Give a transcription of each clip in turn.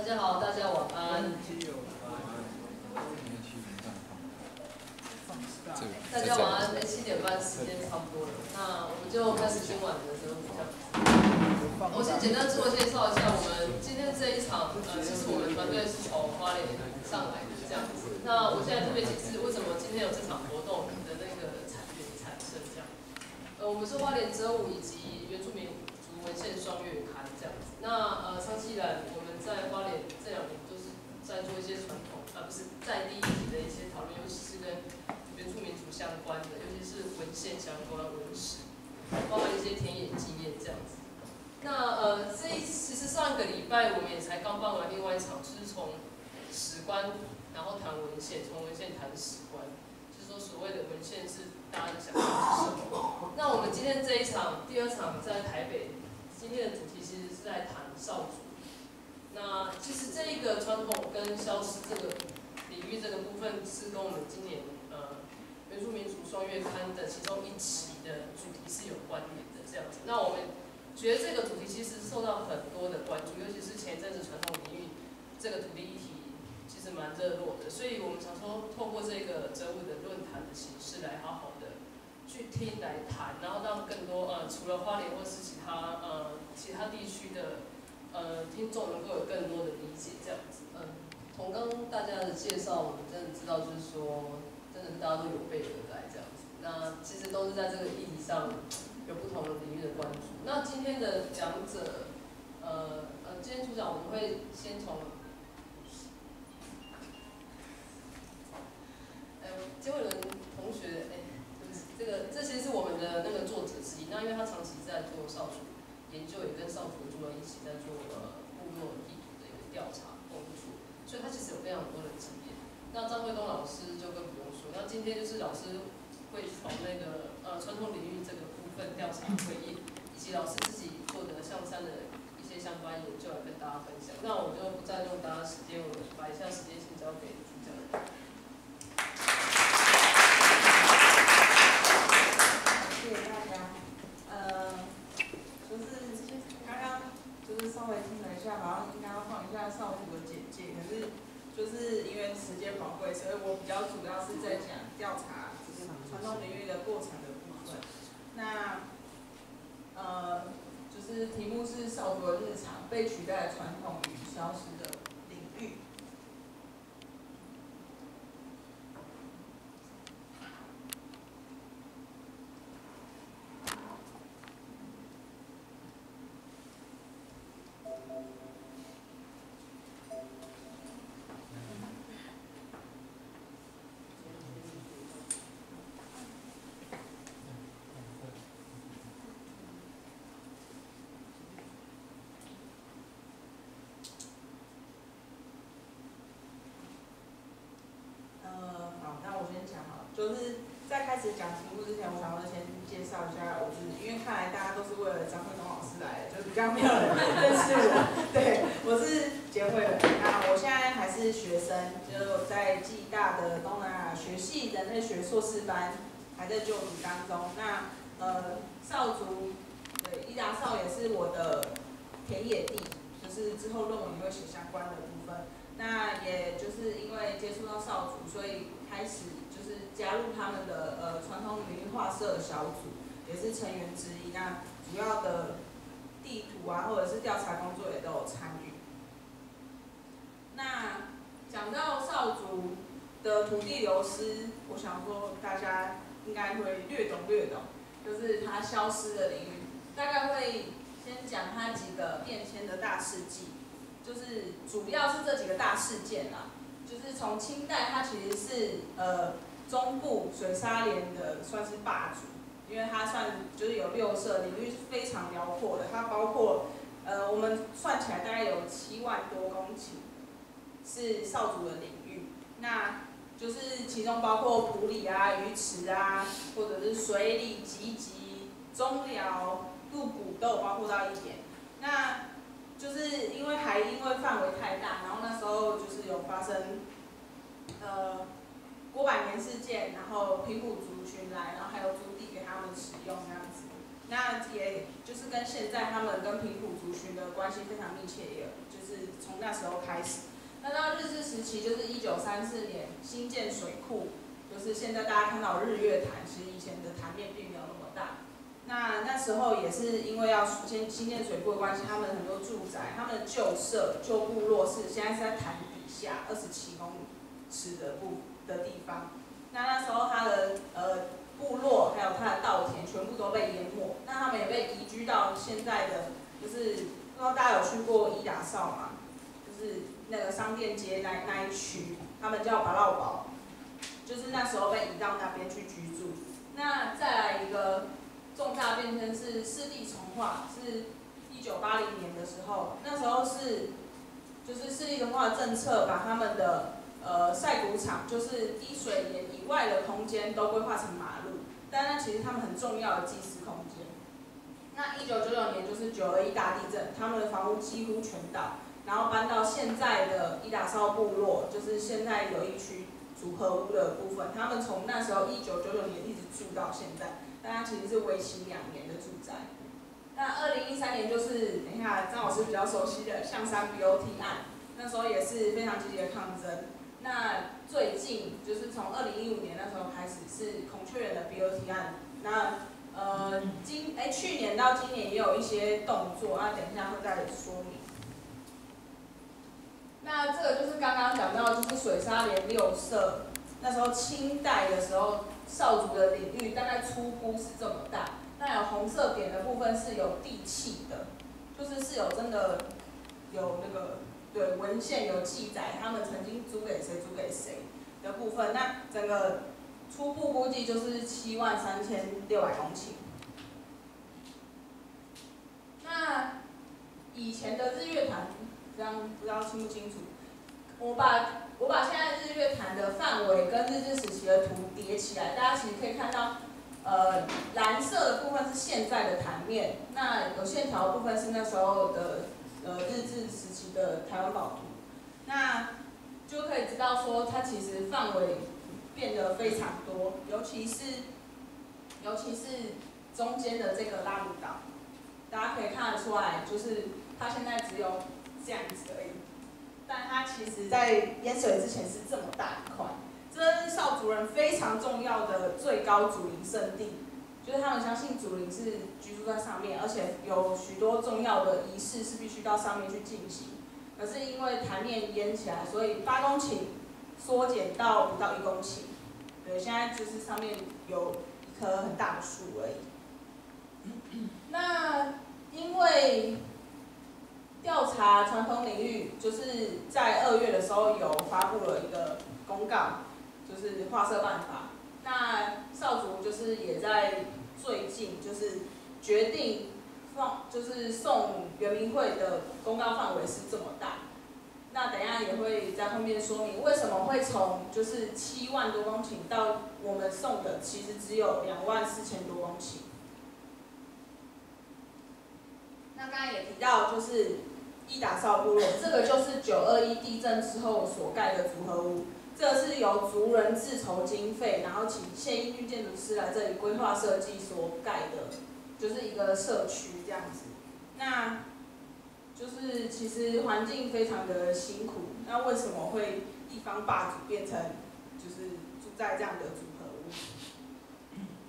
大家好，大家晚安。大家晚安，七点半时间差不多了，那我们就开始今晚的节目这样。我先简单自我介绍一下，我们今天这一场，呃，其实我们团队是从花莲上来的这样子。那我现在特别解释为什么今天有这场活动的那个产品产生这样。呃，我们是花莲歌舞以及原住民族文献双月刊这样子。那呃，长期以来我们在花莲这两年都是在做一些传统，呃，不是在地的一些讨论，尤其是跟原住民族相关的，尤其是文献相关、文史，包含一些田野经验这样子。那呃，这一其实上个礼拜我们也才刚办完另外一场，就是从史观，然后谈文献，从文献谈史观，就是说所谓的文献是大家的想象是什么。那我们今天这一场第二场在台北，今天的主题其实是在谈少主。那其实这一个传统跟消失这个领域这个部分，是跟我们今年呃原住民族双月刊的其中一期的主题是有关联的这样子。那我们觉得这个主题其实受到很多的关注，尤其是前阵子传统领域这个土地议题其实蛮热络的，所以我们想说透过这个哲物的论坛的形式来好好的去听来谈，然后让更多呃除了花莲或是其他呃其他地区的呃听众能够有更多的理解这样子。嗯，从刚大家的介绍，我们真的知道就是说，真的是大家都有备而来这样子。那其实都是在这个议题上。有不同的领域的关注。那今天的讲者，呃呃，今天主讲我们会先从，哎，金伟伦同学，哎，这个这其实是我们的那个作者之一。那因为他长期在做少数研究，也跟少数的主人一起在做呃部落地图的一个调查工作，所以他其实有非常多的经验。那张慧东老师就更不用说。那今天就是老师会从那个呃传统领域这个部分。调查会议以及老师自己做的象山的一些相关研究来跟大家分享。那我就不占用大家时间，我把一下时间先交给主讲人。谢谢大家。呃，就是刚刚就是稍微听了现在，好像应该要放一下少妇的简介，可是就是因为时间宝贵，所以我比较主要是在讲调查传统领域的过程的部分。那，呃，就是题目是少妇的日常被取代的传统与消失的领域。就是在开始讲题目之前，我想要先介绍一下我自己，因为看来大家都是为了张慧东老师来的，就比较没有人认识我。对，我是杰慧人，那我现在还是学生，就在暨大的东南亚学系人类学硕士班，还在就读当中。那呃，少族，对，伊达少也是我的田野地，就是之后论文也会写相关的。那也就是因为接触到少族，所以开始就是。加入他们的呃传统领域画社小组，也是成员之一。那主要的地图啊，或者是调查工作也都有参与。那讲到少族的土地流失，我想说大家应该会略懂略懂，就是它消失的领域。大概会先讲它几个变迁的大事迹，就是主要是这几个大事件啦。就是从清代，它其实是呃。中部水沙连的算是霸主，因为它算就是有六社，领域是非常辽阔的。它包括，呃，我们算起来大概有七万多公顷是少族的领域。那就是其中包括埔里啊、鱼池啊，或者是水里、集集、中寮、鹿谷都有包括到一点。那就是因为还因为范围太大，然后那时候就是有发生，呃。郭百年事件，然后平埔族群来，然后还有租地给他们使用这样子，那也就是跟现在他们跟平埔族群的关系非常密切，也就是从那时候开始，那到日治时期就是一九三四年新建水库，就是现在大家看到日月潭，其实以前的潭面并。那那时候也是因为要先新建水库的关系，他们很多住宅，他们的旧社、旧部落是现在是在潭底下二十七公尺的部的地方。那那时候他的呃部落还有他的稻田全部都被淹没，那他们也被移居到现在的，就是不知道大家有去过伊达少吗？就是那个商店街那那一区，他们叫巴老堡，就是那时候被移到那边去居住。那再来一个重大变迁是四地重划，是一九八零年的时候，那时候是就是四地重划政策把他们的呃晒谷场，就是滴水岩以外的空间都规划成马路，但那其实他们很重要的祭祀空间。那一九九九年就是九二一大地震，他们的房屋几乎全倒。然后搬到现在的伊达邵部落，就是现在有一区组合屋的部分。他们从那时候一九九九年一直住到现在，但它其实是为期两年的住宅。那二零一三年就是等一下张老师比较熟悉的象山 BOT 案，那时候也是非常积极的抗争。那最近就是从二零一五年那时候开始是孔雀园的 BOT 案。那呃今哎去年到今年也有一些动作，那等一下会再说明。那这个就是刚刚讲到，就是水沙连六社，那时候清代的时候，少族的领域大概粗估是这么大。那有红色点的部分是有地契的，就是是有真的有那个对文献有记载，他们曾经租给谁租给谁的部分。那整个初步估计就是七万三千六百公顷。那以前的日月潭。这样不知道清不清楚？我把我把现在日月潭的范围跟日治时期的图叠起来，大家其实可以看到，呃，蓝色的部分是现在的潭面，那有线条部分是那时候的呃日治时期的台湾宝图，那就可以知道说它其实范围变得非常多，尤其是尤其是中间的这个拉鲁岛，大家可以看得出来，就是它现在只有。这样子而已，但它其实在淹水之前是这么大一块，这是少族人非常重要的最高祖灵圣地，就是他们相信祖灵是居住在上面，而且有许多重要的仪式是必须到上面去进行。可是因为潭面淹起来，所以八公顷缩减到不到一公顷。对，现在就是上面有一棵很大的树而已。那因为。调查传统领域，就是在二月的时候有发布了一个公告，就是划设办法。那少族就是也在最近就是决定放，就是送圆明会的公告范围是这么大。那等下也会在后面说明为什么会从就是七万多公顷到我们送的其实只有两万四千多公顷。那刚才也提到就是。伊达少部落，这个就是九二一地震之后所盖的组合屋。这是由族人自筹经费，然后请现役建筑师来这里规划设计所盖的，就是一个社区这样子。那，就是其实环境非常的辛苦。那为什么会地方霸主变成就是住在这样的组合屋？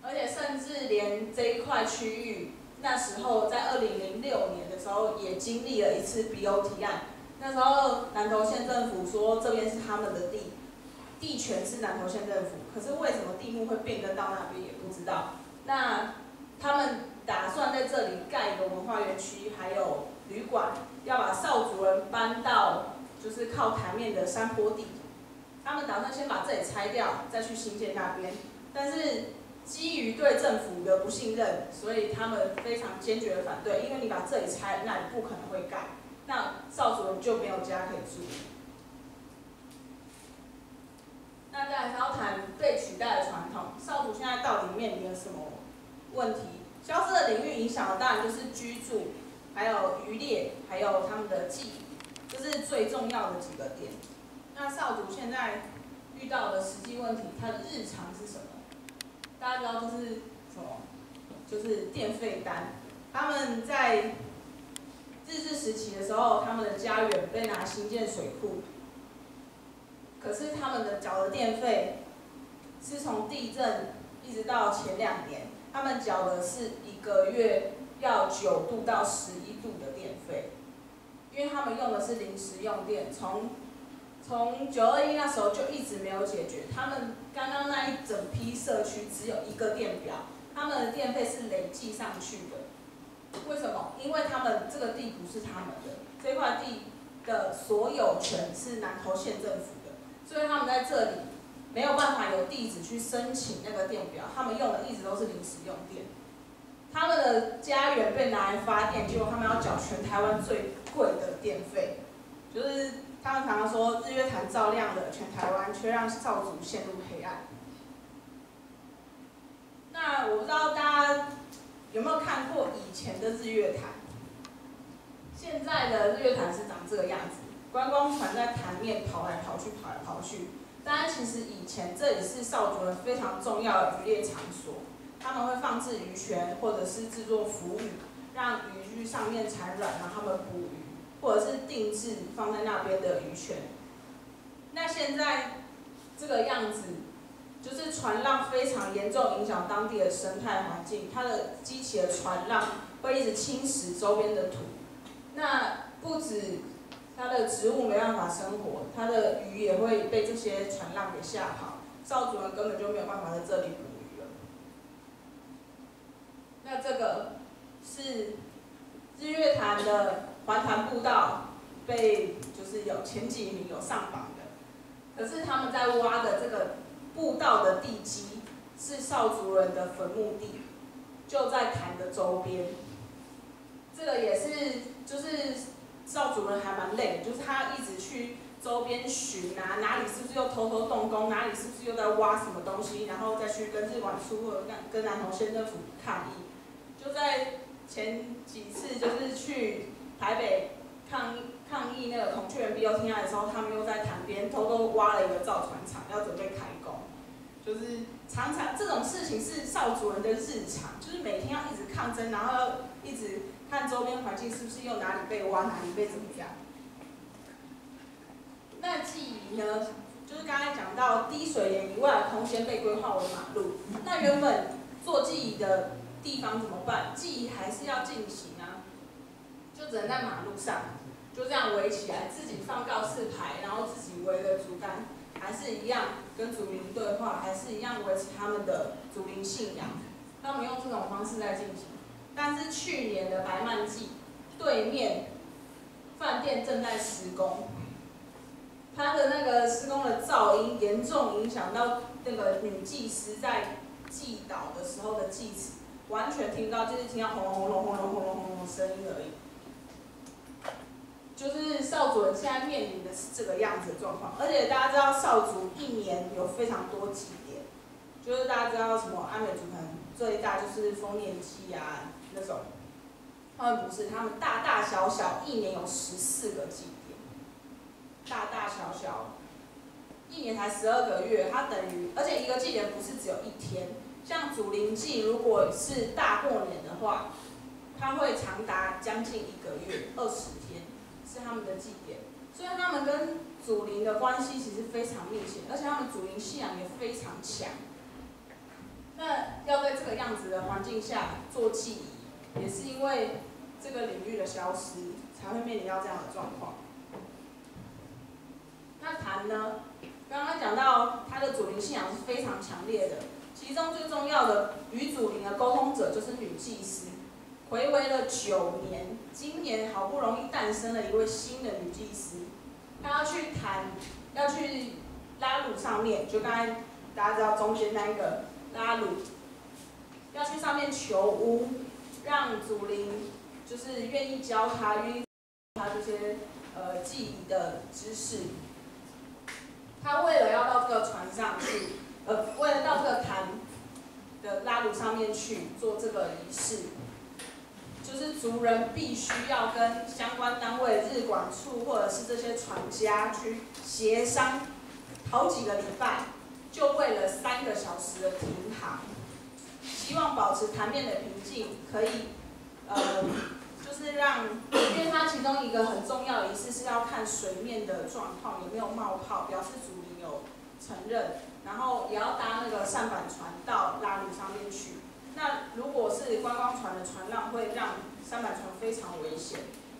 而且甚至连这一块区域。那时候在二零零六年的时候，也经历了一次 BOT 案。那时候南投县政府说这边是他们的地，地权是南投县政府。可是为什么地目会变更到那边也不知道。那他们打算在这里盖一个文化园区，还有旅馆，要把少族人搬到就是靠台面的山坡地。他们打算先把这里拆掉，再去新建那边。但是基于对政府的不信任，所以他们非常坚决的反对。因为你把这里拆，那你不可能会盖，那少主就没有家可以住。那再来还要谈被取代的传统，少主现在到底面临了什么问题？消失的领域影响的当然就是居住，还有渔猎，还有他们的记忆，这是最重要的几个点。那少主现在遇到的实际问题，他的日常是什么？大家知道这是什么？就是电费单。他们在日治时期的时候，他们的家园被拿新建水库，可是他们的缴的电费是从地震一直到前两年，他们缴的是一个月要九度到十一度的电费，因为他们用的是临时用电，从从九二一那时候就一直没有解决。他们刚刚那一整批社区只有一个电表，他们的电费是累计上去的。为什么？因为他们这个地不是他们的，这块地的所有权是南投县政府的，所以他们在这里没有办法有地址去申请那个电表，他们用的一直都是临时用电。他们的家园被拿来发电，结果他们要缴全台湾最贵的电费，就是他们常常说日月潭照亮了全台湾，却让少族陷入黑暗。那我不知道大家有没有看过以前的日月潭？现在的日月潭是长这个样子，观光船在潭面跑来跑去，跑来跑去。但其实以前这里是少族人非常重要的渔猎场所，他们会放置鱼泉，或者是制作浮鱼，让鱼去上面产卵，让他们捕，或者是定制放在那边的鱼泉。那现在这个样子，就是船浪非常严重，影响当地的生态环境。它的激起的船浪会一直侵蚀周边的土。那不止它的植物没办法生活，它的鱼也会被这些船浪给吓跑。少主人根本就没有办法在这里捕鱼了。那这个是日月潭的环潭步道，被就是有前几名有上榜的。可是他们在挖的这个步道的地基是少族人的坟墓地，就在潭的周边。这个也是。就是少族人还蛮累，就是他一直去周边寻啊，哪里是不是又偷偷动工，哪里是不是又在挖什么东西，然后再去跟日管处或者跟跟南投县政府抗议。就在前几次，就是去台北抗抗议那个孔雀园 BOT 案的时候，他们又在潭边偷偷挖了一个造船厂，要准备开工。就是常常这种事情是少主人的日常，就是每天要一直抗争，然后一直。看周边环境是不是又哪里被挖，哪里被怎么样？那记忆呢？就是刚才讲到滴水岩以外的空间被规划为马路，那原本做记忆的地方怎么办？记忆还是要进行，就只能在马路上，就这样围起来，自己放告示牌，然后自己围着竹竿，还是一样跟竹林对话，还是一样维持他们的竹林信仰，他们用这种方式在进行。但是去年的白曼季对面饭店正在施工，它的那个施工的噪音严重影响到那个女祭司在祭祷的时候的祭词，完全听到就是听到轰隆轰隆轰隆轰隆轰隆声音而已。就是少主人现在面临的是这个样子的状况，而且大家知道少族一年有非常多祭典，就是大家知道什么阿美族可能最大就是丰年祭啊。那种，他们不是，他们大大小小一年有十四个祭典，大大小小，一年才十二个月，它等于，而且一个祭典不是只有一天，像祖灵祭如果是大过年的话，它会长达将近一个月，二十天是他们的祭典，所以他们跟祖灵的关系其实非常密切，而且他们祖灵信仰也非常强。那要在这个样子的环境下做祭仪。也是因为这个领域的消失，才会面临到这样的状况。那谈呢？刚刚讲到他的祖灵信仰是非常强烈的，其中最重要的与祖灵的沟通者就是女祭司。回违了九年，今年好不容易诞生了一位新的女祭司，她要去谈，要去拉鲁上面，就刚才大家知道中间那个拉鲁，要去上面求巫。让祖灵就是愿意教他，愿意他这些呃记忆的知识。他为了要到这个船上去，呃，为了到这个潭的拉鲁上面去做这个仪式，就是族人必须要跟相关单位、日管处或者是这些船家去协商好几个礼拜，就为了三个小时的停航。希望保持潭面的平静，可以呃就是让，因为它其中一个很重要的仪式是要看水面的状况有没有冒泡，表示主灵有承认，然后也要搭那个扇板船到拉鲁上面去。那如果是观光船的船浪，会让三板船非常危险，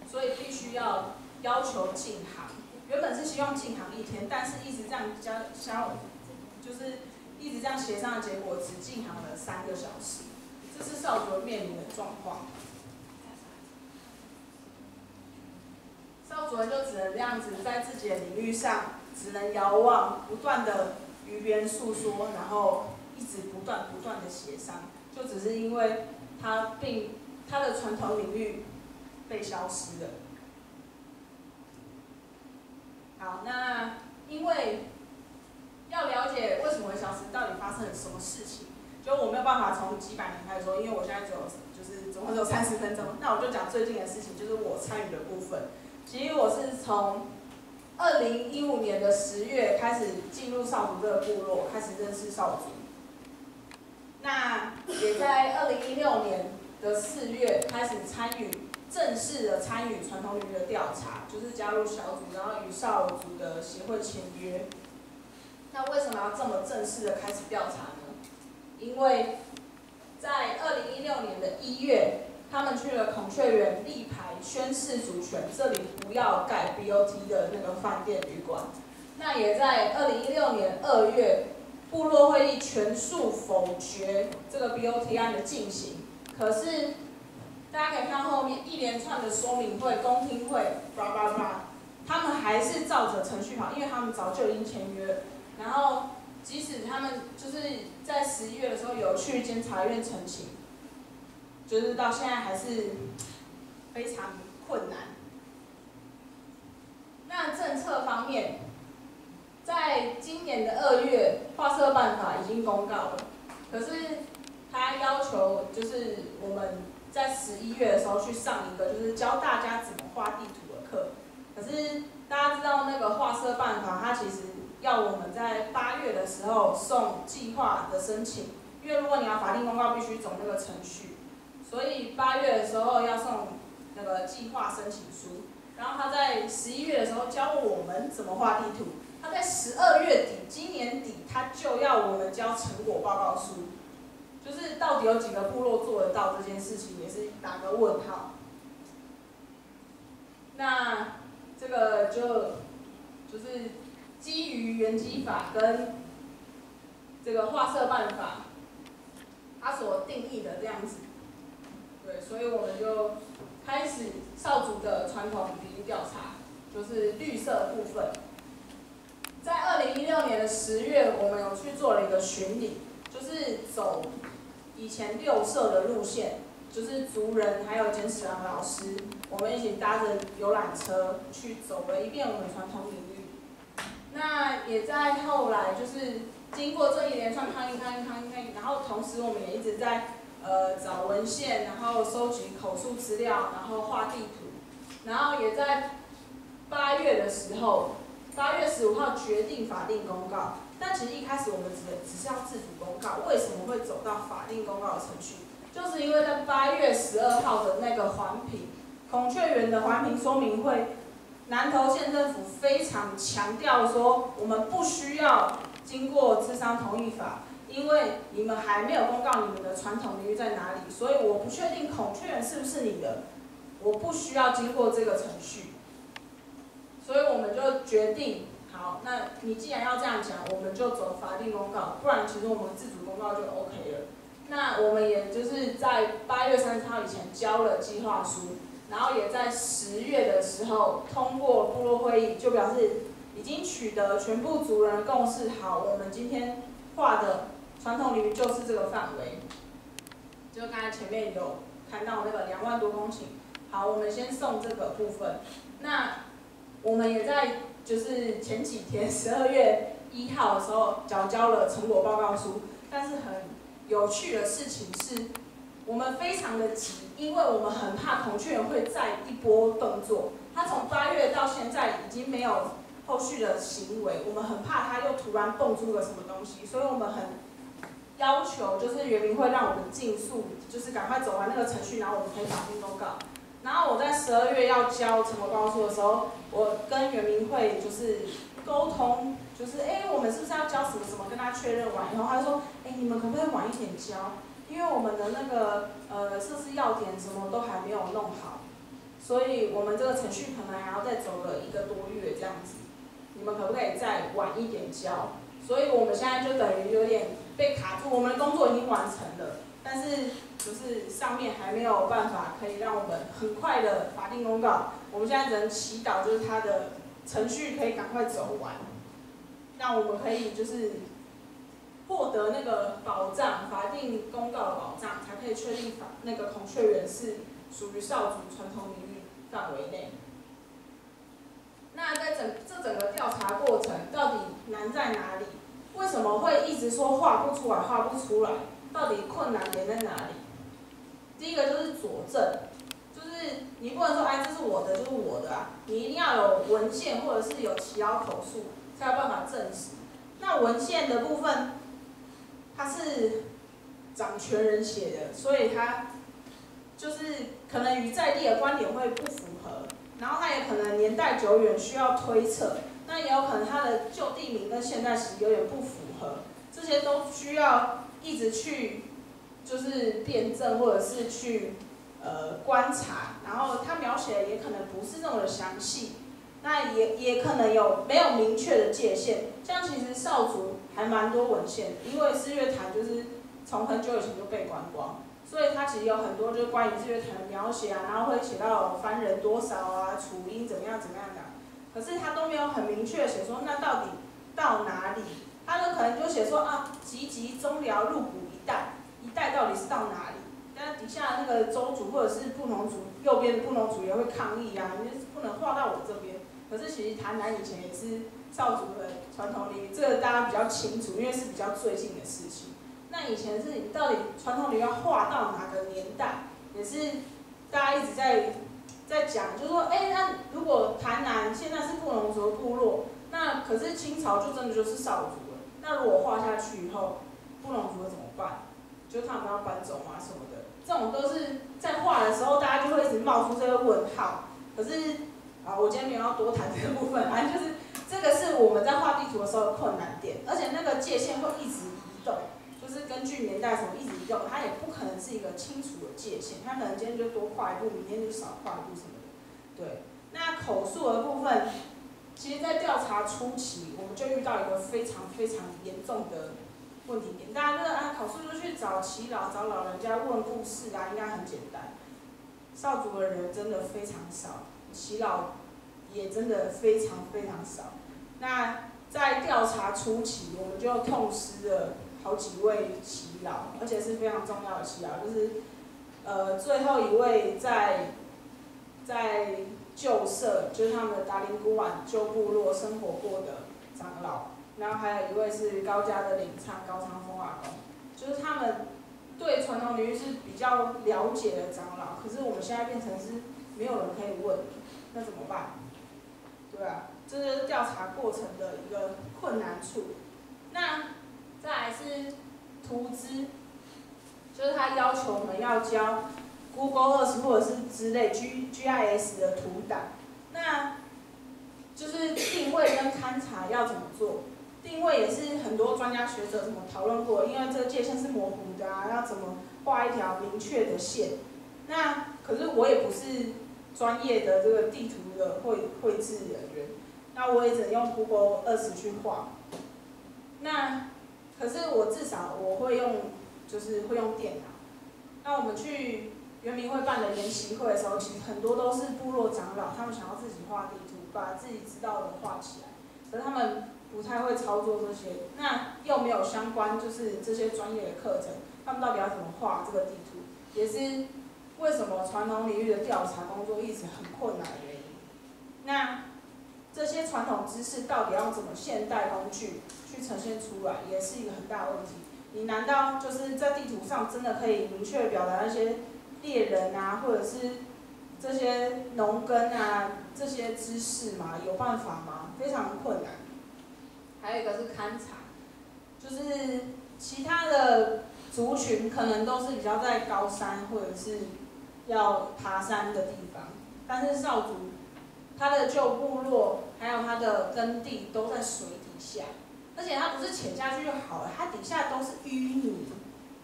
所以必须要要求禁航。原本是希望禁航一天，但是一直这样加相，就是一直这样协商的结果，只禁航了三个小时。这是少主面临的状况。少主人就只能这样子，在自己的领域上，只能遥望，不断的与别人诉说，然后一直不断不断的协商。就只是因为他并他的传统领域被消失了。好，那因为要了解为什么会消失，到底发生了什么事情，就我没有办法从几百年开始说，因为我现在只有就是总共只有三十分钟，那我就讲最近的事情，就是我参与的部分。其实我是从二零一五年的十月开始进入少族这个部落，开始认识少族。那也在二零一六年的四月开始参与正式的参与传统领域的调查，就是加入小组，然后与少族的协会签约。那为什么要这么正式的开始调查呢？因为在二零一六年的一月，他们去了孔雀园立牌宣誓主权，这里不要盖 BOT 的那个饭店旅馆。那也在二零一六年二月。部落会议全数否决这个 BOT 案的进行，可是大家可以看后面一连串的说明会、公听会，叭叭叭，他们还是照着程序跑，因为他们早就已经签约。然后即使他们就是在十一月的时候有去监察院澄清，就是到现在还是非常困难。那政策方面。在今年的二月，画色办法已经公告了。可是他要求就是我们在十一月的时候去上一个就是教大家怎么画地图的课。可是大家知道那个画色办法，它其实要我们在八月的时候送计划的申请，因为如果你要法定公告，必须走那个程序。所以八月的时候要送那个计划申请书，然后他在十一月的时候教我们怎么画地图。他在十二月底，今年底他就要我们交成果报告书，就是到底有几个部落做得到这件事情，也是打个问号。那这个就就是基于原机法跟这个画色办法，它所定义的这样子，对，所以我们就开始少族的传统比例调查，就是绿色部分。在二零一六年的十月，我们有去做了一个巡礼，就是走以前六社的路线，就是族人还有简史郎老师，我们一起搭着游览车去走了一遍我们传统领域。那也在后来，就是经过这一连串抗议、抗议、抗议、抗议，然后同时我们也一直在呃找文献，然后收集口述资料，然后画地图，然后也在八月的时候。八月十五号决定法定公告，但其实一开始我们只只是要自主公告，为什么会走到法定公告的程序？就是因为在八月十二号的那个环评孔雀园的环评说明会，南投县政府非常强调说，我们不需要经过智商同意法，因为你们还没有公告你们的传统领域在哪里，所以我不确定孔雀园是不是你的，我不需要经过这个程序。所以我们就决定，好，那你既然要这样讲，我们就走法定公告，不然其实我们自主公告就 OK 了。那我们也就是在八月三十号以前交了计划书，然后也在十月的时候通过部落会议，就表示已经取得全部族人共识，好，我们今天画的传统领域就是这个范围。就刚才前面有谈到那个两万多公顷，好，我们先送这个部分，那。我们也在就是前几天十二月一号的时候交交了成果报告书，但是很有趣的事情是，我们非常的急，因为我们很怕孔雀园会再一波动作。他从八月到现在已经没有后续的行为，我们很怕他又突然蹦出个什么东西，所以我们很要求就是园林会让我们尽速，就是赶快走完那个程序，然后我们可以法定公告。然后我在十二月要交成果报告书的时候，我跟圆明会就是沟通，就是哎，我们是不是要交什么什么？跟他确认完以后，他说，哎，你们可不可以晚一点交？因为我们的那个呃设施要点什么都还没有弄好，所以我们这个程序可能还要再走了一个多月这样子。你们可不可以再晚一点交？所以我们现在就等于有点被卡住，我们的工作已经完成了，但是。就是上面还没有办法可以让我们很快的法定公告，我们现在只能祈祷，就是它的程序可以赶快走完，让我们可以就是获得那个保障，法定公告的保障，才可以确定法那个孔雀园是属于少主传统领域范围内。那在整这整个调查过程到底难在哪里？为什么会一直说画不出来，画不出来？到底困难点在哪里？第一个就是佐证，就是你不能说哎这是我的就是我的啊，你一定要有文献或者是有其他口述才有办法证实。那文献的部分，它是掌权人写的，所以它就是可能与在地的观点会不符合，然后它也可能年代久远需要推测，那也有可能它的旧地名跟现代史有点不符合，这些都需要一直去。就是辩证或者是去呃观察，然后他描写的也可能不是那么的详细，那也也可能有没有明确的界限。像其实少族还蛮多文献，因为日月潭就是从很久以前就被观光，所以它其实有很多就是关于日月潭的描写啊，然后会写到番人多少啊，楚音怎么样怎么样的，可是他都没有很明确的写说那到底到哪里，他就可能就写说啊，吉吉中辽入谷一带。一带到底是到哪里？但底下那个州主或者是布农族，右边的布农族也会抗议啊，你不能划到我这边。可是其实台南以前也是少族的传统领域，这个大家比较清楚，因为是比较最近的事情。那以前是你到底传统领域要划到哪个年代，也是大家一直在在讲，就是说，哎，那如果台南现在是布农族部落，那可是清朝就真的就是少族了。那如果划下去以后，布农族怎么办？就他们要搬走吗？什么的，这种都是在画的时候，大家就会一直冒出这个问号。可是啊，我今天没有要多谈这个部分，反正就是这个是我们在画地图的时候的困难点，而且那个界限会一直移动，就是根据年代什么一直移动，它也不可能是一个清楚的界限，它可能今天就多画一步，明天就少画一步什么的。对，那口述的部分，其实，在调查初期，我们就遇到一个非常非常严重的。问题点，大家就是啊，考试就去找耆老，找老人家问故事啊，应该很简单。少族的人真的非常少，耆老也真的非常非常少。那在调查初期，我们就痛失了好几位耆老，而且是非常重要的耆老，就是呃最后一位在在旧社，就是他们的达林古晚旧部落生活过的长老。然后还有一位是高家的领唱高昌风阿公，就是他们对传统领域是比较了解的长老，可是我们现在变成是没有人可以问，那怎么办？对啊，这是调查过程的一个困难处。那再来是图资，就是他要求我们要交 Google Earth 或者是之类 G GIS 的图档，那就是定位跟勘察要怎么做？定位也是很多专家学者怎么讨论过，因为这个界限是模糊的啊，要怎么画一条明确的线？那可是我也不是专业的这个地图的绘绘制人员，那我也只能用 Google 二十去画。那可是我至少我会用，就是会用电脑。那我们去圆明会办的研习会的时候，其实很多都是部落长老，他们想要自己画地图，把自己知道的画起来，可是他们。不太会操作这些，那又没有相关就是这些专业的课程，他们到底要怎么画这个地图，也是为什么传统领域的调查工作一直很困难的原因。那这些传统知识到底要怎么现代工具去呈现出来，也是一个很大的问题。你难道就是在地图上真的可以明确表达那些猎人啊，或者是这些农耕啊这些知识吗？有办法吗？非常困难。还有一个是勘察，就是其他的族群可能都是比较在高山或者是要爬山的地方，但是少族他的旧部落还有他的耕地都在水底下，而且他不是潜下去就好了，它底下都是淤泥，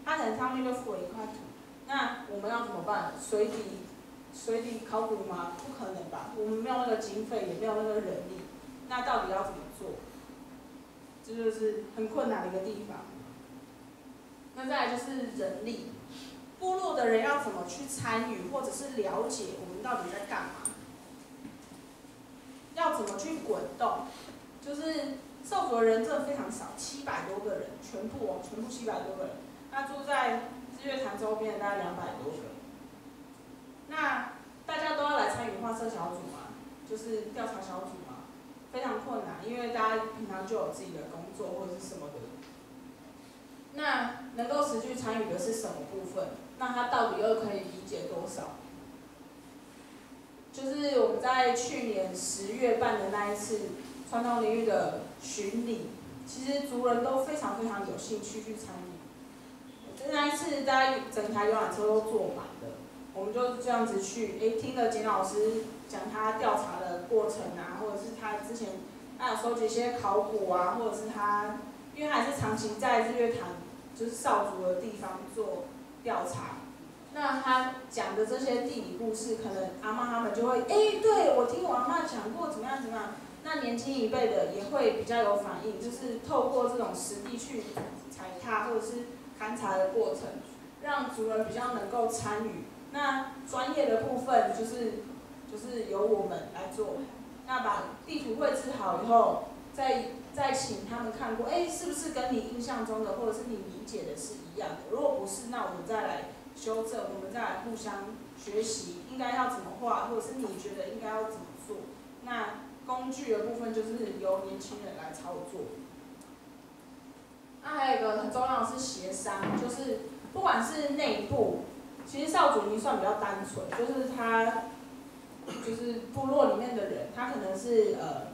它可能上面就覆了一块土。那我们要怎么办？水底水底考古吗？不可能吧，我们没有那个经费，也没有那个人力，那到底要怎么？这就是很困难的一个地方。那再来就是人力，部落的人要怎么去参与，或者是了解我们到底在干嘛？要怎么去滚动？就是受福的人真的非常少，七百多个人，全部哦，全部七百多个人。那住在日月潭周边的大概两百多个。那大家都要来参与画社小组嘛，就是调查小组，非常困难，因为大家平常就有自己的工作或者是什么的。那能够持续参与的是什么部分？那他到底又可以理解多少？就是我们在去年十月办的那一次传统领域的巡礼，其实族人都非常非常有兴趣去参与。就那一次大家整台游览车都坐满了，我们就这样子去，哎，听了简老师讲他调查的过程啊，或者是他之前他有收集一些考古啊，或者是他，因为他还是长期在日月潭就是少族的地方做调查。那他讲的这些地理故事，可能阿妈他们就会，哎，对我听我阿妈讲过怎么样怎么样。那年轻一辈的也会比较有反应，就是透过这种实地去踩踏或者是勘察的过程，让族人比较能够参与。那专业的部分就是就是由我们来做。那把地图绘制好以后，再再请他们看过，哎，是不是跟你印象中的或者是你理解的是一样的？如果不是，那我们再来。修正，我们再来互相学习，应该要怎么画，或者是你觉得应该要怎么做？那工具的部分就是由年轻人来操作。那还有一个很重要的是协商，就是不管是内部，其实少主已经算比较单纯，就是他就是部落里面的人，他可能是呃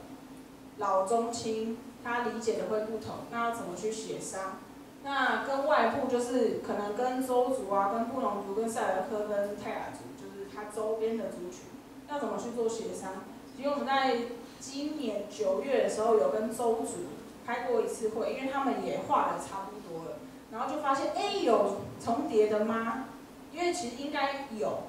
老中青，他理解的会不同，那要怎么去协商？那跟外部就是可能跟周族啊、跟布农族、跟塞尔克、跟泰雅族，就是他周边的族群，要怎么去做协商？因为我们在今年九月的时候有跟周族开过一次会，因为他们也画的差不多了，然后就发现，哎，有重叠的吗？因为其实应该有，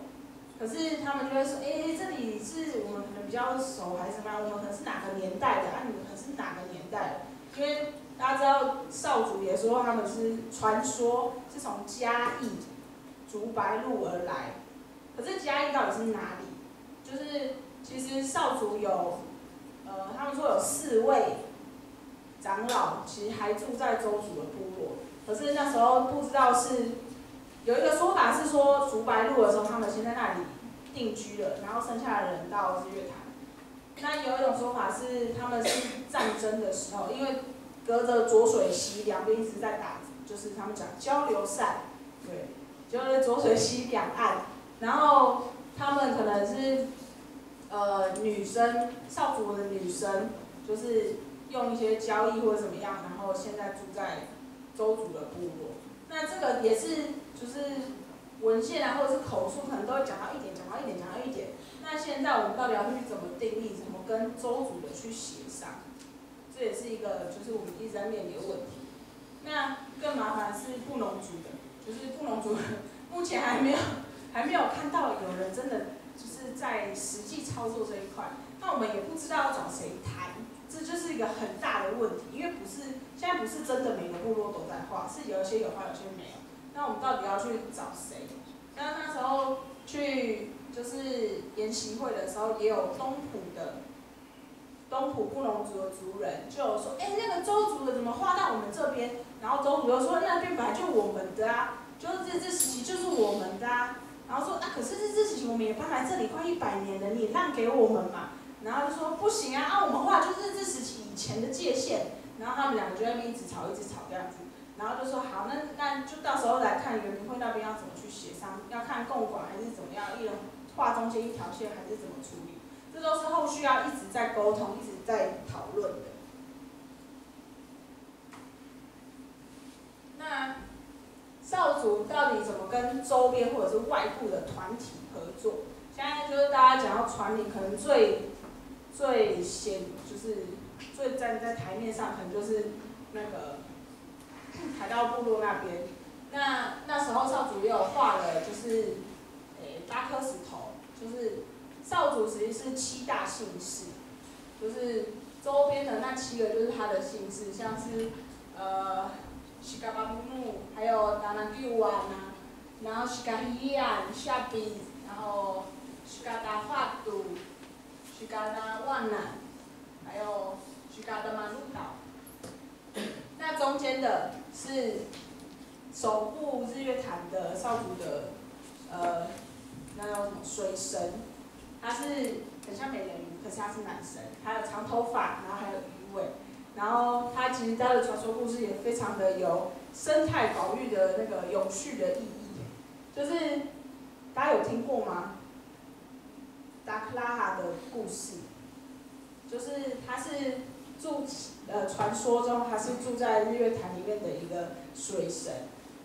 可是他们就会说，哎，这里是我们可能比较熟还是什么？我们可能是哪个年代的？啊，你们可能是哪个年代的？因为大家知道少主也说他们是传说，是从嘉义竹白鹿而来。可是嘉义到底是哪里？就是其实少主有，呃，他们说有四位长老，其实还住在周族的部落。可是那时候不知道是有一个说法是说竹白鹿的时候，他们先在那里定居了，然后剩下的人到日月潭。那有一种说法是他们是战争的时候，因为。隔着浊水溪两边一直在打，就是他们讲交流赛，对，就是浊水溪两岸，然后他们可能是呃女生少族的女生，就是用一些交易或者怎么样，然后现在住在周族的部落。那这个也是就是文献啊或者是口述，可能都会讲到一点，讲到一点，讲到一点。那现在我们到底要去怎么定义，怎么跟周族的去协商？这也是一个，就是我们一直在面临的问题。那更麻烦是布农族的，就是布农族目前还没有还没有看到有人真的就是在实际操作这一块。那我们也不知道要找谁谈，这就是一个很大的问题。因为不是现在不是真的每个部落都在画，是有一些有画，有些没有。那我们到底要去找谁？那那时候去就是研习会的时候，也有东浦的。东浦布农族的族人就说：“哎，那个周族的怎么画到我们这边？”然后周族又说：“那边本来就我们的啊，就是这这时期就是我们的啊。”然后说：“啊，可是这这时期我们也搬来这里快一百年了，你让给我们嘛？”然后就说：“不行啊，啊，我们画就是这时期以前的界限。”然后他们两个就在那边一直吵，一直吵这样子。然后就说：“好，那那就到时候来看圆明会那边要怎么去协商，要看共管还是怎么样，一人画中间一条线还是怎么处理。”这都是后续要一直在沟通、一直在讨论的。那少主到底怎么跟周边或者是外部的团体合作。现在就是大家讲到传领，可能最最显就是最站在台面上，可能就是那个海盗部落那边。那那时候少主也有画了，就是诶八颗石头，就是少主其实是七大姓氏，就是周边的那七个就是他的姓氏，像是呃西嘎巴布努，还有达纳吉瓦呐，然后西嘎伊安、夏比，然后西嘎达法杜、西嘎达万南，还有西嘎达马鲁岛。那中间的是。守护日月潭的少主的，呃，那叫什么水神？他是很像美人鱼，可是他是男神，还有长头发，然后还有鱼尾，然后他其实他的传说故事也非常的有生态保育的那个永续的意义，就是大家有听过吗？达克拉哈的故事，就是他是住呃传说中他是住在日月潭里面的一个水神。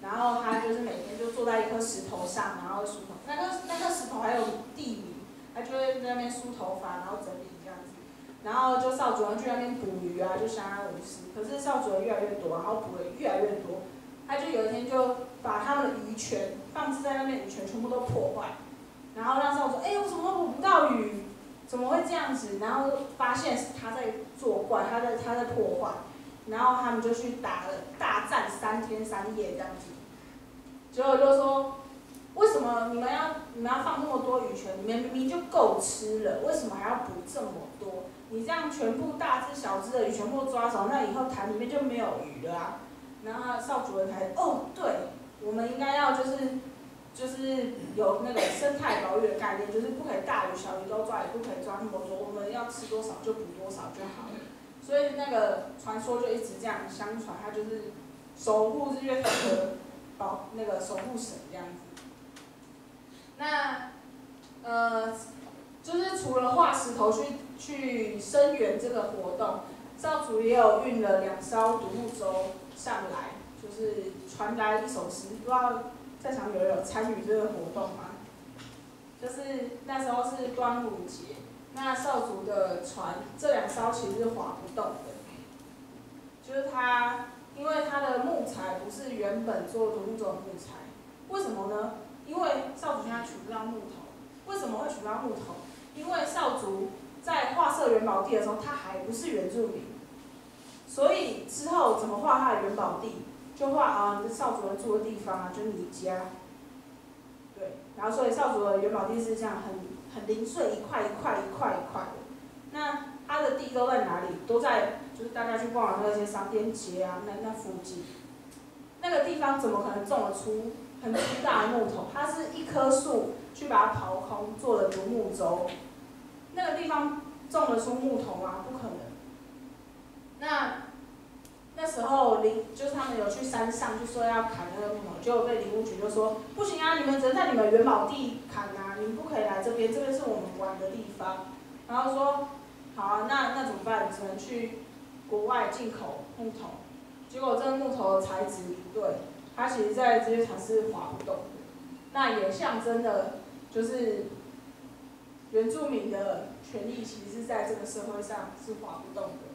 然后他就是每天就坐在一颗石头上，然后梳头。那个那颗石头还有地名，他就会在那边梳头发，然后整理这样子。然后就少主人去那边捕鱼啊，就相安无事。可是少主人越来越多，然后捕的越来越多。他就有一天就把他们的鱼泉放置在那边，鱼泉全部都破坏。然后让少主，哎，我怎么都捕不到鱼？怎么会这样子？然后发现是他在作怪，他在他在破坏。然后他们就去打了大战三天三夜这样子，结果就说，为什么你们要你们要放那么多鱼群？你们明明就够吃了，为什么还要捕这么多？你这样全部大只小只的鱼全部抓走，那以后潭里面就没有鱼了啊！然后少主人才哦，对，我们应该要就是就是有那个生态保育的概念，就是不可以大鱼小鱼都抓，也不可以抓那么多，我们要吃多少就补多少就好了。所以那个传说就一直这样相传，它就是守护日月潭的保那个守护神这样子。那呃，就是除了画石头去去声援这个活动，少主也有运了两艘独木舟上来，就是传来一首诗。不知道在场有人有参与这个活动吗？就是那时候是端午节。那少族的船这两艘其实是划不动的，就是它，因为它的木材不是原本做独木舟的木材，为什么呢？因为少族现在取不到木头，为什么会取不到木头？因为少族在画设元宝地的时候，他还不是原住民，所以之后怎么画他的元宝地，就画啊，你少主人住的地方啊，就是你家，对，然后所以少主的元宝地是这样很。很零碎，一块一块一块一块的。那他的地都在哪里？都在就是大家去逛的那些商店街啊，那那附近。那个地方怎么可能种得出很巨大的木头？它是一棵树去把它刨空做的独木舟。那个地方种得出木头吗？不可能。那那时候林就是他们有去山上，就说要砍那个木头，结果被林务局就说不行啊，你们只能在你们元宝地砍啊，你们不可以来这边，这边是我们玩的地方。然后说好啊，那那怎么办？只能去国外进口木头。结果这个木头的材质不对，它其实在这些才是滑不动的。那也象征的，就是原住民的权利其实是在这个社会上是滑不动的。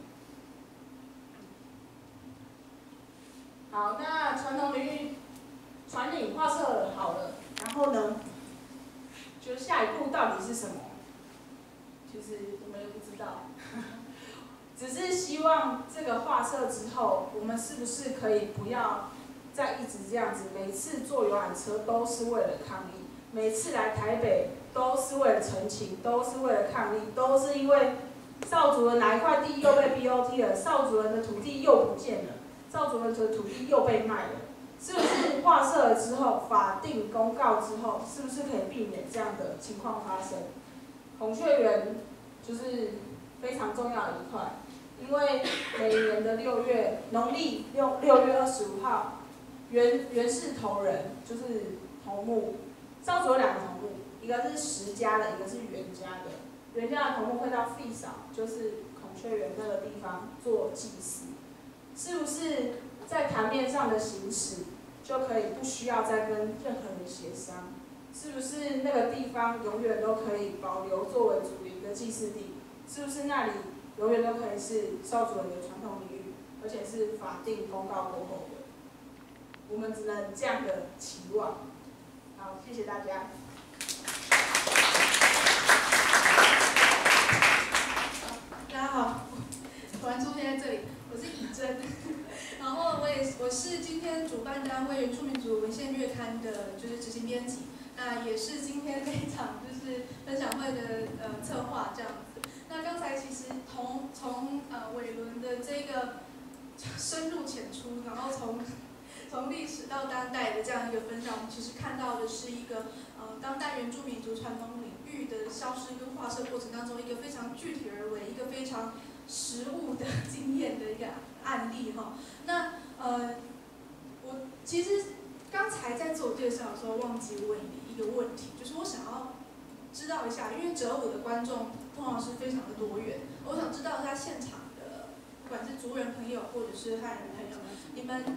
好，那传统领域传领画册好了，然后呢，就下一步到底是什么？就是我们也不知道，只是希望这个画册之后，我们是不是可以不要再一直这样子，每次坐游览车都是为了抗议，每次来台北都是为了澄清，都是为了抗议，都是因为少主的哪一块地又被 BOT 了，少主人的土地又不见了。少主人的土地又被卖了，是不是划设了之后，法定公告之后，是不是可以避免这样的情况发生？孔雀园就是非常重要的一块，因为每年的六月，农历六六月二十五号，原原氏头人就是头目，少主有两个头目，一个是石家的，一个是袁家的。袁家的头目会到费嫂，就是孔雀园那个地方做祭祀。是不是在台面上的行驶，就可以不需要再跟任何人协商？是不是那个地方永远都可以保留作为祖灵的祭祀地？是不是那里永远都可以是少主人的传统领域，而且是法定公告过后的？我们只能这样的期望。好，谢谢大家。大家好，突然出现在这里，真，然后我也我是今天主办单位原住民族文献月刊的，就是执行编辑，那也是今天这一场就是分享会的呃策划这样子。那刚才其实从从呃伟伦的这个深入浅出，然后从从历史到当代的这样一个分享，我们其实看到的是一个呃当代原住民族传统领域的消失跟划设过程当中一个非常具体而为、一个非常实物的经验的一个案例哈。那呃，我其实刚才在自我介绍的时候忘记问你一个问题，就是我想要知道一下，因为折舞的观众通常是非常的多元，我想知道他现场的不管是族人朋友或者是汉人朋友，你们。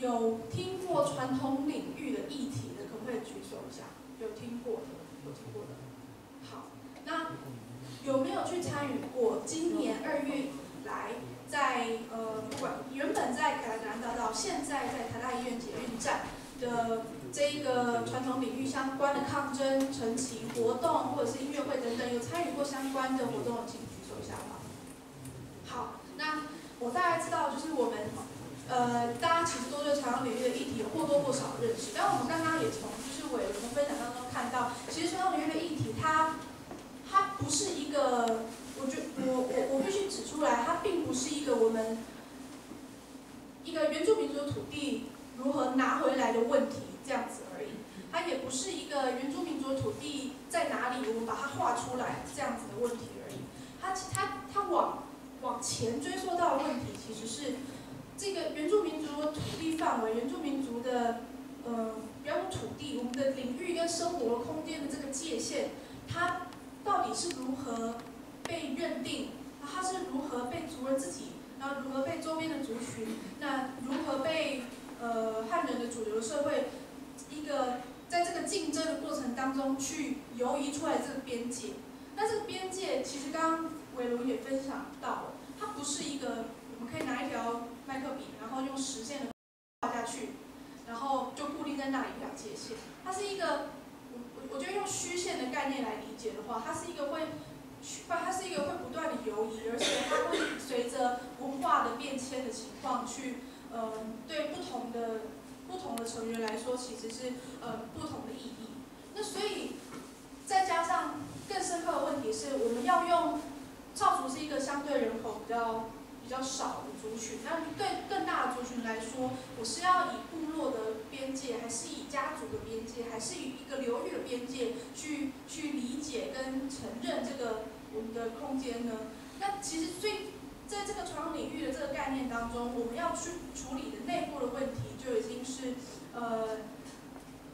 有听过传统领域的议题的，可不可以举手一下？有听过的，有听过的。好，那有没有去参与过？今年二月以来，在呃，不管原本在凯南大道，现在在台大医院捷运站的这一个传统领域相关的抗争、陈情活动或者是音乐会等等，有参与过相关的活动的，请举手一下吧。好，那我大概知道，就是我们。呃，大家其实都对传统领域的议题有或多或少认识，但我们刚刚也从就是伟从分享当中看到，其实传统领域的议题，它它不是一个，我觉我我我必须指出来，它并不是一个我们一个原住民族的土地如何拿回来的问题这样子而已，它也不是一个原住民族的土地在哪里，我们把它画出来这样子的问题而已，它它它往往前追溯到的问题其实是。这个原住民族的土地范围，原住民族的，呃，不要说土地，我们的领域跟生活空间的这个界限，它到底是如何被认定？它是如何被族人自己，然后如何被周边的族群，那如何被呃汉人的主流社会一个在这个竞争的过程当中去游移出来这个边界？那这个边界其实刚刚伟龙也分享到了，它不是一个我们可以拿一条。麦克笔，然后用实线画下去，然后就固定在那里一条界限。它是一个，我我我觉得用虚线的概念来理解的话，它是一个会，它是一个会不断的游移，而且它会随着文化的变迁的情况去，呃，对不同的不同的成员来说，其实是呃不同的意义。那所以再加上更深刻的问题是，我们要用造族是一个相对人口比较。比较少的族群，那对更大的族群来说，我是要以部落的边界，还是以家族的边界，还是以一个流域的边界去去理解跟承认这个我们的空间呢？那其实最在这个传统领域的这个概念当中，我们要去处理的内部的问题就已经是呃，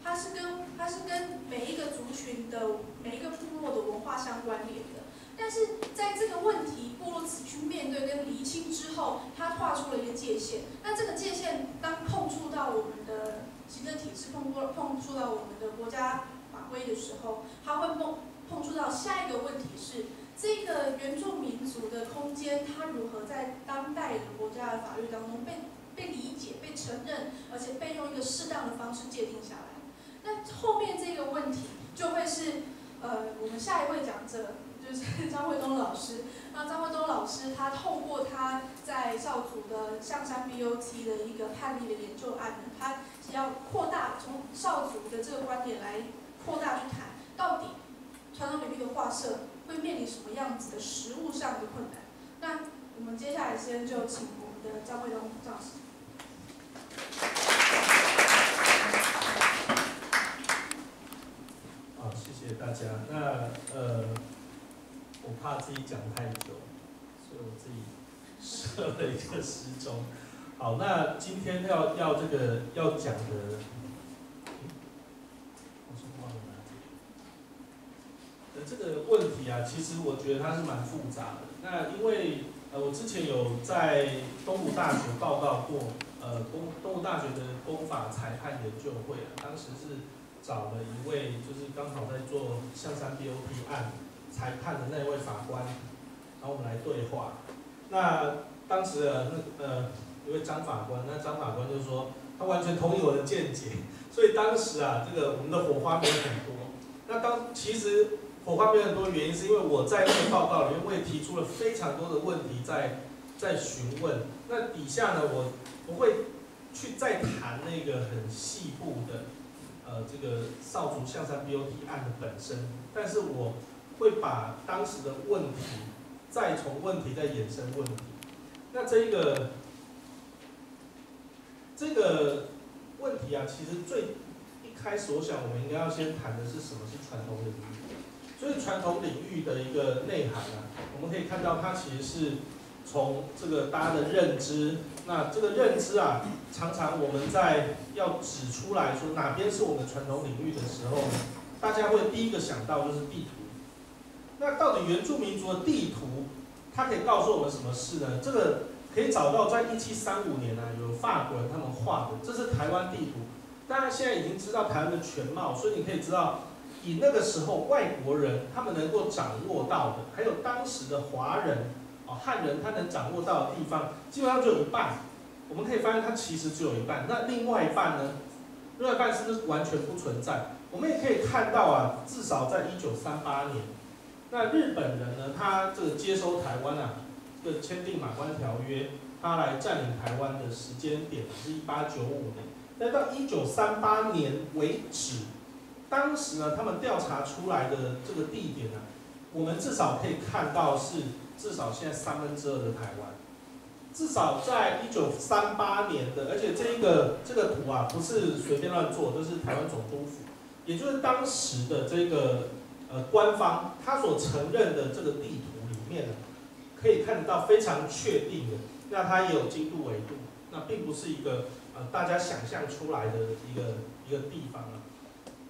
它是跟它是跟每一个族群的每一个部落的文化相关联。但是在这个问题部落自己去面对跟厘清之后，他画出了一个界限。那这个界限当碰触到我们的行政体制，碰触碰触到我们的国家法规的时候，它会碰碰触到下一个问题是：这个原住民族的空间，它如何在当代的国家的法律当中被被理解、被承认，而且被用一个适当的方式界定下来？那后面这个问题就会是呃，我们下一位讲者。就是 张惠东老师，那张惠东老师他透过他在少组的象山 BOT 的一个判例的研究案呢，他要扩大从少组的这个观点来扩大去谈，到底传统领域的画社会面临什么样子的实物上的困难？那我们接下来先就请我们的张惠东老师。好，谢谢大家。那呃。我怕自己讲太久，所以我自己设了一个时钟。好，那今天要要这个要讲的，我是忘了。呃，这个问题啊，其实我觉得它是蛮复杂的。那因为呃，我之前有在东吴大学报告过，呃，东东吴大学的公法裁判研究会啊，当时是找了一位就是刚好在做象山 BOP 案裁判的那位法官，然后我们来对话。那当时的那呃一位张法官，那张法官就说他完全同意我的见解，所以当时啊，这个我们的火花没有很多。那当其实火花没有很多原因，是因为我在那个报告里面我也提出了非常多的问题在在询问。那底下呢，我不会去再谈那个很细部的呃这个少族象山 BOT 案的本身，但是我会把当时的问题再从问题再衍生问题。那这个这个问题啊，其实最一开始我想我们应该要先谈的是什么是传统领域。所以传统领域的一个内涵啊，我们可以看到它其实是从这个大家的认知，那这个认知啊，常常我们在要指出来说哪边是我们传统领域的时候，大家会第一个想到就是地图。那到底原住民族的地图，它可以告诉我们什么事呢？这个可以找到在一七三五年啊，有法国人他们画的，这是台湾地图。大家现在已经知道台湾的全貌，所以你可以知道。以那个时候外国人他们能够掌握到的，还有当时的华人啊汉人他能掌握到的地方，基本上就有一半。我们可以发现它其实只有一半。那另外一半呢？另外一半是不是完全不存在？我们也可以看到啊，至少在一九三八年，那日本人呢，他这个接收台湾啊，这个签订马关条约，他来占领台湾的时间点是一八九五年，那到一九三八年为止。当时呢，他们调查出来的这个地点呢，我们至少可以看到是至少现在三分之二的台湾，至少在一九三八年的，而且这一个这个图啊不是随便乱做，这是台湾总督府，也就是当时的这个呃官方他所承认的这个地图里面呢，可以看得到非常确定的，那它也有经度纬度，那并不是一个呃大家想象出来的一个一个地方啊。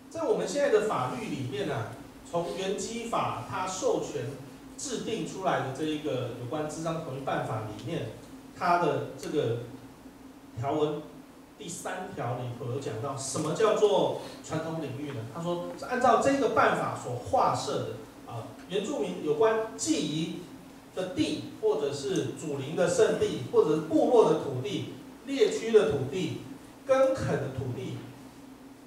在我们现在的法律里面呢，从原基法它授权制定出来的这一个有关智商同意办法里面，它的这个条文第三条里头有讲到什么叫做传统领域呢？他说是按照这个办法所划设的啊，原住民有关记忆的地，或者是祖灵的圣地，或者是部落的土地、猎区的土地、耕垦的土地。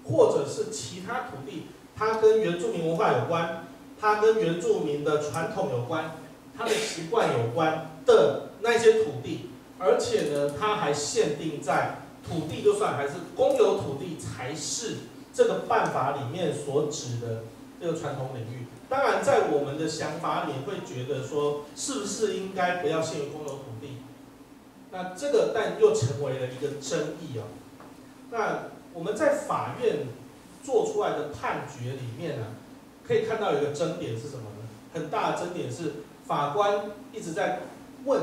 或者是其他土地，它跟原住民文化有关，它跟原住民的传统有关，它的习惯有关的那些土地，而且呢，它还限定在土地就算还是公有土地才是这个办法里面所指的这个传统领域。当然，在我们的想法里会觉得说，是不是应该不要限于公有土地？那这个但又成为了一个争议啊。那。我们在法院做出来的判决里面呢，可以看到一个争点是什么呢？很大的争点是法官一直在问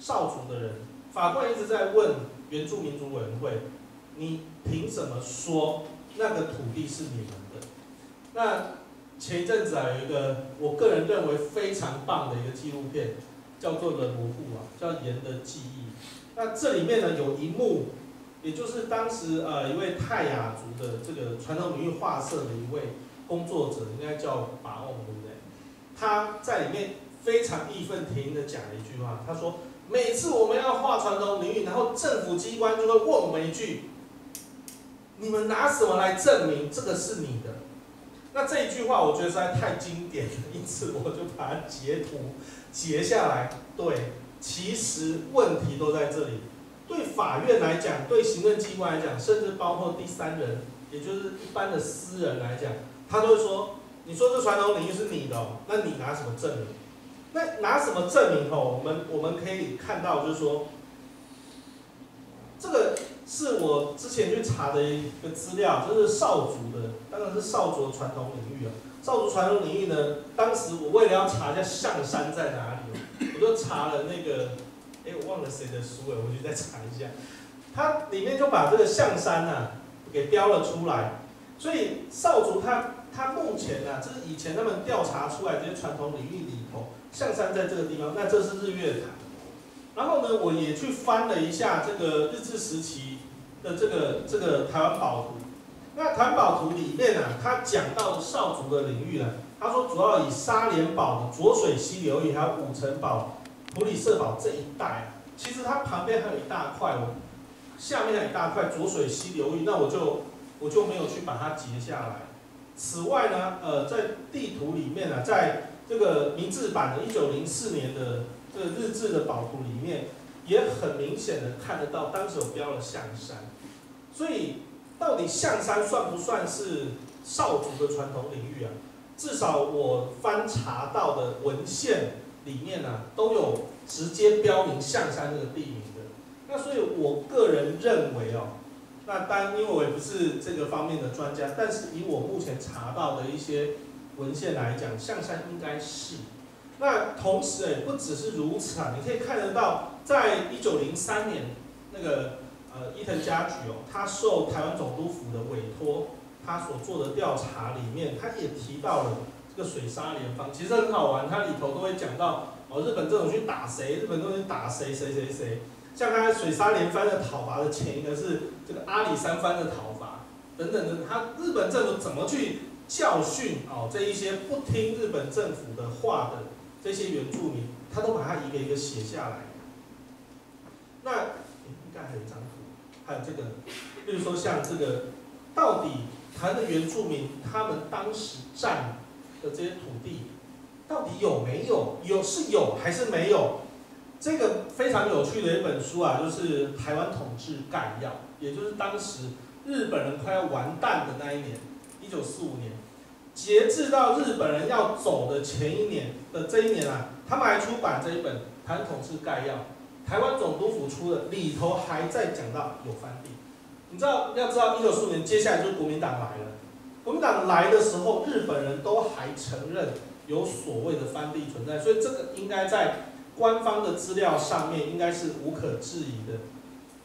少族的人，法官一直在问原住民族委员会，你凭什么说那个土地是你们的？那前一阵子啊，有一个我个人认为非常棒的一个纪录片，叫做《了罗布》啊，叫《盐的记忆》。那这里面呢，有一幕。也就是当时呃一位泰雅族的这个传统领域画社的一位工作者，应该叫把翁，对不对？他在里面非常义愤填膺的讲了一句话，他说：每次我们要画传统领域，然后政府机关就会问我们一句：你们拿什么来证明这个是你的？那这一句话我觉得实在太经典了，因此我就把它截图截下来。对，其实问题都在这里。对法院来讲，对行政机关来讲，甚至包括第三人，也就是一般的私人来讲，他都会说：你说这传统领域是你的，那你拿什么证明？那拿什么证明？吼，我们我们可以看到，就是说，这个是我之前去查的一个资料，就是少族的，当然是少族的传统领域啊。少族传统领域呢，当时我为了要查一下象山在哪里，我就查了那个。哎，我忘了谁的书了，我就再查一下。它里面就把这个象山呐给标了出来。所以少族他他目前呢，这是以前他们调查出来这些传统领域里，象山在这个地方，那这是日月潭。然后呢，我也去翻了一下这个日治时期的这个这个台湾宝图。那台湾宝图里面呢，它讲到少族的领域呢，他说主要以沙连堡的浊水溪流域，还有五城堡、普里社堡这一带。其实它旁边还有一大块，我下面还有一大块浊水溪流域，那我就我就没有去把它截下来。此外呢，呃，在地图里面呢，在这个明治版的1904年的这个日志的宝图里面，也很明显的看得到，当时有标了象山。所以，到底象山算不算是少族的传统领域啊？至少我翻查到的文献里面呢，都有直接标明象山这个地名的。那所以我个人认为哦。那当，因为我也不是这个方面的专家，但是以我目前查到的一些文献来讲，象山应该是。那同时，哎，不只是如此啊，你可以看得到，在一九零三年，那个呃伊藤家矩哦，他受台湾总督府的委托，他所做的调查里面，他也提到了这个水沙连方，其实很好玩，他里头都会讲到哦，日本政府去打谁，日本政府去打谁，谁谁谁。像他水沙连番的讨伐的前一个是这个阿里山番的讨伐等等的，他日本政府怎么去教训哦这一些不听日本政府的话的这些原住民，他都把它一个一个写下来。那应该还有一张图，还有这个，比如说像这个，到底台湾的原住民他们当时占的这些土地，到底有没有有是有还是没有？这个非常有趣的一本书啊，就是《台湾统治概要》，也就是当时日本人快要完蛋的那一年，一九四五年，截至到日本人要走的前一年的这一年啊，他们还出版这一本《台湾统治概要》，台湾总督府出的，里头还在讲到有番地。你知道，要知道一九四五年接下来就是国民党来了，国民党来的时候，日本人都还承认有所谓的番地存在，所以这个应该在。官方的资料上面应该是无可置疑的。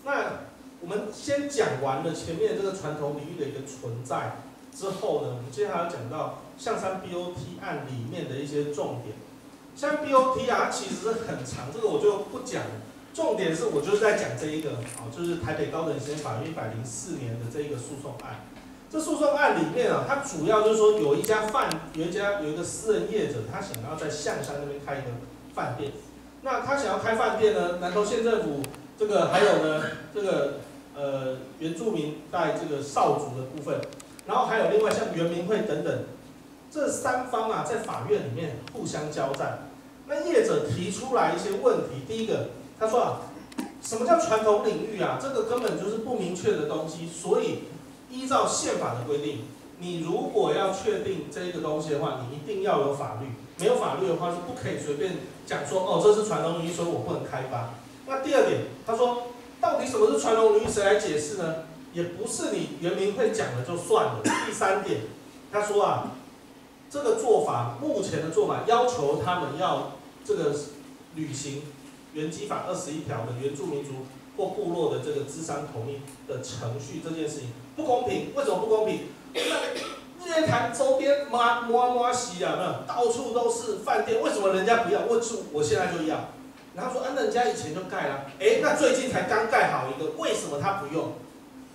那我们先讲完了前面这个传统领域的一个存在之后呢，我们接下来要讲到象山 BOT 案里面的一些重点。像 BOT 啊，其实是很长，这个我就不讲。重点是我就是在讲这一个，啊，就是台北高等行政法院一百零四年的这一个诉讼案。这诉讼案里面啊，它主要就是说有一家饭，有一家有一个私人业者，他想要在象山那边开一个饭店。那他想要开饭店呢？南投县政府这个还有呢，这个呃原住民在这个少族的部分，然后还有另外像原民会等等，这三方啊在法院里面互相交战。那业者提出来一些问题，第一个他说啊，什么叫传统领域啊？这个根本就是不明确的东西，所以依照宪法的规定，你如果要确定这个东西的话，你一定要有法律。没有法律的话是不可以随便讲说哦，这是传统领域，所以我不能开发。那第二点，他说到底什么是传统领域，谁来解释呢？也不是你原民会讲的就算了。第三点，他说啊，这个做法目前的做法要求他们要这个履行原基法二十一条的原住民族或部落的这个资商同意的程序，这件事情不公平。为什么不公平？那日月潭周边摸摸摸西啊，没有，到处都是饭店，为什么人家不要？我住，我现在就要。然后说，嗯，人家以前就盖了，哎，那最近才刚盖好一个，为什么他不用？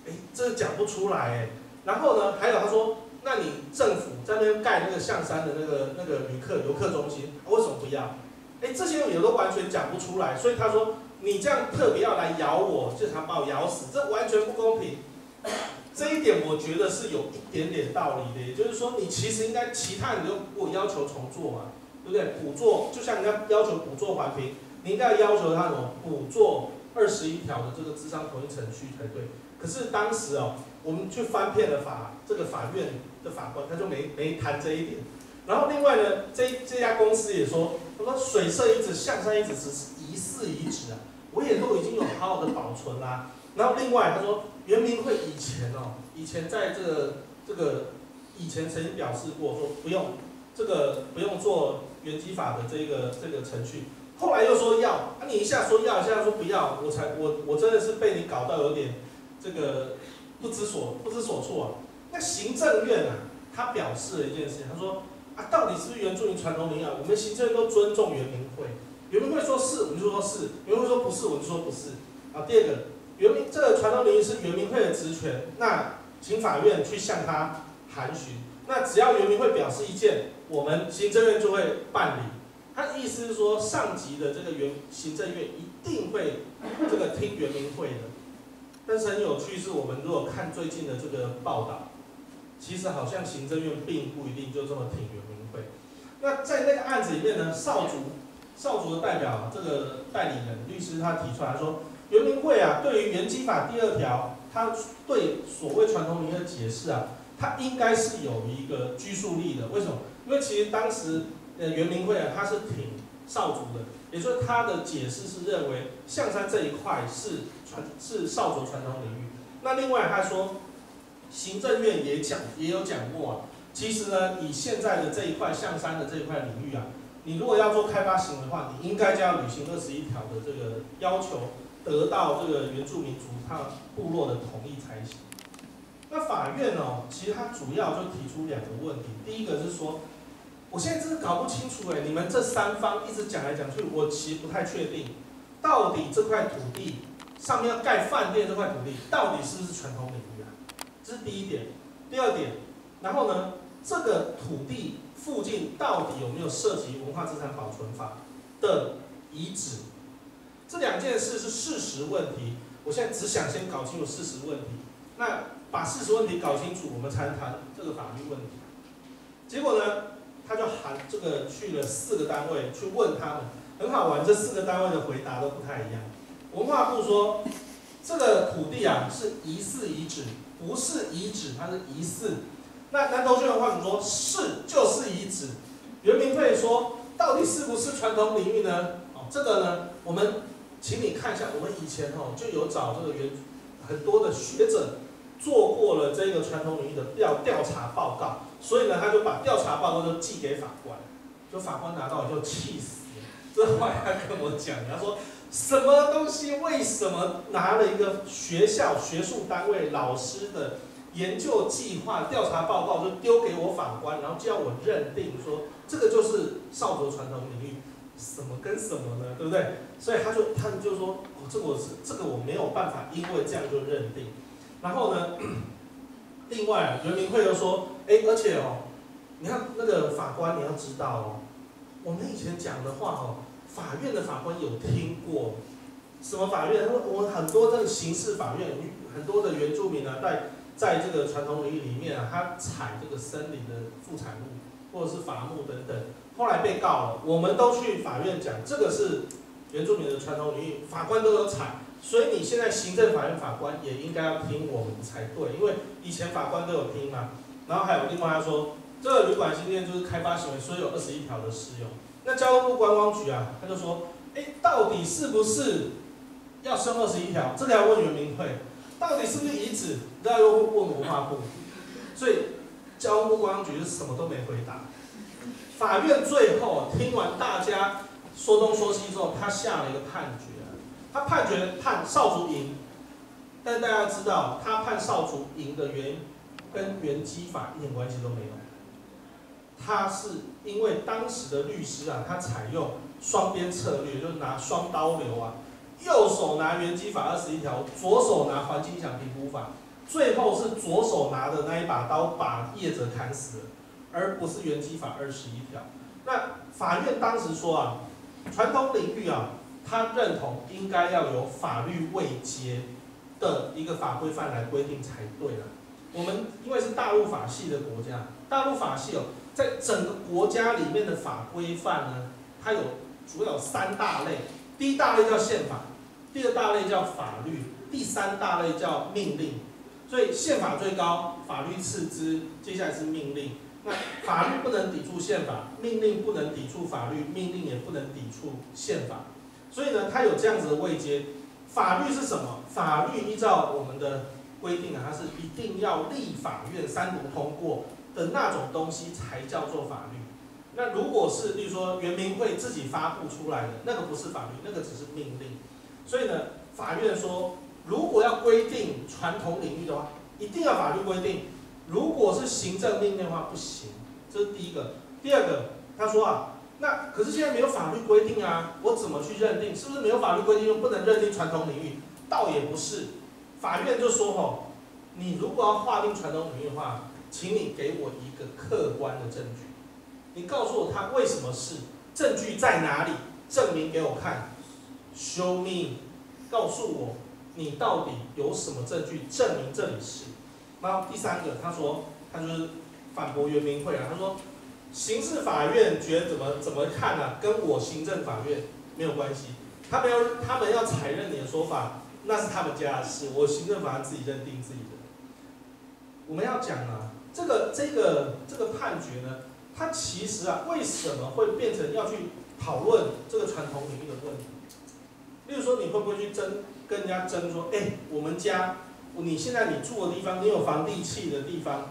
哎，这讲不出来哎。然后呢，还有他说，那你政府在那边盖那个象山的那个那个旅客游客中心，为什么不要？哎，这些也都完全讲不出来。所以他说，你这样特别要来咬我，就想把我咬死，这完全不公平。这一点我觉得是有一点点道理的，也就是说，你其实应该其他你就不要求重做嘛，对不对？补做就像人家要求补做环评，你应该要求他什么补做二十一条的这个智商同一程序才对。可是当时哦，我们去翻遍了法这个法院的法官，他就没没谈这一点。然后另外呢，这这家公司也说，他说水色遗址、象山遗址只是疑似遗址啊，我也都已经有好好的保存啦。然后另外他说。原民会以前哦，以前在这个这个以前曾经表示过说不用这个不用做原籍法的这个这个程序，后来又说要，啊你一下说要，一下说不要，我才我我真的是被你搞到有点这个不知所不知所措啊。那行政院啊，他表示了一件事情，他说啊，到底是不是原住民传统民啊？我们行政院都尊重原民会，原民会说是，我们就说是；原民会说不是，我们就说不是。啊，第二个，原民这个传统民是原民会的职权，那请法院去向他函询。那只要原民会表示意见，我们行政院就会办理。他的意思是说，上级的这个原行政院一定会这个听原民会的。但是很有趣是，我们如果看最近的这个报道，其实好像行政院并不一定就这么挺原民会。那在那个案子里面呢，少族少族的代表这个代理人律师他提出来说，原民会啊，对于原基法第二条，他对所谓传统民的解释啊，他应该是有一个拘束力的。为什么？因为其实当时呃原民会啊，他是挺少族的，也就是他的解释是认为象山这一块是传。是少族传统领域。那另外他说，行政院也讲也有讲过啊。其实呢，以现在的这一块象山的这一块领域啊，你如果要做开发行为的话，你应该就要履行二十一条的这个要求，得到这个原住民族他部落的同意才行。那法院哦，其实它主要就提出两个问题。第一个是说，我现在真的搞不清楚哎，你们这三方一直讲来讲去，我其实不太确定，到底这块土地。上面要盖饭店这块土地到底是不是传统领域啊？这是第一点。第二点，然后呢，这个土地附近到底有没有涉及文化资产保存法的遗址？这两件事是事实问题。我现在只想先搞清楚事实问题。那把事实问题搞清楚，我们才能谈这个法律问题。结果呢，他就喊这个去了四个单位去问他们，很好玩，这四个单位的回答都不太一样。文化部说，这个土地啊是疑似遗址，不是遗址，它是疑似。那南投县文化局说是，就是遗址。原民会说，到底是不是传统领域呢？哦，这个呢，我们请你看一下，我们以前哦就有找这个原很多的学者做过了这个传统领域的调调查报告，所以呢，他就把调查报告就寄给法官，就法官拿到就气死了。这话他跟我讲，他说。什么东西？为什么拿了一个学校、学术单位、老师的研究计划、调查报告，就丢给我法官，然后叫我认定说这个就是少族传统领域，什么跟什么呢？对不对？所以他就他就说，哦，这个我是这个我没有办法，因为这样就认定。然后呢，另外人民会又说，哎，而且哦，你看那个法官你要知道哦，我们以前讲的话哦。法院的法官有听过什么法院？我们很多这个刑事法院，很多的原住民呢，在在这个传统领域里面啊，他采这个森林的副产物或者是伐木等等，后来被告了，我们都去法院讲，这个是原住民的传统领域，法官都有采，所以你现在行政法院法官也应该要听我们才对，因为以前法官都有听嘛。然后还有另外他说，这个旅馆新店就是开发行为，所以有二十一条的适用。那交通部观光局啊，他就说，哎，到底是不是要升二十一条？这个要问原民会，到底是不是遗址？那要问文化部。所以交通部观光局是什么都没回答。法院最后听完大家说东说西之后，他下了一个判决，他判决判少族赢。但大家知道，他判少族赢的原因跟原基法一点关系都没有。他是因为当时的律师啊，他采用双边策略，就是拿双刀流啊，右手拿原基法二十一条，左手拿环境影响评估法，最后是左手拿的那一把刀把业者砍死，而不是原基法二十一条。那法院当时说啊，传统领域啊，他认同应该要有法律位阶的一个法规范来规定才对了。我们因为是大陆法系的国家，大陆法系哦。在整个国家里面的法规范呢，它有主要有三大类。第一大类叫宪法，第二大类叫法律，第三大类叫命令。所以宪法最高，法律次之，接下来是命令。那法律不能抵触宪法，命令不能抵触法律，命令也不能抵触宪法。所以呢，它有这样子的位阶。法律是什么？法律依照我们的规定啊，它是一定要立法院三读通过。的那种东西才叫做法律。那如果是，例如说原民会自己发布出来的，那个不是法律，那个只是命令。所以呢，法院说，如果要规定传统领域的话，一定要法律规定；如果是行政命令的话，不行。这是第一个。第二个，他说啊，那可是现在没有法律规定啊，我怎么去认定？是不是没有法律规定就不能认定传统领域？倒也不是，法院就说吼，你如果要划定传统领域的话，请你给我一个客观的证据，你告诉我它为什么是，证据在哪里？证明给我看，show me，告诉我你到底有什么证据证明这里是。然后第三个，他说他就是反驳圆明会啊，他说刑事法院觉得怎么怎么看呢、跟我行政法院没有关系，他们要他们要采认你的说法，那是他们家的事，我行政法院自己认定自己的。我们要讲啊，这个这个这个判决呢，它其实啊，为什么会变成要去讨论这个传统领域的问题？例如说，你会不会去争跟人家争说，哎，我们家你现在你住的地方，你有房地契的地方，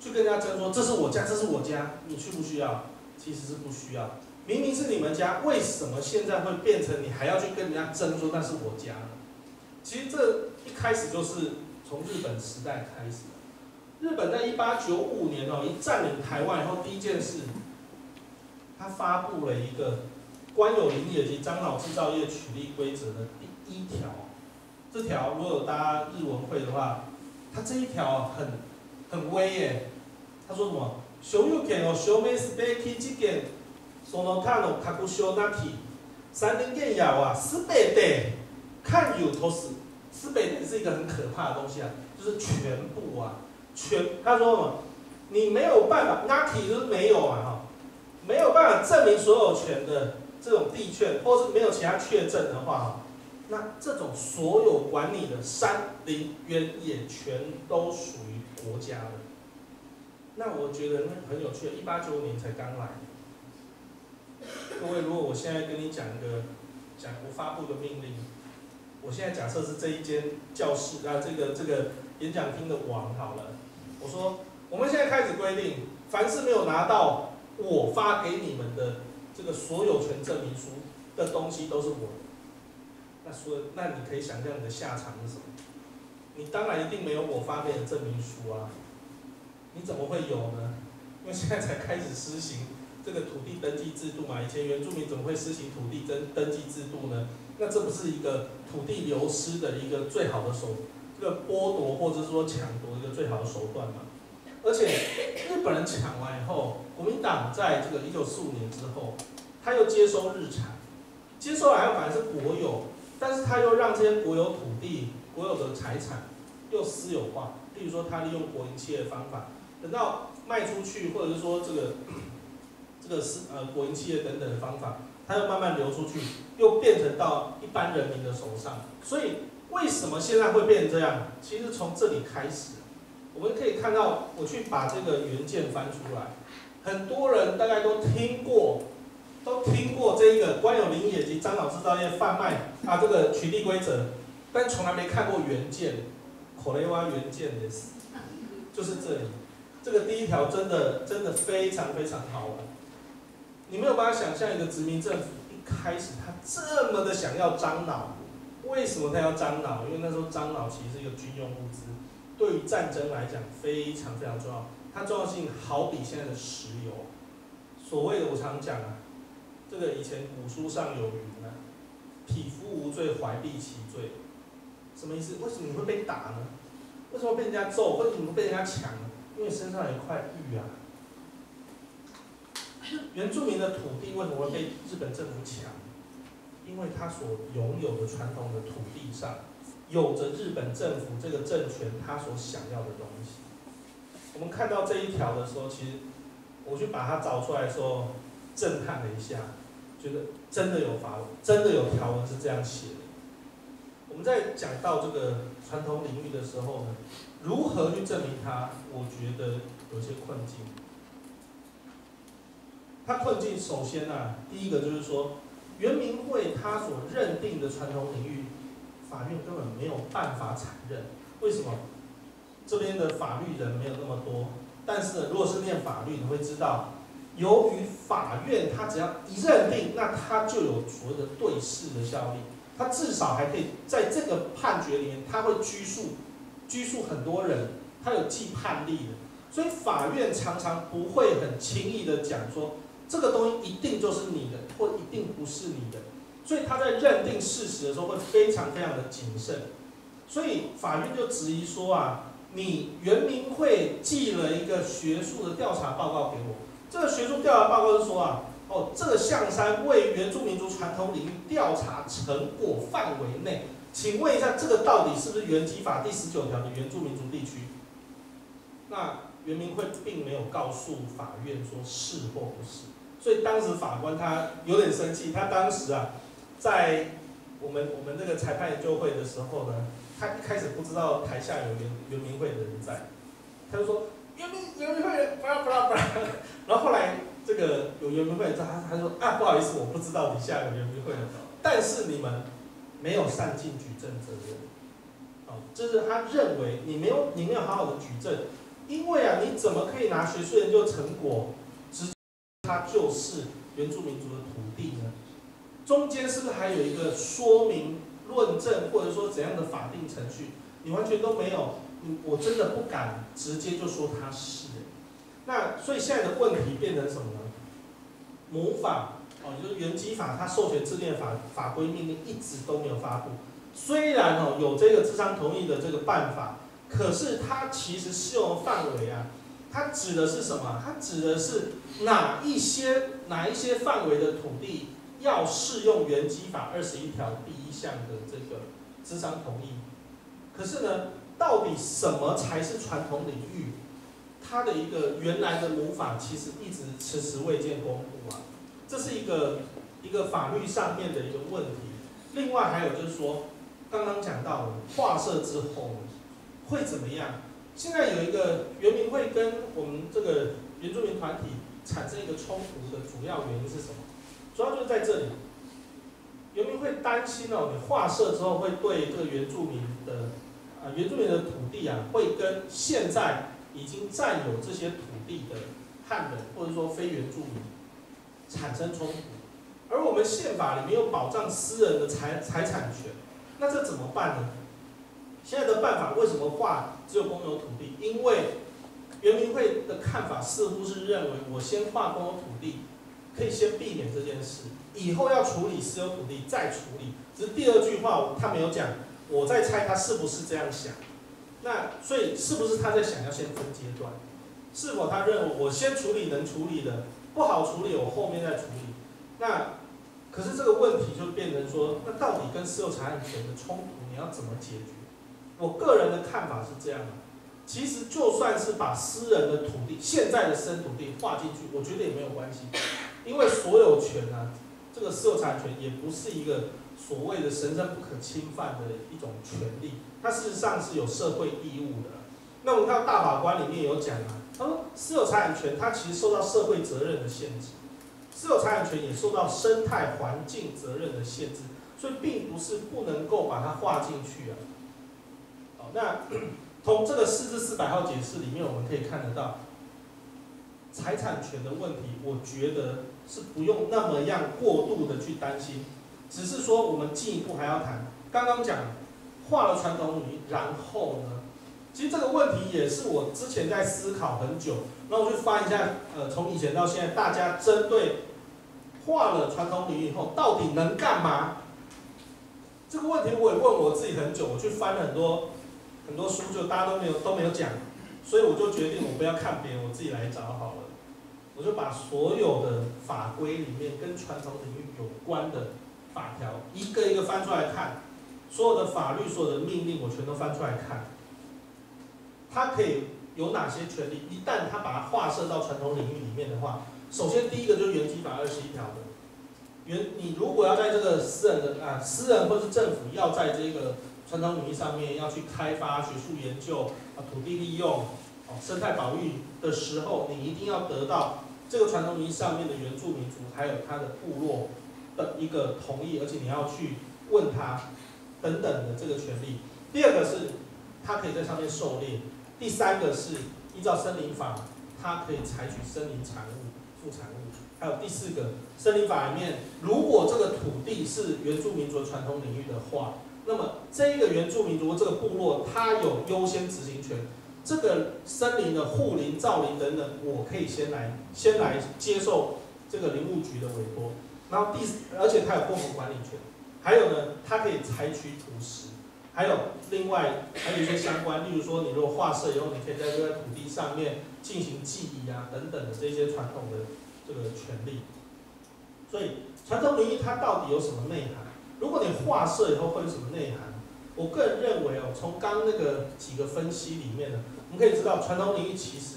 去跟人家争说这是我家，这是我家，你需不需要？其实是不需要。明明是你们家，为什么现在会变成你还要去跟人家争说那是我家？其实这一开始就是从日本时代开始的。日本在一八九五年哦，一占领台湾以后，第一件事，他发布了一个官有林业及樟脑制造业取缔规则的第一条。这条如果有大家日文会的话，它这一条很很威耶。他说什么？所有権を証明すべき事件その他の確証なき三人件咬啊，すべて 看有投死，すべて是一个很可怕的东西啊，就是全部啊。全他说什么？你没有办法 n a k i 就是没有啊哈，没有办法证明所有权的这种地券，或是没有其他确证的话哈，那这种所有管理的山林原野全都属于国家的。那我觉得那很有趣，一八九五年才刚来。各位，如果我现在跟你讲一个，讲我发布个命令， 我现在假设是这一间教室啊，这个这个演讲厅的王好了。我说，我们现在开始规定，凡是没有拿到我发给你们的这个所有权证明书的东西都是我的。那说，那你可以想象你的下场是什么？你当然一定没有我发给的证明书啊，你怎么会有呢？因为现在才开始施行这个土地登记制度嘛，以前原住民怎么会施行土地登登记制度呢？那这不是一个土地流失的一个最好的手，这个剥夺或者说抢夺一个最好的手段嘛。而且日本人抢完以后，国民党在这个一九四五年之后，他又接收日产，接收来反而是国有，但是他又让这些国有土地、国有的财产又私有化。例如说，他利用国营企业的方法，等到卖出去，或者是说这个这个私呃国营企业等等的方法，它又慢慢流出去，又变成到一般人民的手上。所以为什么现在会变成这样？其实从这里开始，我们可以看到，我去把这个原件翻出来，很多人大概都听过，都听过这一个关有林业及张老制造业贩卖啊这个取缔规则，但从来没看过原件。口雷蛙原件的是，就是这里，这个第一条真的真的非常非常好玩。你没有办法想象一个殖民政府一开始他这么的想要樟脑，为什么他要樟脑？因为那时候樟脑其实是一个军用物资，对于战争来讲非常非常重要。它重要性好比现在的石油。所谓的我常讲啊，这个以前古书上有云啊，匹夫无罪，怀璧其罪。什么意思？为什么你会被打呢？为什么被人家揍？为什么被人家抢？因为身上有块玉啊。原住民的土地为什么会被日本政府抢？因为他所拥有的传统的土地上，有着日本政府这个政权他所想要的东西。我们看到这一条的时候，其实我去把它找出来的时候，震撼了一下，觉得真的有法文，真的有条文是这样写的。我们在讲到这个传统领域的时候呢，如何去证明它？我觉得有些困境。他困境首先啊，第一个就是说，原民会他所认定的传统领域，法院根本没有办法承认。为什么？这边的法律人没有那么多。但是，如果是念法律，你会知道，由于法院他只要一认定，那他就有所谓的对事的效力。他至少还可以在这个判决里面，他会拘束拘束很多人，他有既判力的，所以法院常常不会很轻易的讲说这个东西一定就是你的，或一定不是你的。所以他在认定事实的时候会非常非常的谨慎。所以法院就质疑说啊，你原民会寄了一个学术的调查报告给我，这个学术调查报告是说啊，哦，这个象山为原住民族传统领域调查成果范围内，请问一下，这个到底是不是原基法第十九条的原住民族地区？那原民会并没有告诉法院说是或不是，所以当时法官他有点生气，他当时啊，在我们我们这个裁判研究会的时候呢。他一开始不知道台下有原原民会的人在，他就说原民原民会不要不要不要，然后后来这个有原民会的他他说啊不好意思我不知道底下有原民会的，但是你们没有善尽举证责任，哦，就是他认为你没有你没有好好的举证，因为啊你怎么可以拿学术研究成果它就是原住民族的土地呢？中间是不是还有一个说明？论证或者说怎样的法定程序，你完全都没有，我真的不敢直接就说它是。那所以现在的问题变成什么呢？母法哦，就是原基法，它授权制定法法规命令一直都没有发布。虽然哦有这个智商同意的这个办法，可是它其实适用范围啊，它指的是什么？它指的是哪一些哪一些范围的土地？要适用原基法二十一条第一项的这个智商同意，可是呢，到底什么才是传统领域？它的一个原来的母法其实一直迟迟未见公布啊，这是一个一个法律上面的一个问题。另外还有就是说，刚刚讲到划设之后会怎么样？现在有一个原民会跟我们这个原住民团体产生一个冲突的主要原因是什么？主要就是在这里，原民会担心哦，你划设之后会对这个原住民的啊原住民的土地啊，会跟现在已经占有这些土地的汉人或者说非原住民产生冲突。而我们宪法里面有保障私人的财财产权，那这怎么办呢？现在的办法为什么划只有公有土地？因为原民会的看法似乎是认为，我先划公有土地。可以先避免这件事，以后要处理私有土地再处理。只是第二句话他没有讲，我在猜他是不是这样想。那所以是不是他在想要先分阶段？是否他认为我先处理能处理的，不好处理我后面再处理？那可是这个问题就变成说，那到底跟私有财产权的冲突你要怎么解决？我个人的看法是这样的，其实就算是把私人的土地，现在的私人土地划进去，我觉得也没有关系。因为所有权呢，这个私有产权也不是一个所谓的神圣不可侵犯的一种权利，它事实上是有社会义务的。那我们看到大法官里面有讲啊，他说私有财产权它其实受到社会责任的限制，私有财产权也受到生态环境责任的限制，所以并不是不能够把它划进去啊。那 从这个四至四百号解释里面，我们可以看得到财产权的问题，我觉得。是不用那么样过度的去担心，只是说我们进一步还要谈。刚刚讲画了传统语，然后呢？其实这个问题也是我之前在思考很久。那我去翻一下，呃，从以前到现在，大家针对画了传统领域以后，到底能干嘛？这个问题我也问我自己很久。我去翻了很多很多书，就大家都没有都没有讲，所以我就决定我不要看别人，我自己来找好了。我就把所有的法规里面跟传统领域有关的法条一个一个翻出来看，所有的法律、所有的命令我全都翻出来看。它可以有哪些权利？一旦它把它划设到传统领域里面的话，首先第一个就是原基法二十一条的，原你如果要在这个私人的啊私人或是政府要在这个传统领域上面要去开发学术研究啊土地利用哦生态保育的时候，你一定要得到。这个传统民上面的原住民族还有他的部落的一个同意，而且你要去问他等等的这个权利。第二个是，他可以在上面狩猎。第三个是依照森林法，他可以采取森林产物、副产物。还有第四个，森林法里面，如果这个土地是原住民族传统领域的话，那么这一个原住民族这个部落，他有优先执行权。这个森林的护林、造林等等，我可以先来先来接受这个林务局的委托，然后第而且它有共同管理权，还有呢，它可以采取土石，还有另外还有一些相关，例如说你如果划设以后，你可以在这块土地上面进行记忆啊等等的这些传统的这个权利。所以传统林域它到底有什么内涵？如果你画设以后会有什么内涵？我个人认为哦，从刚那个几个分析里面呢，我们可以知道传统领域其实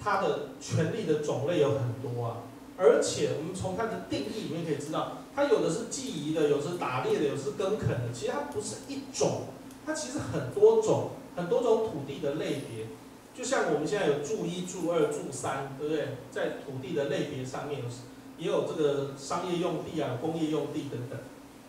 它的权利的种类有很多啊，而且我们从它的定义里面可以知道，它有的是记忆的，有的是打猎的，有的是耕垦的，其实它不是一种，它其实很多种，很多种土地的类别，就像我们现在有住一、住二、住三，对不对？在土地的类别上面，也有这个商业用地啊、工业用地等等，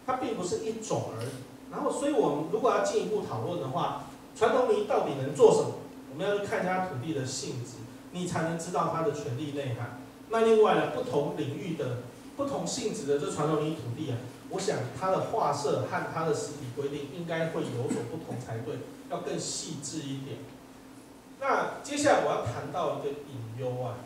它并不是一种而已。然后，所以我们如果要进一步讨论的话，传统林到底能做什么？我们要去看一下土地的性质，你才能知道它的权利内涵。那另外呢，不同领域的不同性质的这传统林土地啊，我想它的划设和它的实体规定应该会有所不同才对，要更细致一点。那接下来我要谈到一个隐忧啊，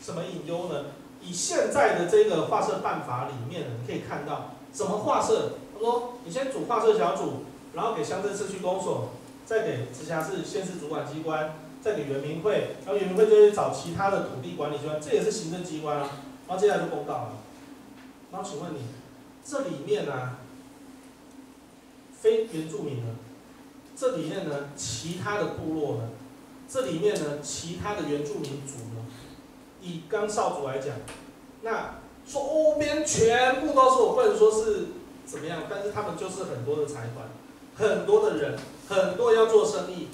什么隐忧呢？以现在的这个划设办法里面呢，你可以看到怎么划设。他说：“你先组划设小组，然后给乡镇社区公所，再给直辖市县市主管机关，再给原民会，然后原民会就会找其他的土地管理机关，这也是行政机关啊。然后接下来就公告了。然后请问你，这里面呢，非原住民呢？这里面呢，其他的部落呢？这里面呢，其他的原住民族呢？以刚少族来讲，那周边全部都是我不能说是。”怎么样？但是他们就是很多的财团，很多的人，很多要做生意。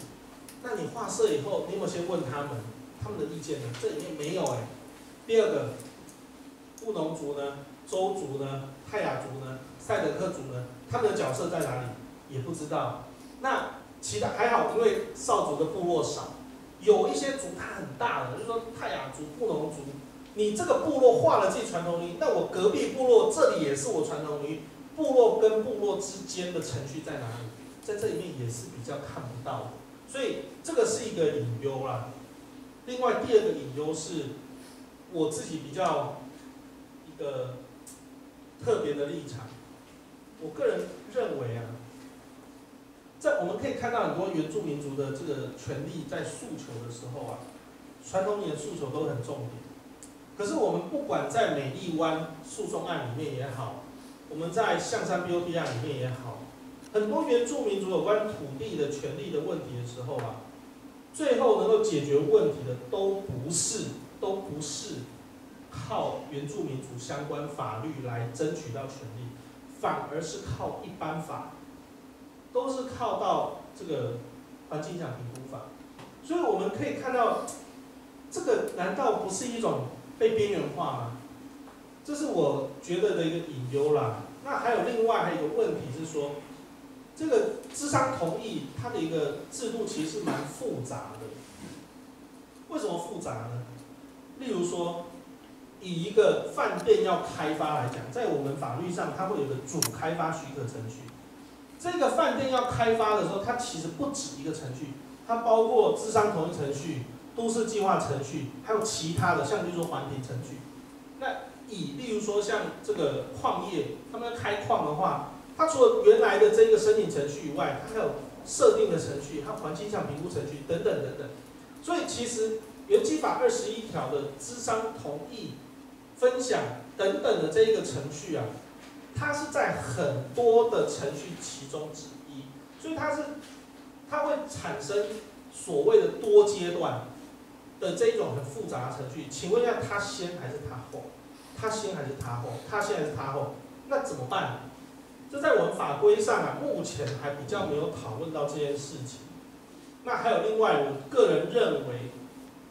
那你画设以后，你有没有先问他们他们的意见呢？这里面没有哎。第二个，布农族呢，周族呢，泰雅族呢，赛德克族呢，他们的角色在哪里？也不知道。那其他还好，因为少族的部落少，有一些族它很大的，就是说泰雅族、布农族，你这个部落划了自己传统领域，那我隔壁部落这里也是我传统领域。部落跟部落之间的程序在哪里？在这里面也是比较看不到的，所以这个是一个隐忧啦。另外第二个隐忧是，我自己比较一个特别的立场。我个人认为啊，在我们可以看到很多原住民族的这个权利在诉求的时候啊，传统的诉求都很重点。可是我们不管在美丽湾诉讼案里面也好。我们在象山 B O P 案里面也好，很多原住民族有关土地的权利的问题的时候啊，最后能够解决问题的都不是都不是靠原住民族相关法律来争取到权利，反而是靠一般法，都是靠到这个环境影响评估法。所以我们可以看到，这个难道不是一种被边缘化吗？这是我觉得的一个隐忧啦。那还有另外还有一个问题是说，这个智商同意它的一个制度其实蛮复杂的。为什么复杂呢？例如说，以一个饭店要开发来讲，在我们法律上它会有个主开发许可程序。这个饭店要开发的时候，它其实不止一个程序，它包括智商同意程序、都市计划程序，还有其他的，像比如说环评程序。那以例如说像这个矿业，他们开矿的话，它除了原来的这个申请程序以外，它还有设定的程序，还有环境项评估程序等等等等。所以其实原基法二十一条的资商同意、分享等等的这一个程序啊，它是在很多的程序其中之一，所以它是它会产生所谓的多阶段的这一种很复杂的程序。请问一下，他先还是他后？他先还是他后？他先还是他后？那怎么办？这在我们法规上啊，目前还比较没有讨论到这件事情。那还有另外，我个人认为，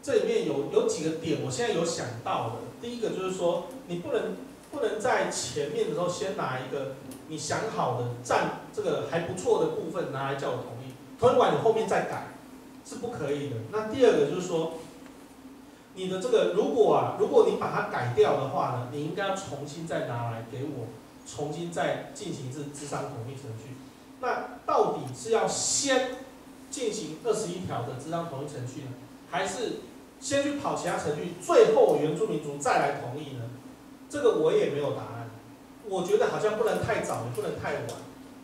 这里面有有几个点，我现在有想到的。第一个就是说，你不能不能在前面的时候先拿一个你想好的占这个还不错的部分拿来叫我同意，同意完你后面再改是不可以的。那第二个就是说。你的这个，如果啊，如果你把它改掉的话呢，你应该要重新再拿来给我，重新再进行一次智商同意程序。那到底是要先进行二十一条的这张同意程序呢？还是先去跑其他程序，最后原住民族再来同意呢？这个我也没有答案。我觉得好像不能太早，也不能太晚。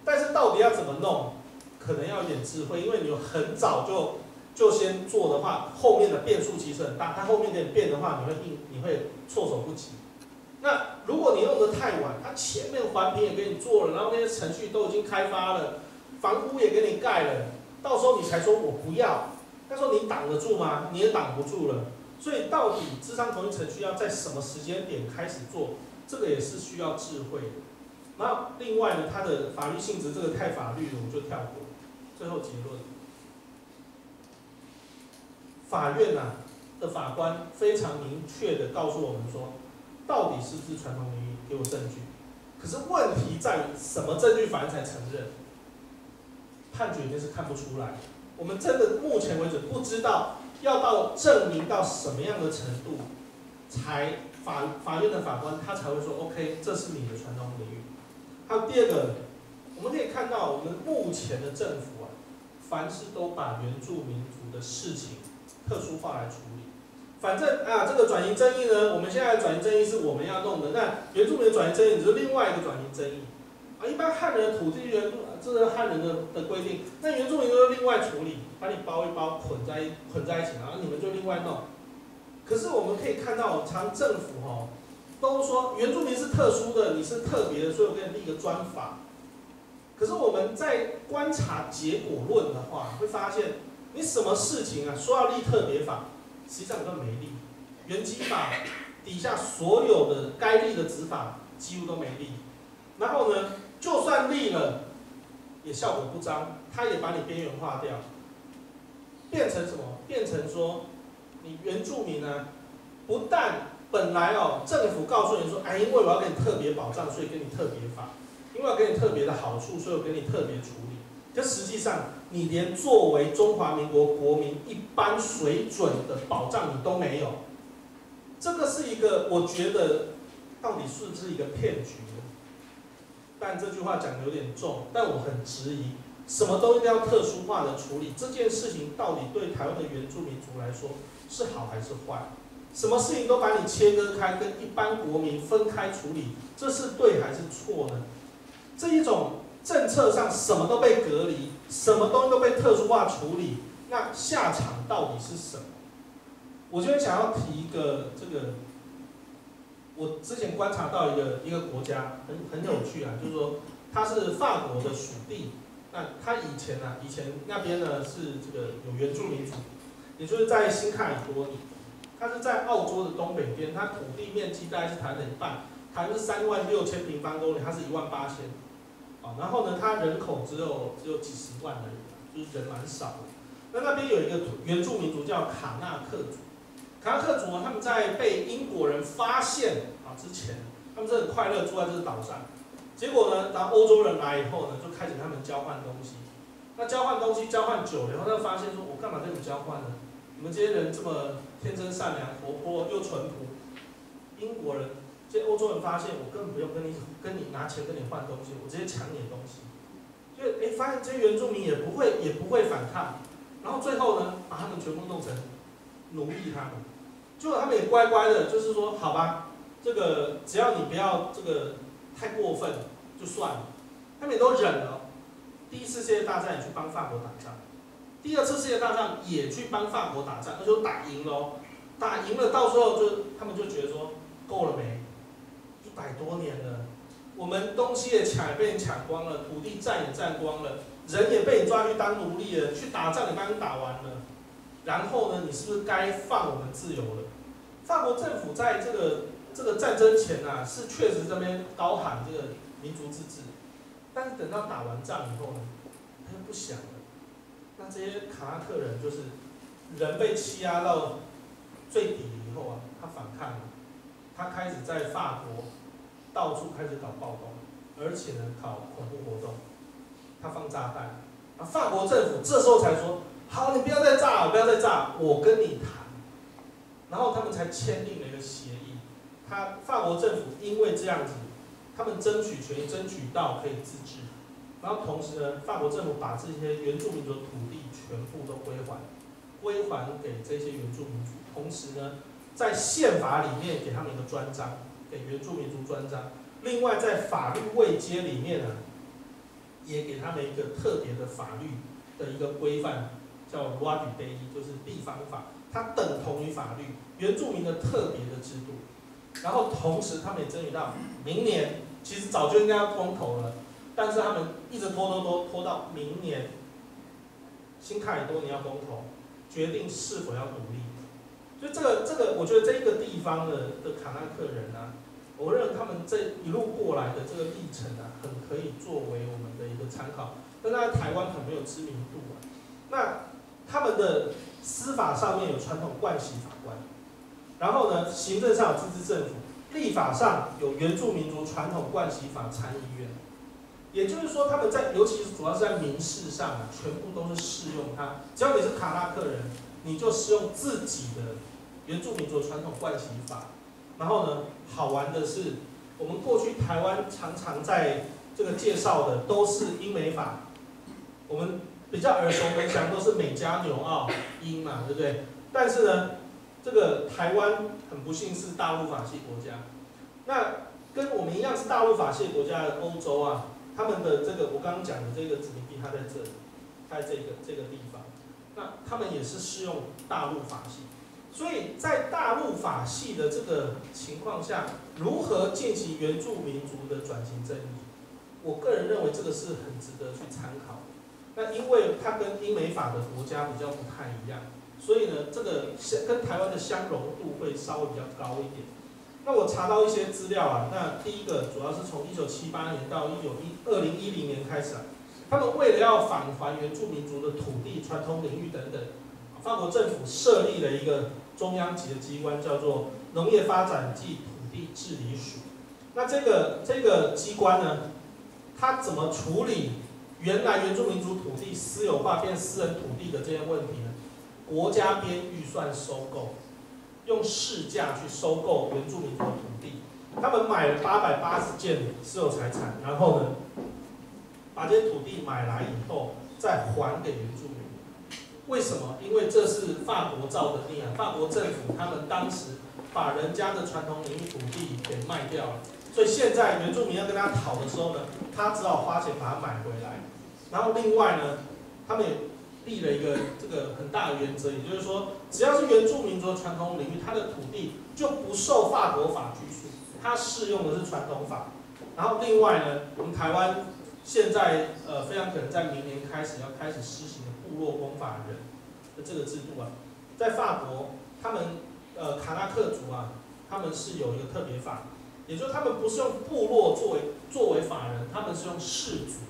但是到底要怎么弄，可能要有点智慧，因为你很早就就先做的话，后面的变数其实很大。它后面给你变的话，你会应你会措手不及。那如果你弄得太晚，它前面环评也给你做了，然后那些程序都已经开发了，房屋也给你盖了，到时候你才说我不要，那时候你挡得住吗？你也挡不住了。所以到底智商同意程序要在什么时间点开始做，这个也是需要智慧的。然后另外呢，它的法律性质这个太法律了，我就跳过。最后结论，法院呐、的法官非常明确的告诉我们说，到底是不是传统领域，给我证据。可是问题在于什么证据法院才承认？判决已经是看不出来。我们真的目前为止不知道要到证明到什么样的程度，才法法院的法官他才会说 OK，这是你的传统领域。还有第二个，我们可以看到我们目前的政府啊，凡事都把原住民族的事情特殊化来处理。反正啊，这个转移争议呢，我们现在转移争议是我们要弄的，那原住民的转移争议只是另外一个转移争议。啊，一般汉人的土地原，这是汉人的的规定，那原住民都是另外处理，把你包一包，捆在捆在一起，然后你们就另外弄。可是我们可以看到，常政府哦，都说原住民是特殊的，你是特别的，所以我给你立个专法。可是我们在观察结果论的话，会发现你什么事情啊，说要立特别法，实际上都没立。原基法底下所有的该立的执法几乎都没立。然后呢，就算立了，也效果不彰，它也把你边缘化掉，变成什么？变成说，你原住民呢，不但本来哦，政府告诉你说，哎，因为我要给你特别保障，所以给你特别法，因为要给你特别的好处，所以我给你特别处理。这实际上，你连作为中华民国国民一般水准的保障你都没有。这个是一个，我觉得到底是不是一个骗局呢？但这句话讲的有点重，但我很质疑，什么都一定要特殊化的处理，这件事情到底对台湾的原住民族来说是好还是坏？什么事情都把你切割开，跟一般国民分开处理，这是对还是错呢？这一种政策上什么都被隔离，什么东西都被特殊化处理，那下场到底是什么？我今天想要提一个这个。我之前观察到一个一个国家很很有趣啊，就是说它是法国的属地，那它以前呢、以前那边呢是这个有原住民族，也就是在新喀里多尼，它是在澳洲的东北边，它土地面积大概是台湾的一半，台湾是三万六千平方公里，它是一万八千，然后呢它人口只有只有几十万而已，就是人蛮少的。那那边有一个原住民族叫卡纳克族。卡纳克族呢，他们在被英国人发现啊之前，他们是很快乐住在这个岛上。结果呢，当欧洲人来以后呢，就开始跟他们交换东西。那交换东西交换久了以后，他就发现说：“我干嘛跟你交换呢？你们这些人这么天真善良、活泼又淳朴。”英国人、这些欧洲人发现，我根本不用跟你跟你拿钱跟你换东西，我直接抢你的东西。就哎，发现这些原住民也不会也不会反抗，然后最后呢，把他们全部弄成奴役他们。结果他们也乖乖的，就是说，好吧，这个只要你不要这个太过分，就算了。他们也都忍了。第一次世界大战也去帮法国打仗，第二次世界大战也去帮法国打仗，而且打赢了。打赢了，到时候就他们就觉得说，够了没？百多年了，我们东西也抢也被你抢光了，土地占也占光了，人也被你抓去当奴隶了，去打仗也帮你打完了。然后呢，你是不是该放我们自由了？法国政府在这个这个战争前呐、啊，是确实这边高喊这个民族自治，但是等到打完仗以后呢，他就不想了。那这些卡拉克人就是人被欺压到最底以后啊，他反抗了，他开始在法国到处开始搞暴动，而且呢搞恐怖活动，他放炸弹，啊，法国政府这时候才说。好，你不要再炸了，不要再炸，我跟你谈，然后他们才签订了一个协议。他法国政府因为这样子，他们争取权益，争取到可以自治，然后同时呢，法国政府把这些原住民的土地全部都归还，归还给这些原住民族。同时呢，在宪法里面给他们一个专章，给原住民族专章。另外，在法律位阶里面呢，也给他们一个特别的法律的一个规范，叫 “Loi du pays”，就是地方法，它等同于法律，原住民的特别的制度。然后同时，他们也争取到明年，其实早就应该要公投了，但是他们一直拖拖拖拖到明年，新卡尔多尼亚公投，决定是否要独立。所以这个这个，我觉得这一个地方的的卡纳克人啊。我认为他们这一路过来的这个历程啊，很可以作为我们的一个参考。但在台湾很没有知名度啊。那他们的司法上面有传统惯习法官，然后呢，行政上有自治政府，立法上有原住民族传统惯习法参议院。也就是说，他们在尤其是主要是在民事上啊，全部都是适用它。只要你是卡拉克人，你就适用自己的原住民族传统惯习法。然后呢，好玩的是，我们过去台湾常常在这个介绍的都是英美法，我们比较耳熟能详都是美加纽澳英嘛，对不对？但是呢，这个台湾很不幸是大陆法系国家，那跟我们一样是大陆法系国家的欧洲啊，他们的这个我刚刚讲的这个殖民地，它在这里，在这个这个地，那他们也是适用大陆法系。所以在大陆法系的这个情况下，如何进行原住民族的转型正义？我个人认为这个是很值得去参考。那因为它跟英美法的国家比较不太一样，所以呢，这个相跟台湾的相容度会稍微比较高一点。那我查到一些资料啊，那第一个主要是从一九七八年到一九一二零一零年开始啊，他们为了要返还原住民族的土地、传统领域等等，法国政府设立了一个。中央级的机关叫做农业发展暨土地治理署。那这个这个机关呢，它怎么处理原来原住民族土地私有化变私人土地的这些问题呢？国家编预算收购，用市价去收购原住民族的土地。他们买了八百八十件私有财产，然后呢，把这些土地买来以后再还给原住民。为什么？因为这是法国造的地啊！法国政府他们当时把人家的传统领域土地给卖掉了，所以现在原住民要跟他讨的时候呢，他只好花钱把它买回来。然后另外呢，他们也立了一个这个很大的原则，也就是说，只要是原住民族传统领域，它的土地就不受法国法拘束，它适用的是传统法。然后另外呢，我们台湾现在呃非常可能在明年开始要开始施行。部落公法人的这个制度啊，在法国，他们呃卡纳克族啊，他们是有一个特别法，也就是他们不是用部落作为作为法人，他们是用氏族，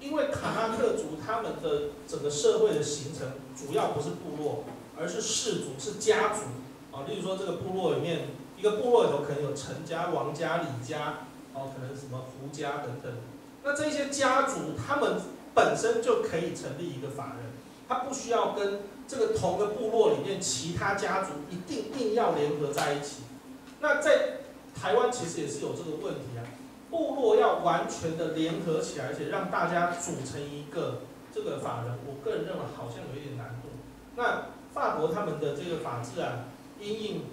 因为卡纳克族他们的整个社会的形成主要不是部落，而是氏族，是家族啊。例如说这个部落里面，一个部落里头可能有陈家、王家、李家，哦，可能什么胡家等等，那这些家族他们。本身就可以成立一个法人，他不需要跟这个同个部落里面其他家族一定硬要联合在一起。那在台湾其实也是有这个问题啊，部落要完全的联合起来，而且让大家组成一个这个法人，我个人认为好像有一点难度。那法国他们的这个法制啊，因应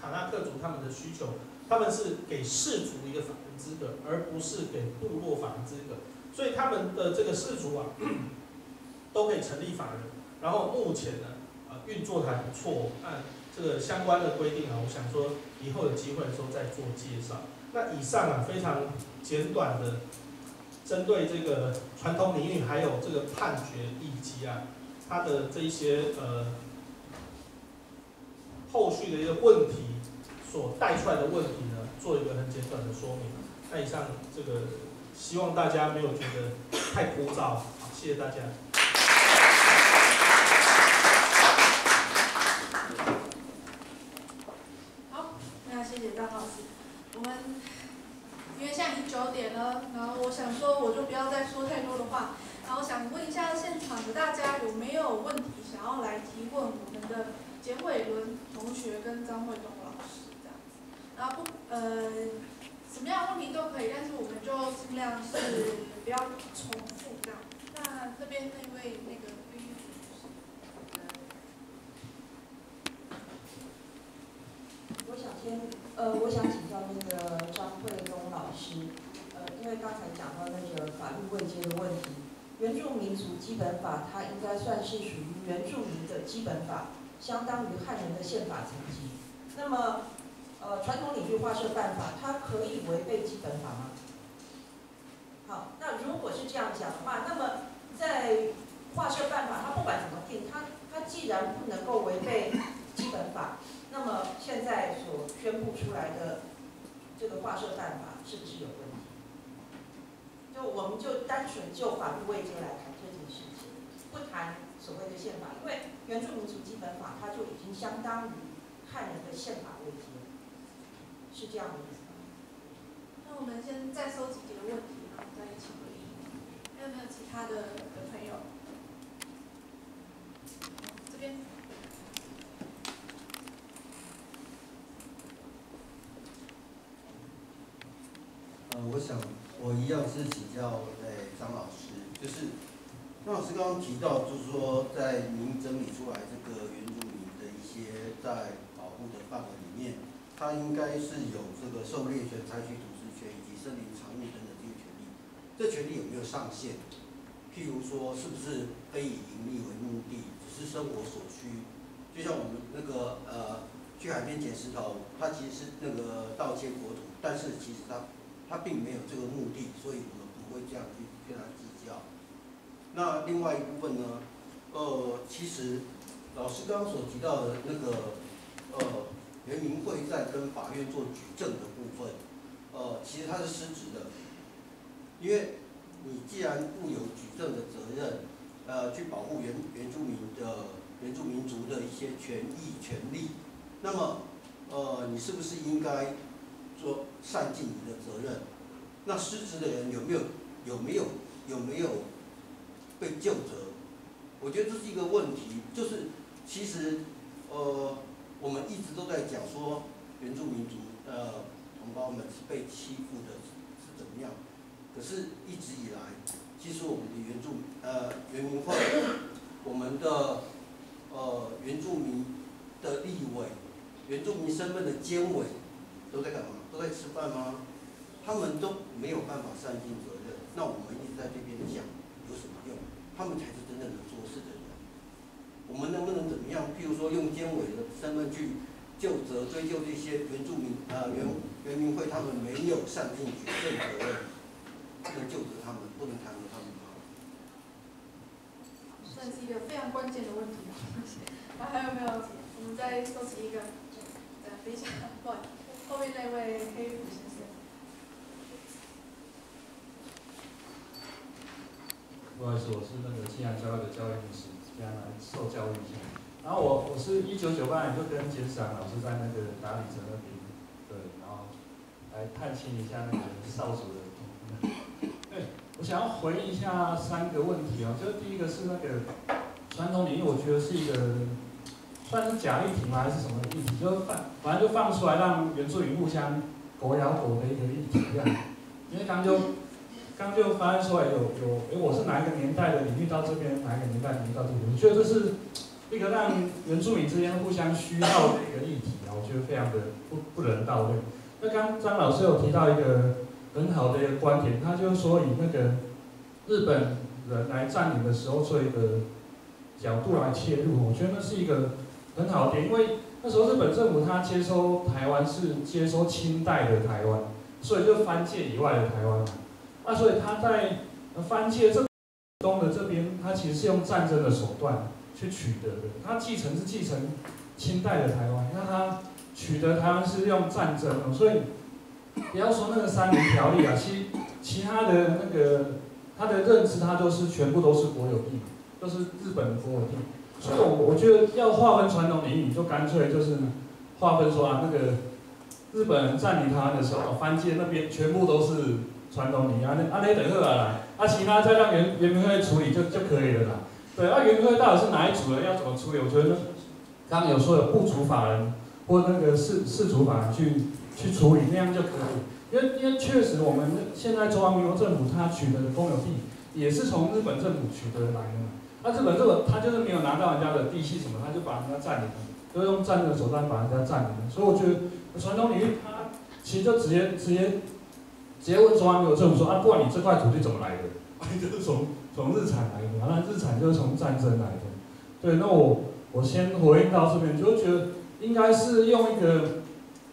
卡纳克族他们的需求，他们是给氏族一个法资格，而不是给部落法人资格。所以他们的这个氏族啊，都可以成立法人，然后目前呢，啊运作还不错。按这个相关的规定啊，我想说以后有机会的时候再做介绍。那以上啊非常简短的，针对这个传统领域还有这个判决以及啊它的这一些呃后续的一个问题所带出来的问题呢，做一个很简短的说明。那以上这个。希望大家没有觉得太枯燥，好，谢谢大家。好，那谢谢张老师。我们因为现在已经九点了，然后我想说，我就不要再说太多的话，然后想问一下现场的大家有没有问题想要来提问我们的简伟伦同学跟张慧东老师这样子，然后不呃。什么样的问题都可以，但是我们就尽量是不要重复这样。那那边那位那个，我想先，呃，我想请教那个张慧东老师，呃，因为刚才讲到那个法律位阶的问题，原住民族基本法它应该算是属于原住民的基本法，相当于汉人的宪法层级。那么，呃，传统领域划设办法，它可以违背基本法吗？好，那如果是这样讲的话，那么在划设办法，它不管怎么定，它它既然不能够违背基本法，那么现在所宣布出来的这个划设办法是不是有问题？就我们就单纯就法律位阶来谈这件事情，不谈所谓的宪法，因为原住民族基本法它就已经相当于汉人的宪法位阶，是这样的意思吗？那我们先再收集几个问题，然后再一起回应。还有没有其他的的朋友？这边。呃，我想我一样是请教诶张老师，就是张老师刚刚提到，就是说在您整理出来这个原住民的一些在保护的范围里面，他应该是有这个狩猎权、采取土质权以及森林常务等等这些权利，这权利有没有上限？譬如说，是不是非以盈利为目的，只是生活所需？就像我们那个呃去海边捡石头，他其实是那个盗窃国土，但是其实他他并没有这个目的，所以我们不会这样去跟他计较。那另外一部分呢，呃，其实老师刚刚所提到的那个呃原民会在跟法院做举证的部分，呃，其实它是失职的，因为你既然负有举证的责任，呃，去保护原原住民的原住民族的一些权益权利，那么呃，你是不是应该做善尽你的责任？那失职的人有没有有没有有没有被救责？我觉得这是一个问题，就是其实呃，我们一直都在讲说原住民族呃同胞们是被欺负的，是怎么样？可是，一直以来，其实我们的原住呃原民会，我们的呃原住民的立委，原住民身份的监委，都在干嘛？都在吃饭吗？他们都没有办法善尽责任。那我们一直在这边讲，有什么用？他们才。我们能不能怎么样？譬如说，用监委的身份去就责追究这些原住民呃原原民会他们没有善尽举证责任。不能就责他们，不能弹劾他们吗？算是一个非常关键的问题。那 还有没有？我们再收集一个。呃，等一下，不好意思，后面那位黑虎先生。不好意思，我是那个青阳教育的教育牧师，来受教育一下。然后我我是一九九八年就跟简史老师在那个达里城那边，对，然后来探亲一下那个少主的。对，我想要回应一下三个问题哦，就是第一个是那个传统领域，我觉得是一个算是假议题吗，还是什么议题？就是放，反正就放出来让原住民互相狗咬狗的一个议题这样。因为刚就刚就发现出来有有，哎，我是哪一个年代的领域到这边，哪一个年代领域到这边，我觉得这是一个让原住民之间互相需要的一个议题啊，我觉得非常的不不人道对。那刚张老师有提到一个。很好的一个观点，他就是说以那个日本人来占领的时候做一个角度来切入，我觉得那是一个很好的点，因为那时候日本政府他接收台湾是接收清代的台湾，所以就藩界以外的台湾，那所以他在藩界这东的这边，他其实是用战争的手段去取得的，他继承是继承清代的台湾，那他取得台湾是用战争，所以。不要说那个三民条例啊，其其他的那个他的认知，他都是全部都是国有地，都是日本的国有地。所以，我我觉得要划分传统领域，就干脆就是划分说啊，那个日本占领台湾的时候，番界那边全部都是传统领域，啊那啊那等会啊，啊其他再让原原民会处理就就可以了啦。对，啊原民会到底是哪一组人要怎么处理？我觉得刚有说有部族法人或那个氏氏族法人去。去处理那样就可以，因为因为确实我们现在中华民国政府它取得的公有地也是从日本政府取得来的嘛。那日本政府他就是没有拿到人家的地契什么，他就把人家占领了，就用战略手段把人家占领了。所以我觉得传统领域它其实就直接直接直接问中华民国政府说啊，不管你这块土地怎么来的，就是从从日产来的，那日产就是从战争来的。对，那我我先回应到这边，就觉得应该是用一个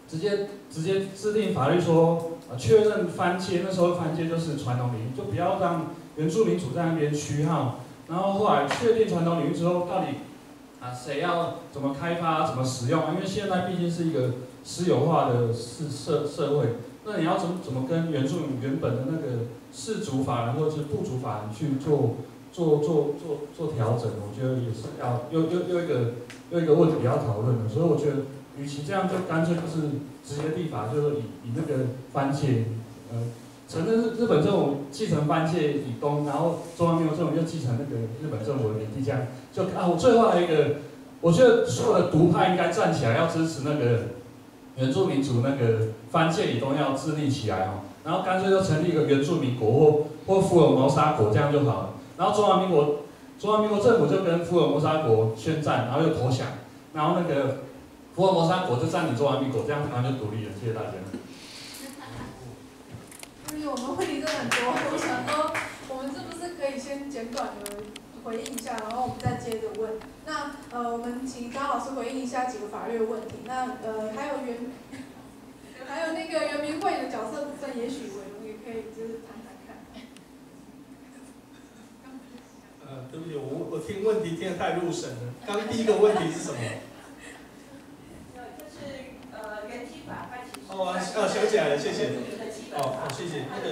直接直接制定法律说啊，确认翻界，那时候翻界就是传统领域，就不要让原住民主在那边区号。然后后来确定传统领域之后，到底啊谁要怎么开发、怎么使用？因为现在毕竟是一个私有化的社社社会，那你要怎么怎么跟原住民原本的那个氏族法人或者是部族法人去做做做做做调整？我觉得也是要又又又一个又一个问题要讨论的。所以我觉得，与其这样，就干脆就是直接立法，就是以以那个番茄，呃。承认日日本政府继承藩界以东，然后中央民国政府又继承那个日本政府的领地，这样就啊，我最后还有一个，我觉得所有的独派应该站起来，要支持那个原住民族那个藩界以东要自立起来哦，然后干脆就成立一个原住民国或或福尔摩沙国这样就好了，然后中华民国中华民国政府就跟福尔摩沙国宣战，然后又投降，然后那个福尔摩沙国就占领中华民国，这样台湾就独立了，谢谢大家。因为我们问题真很多，我想说，我们是不是可以先简短的回应一下，然后我们再接着问。那呃，我们请张老师回应一下几个法律的问题。那呃，还有原，还有那个原民会的角色部分，也许我们也可以就是谈谈看。呃，对不起，我我听问题听得太入神了。刚第一个问题是什么？就是呃，原基法它其实哦哦，想起来了，谢谢。哦，好，谢谢。那个，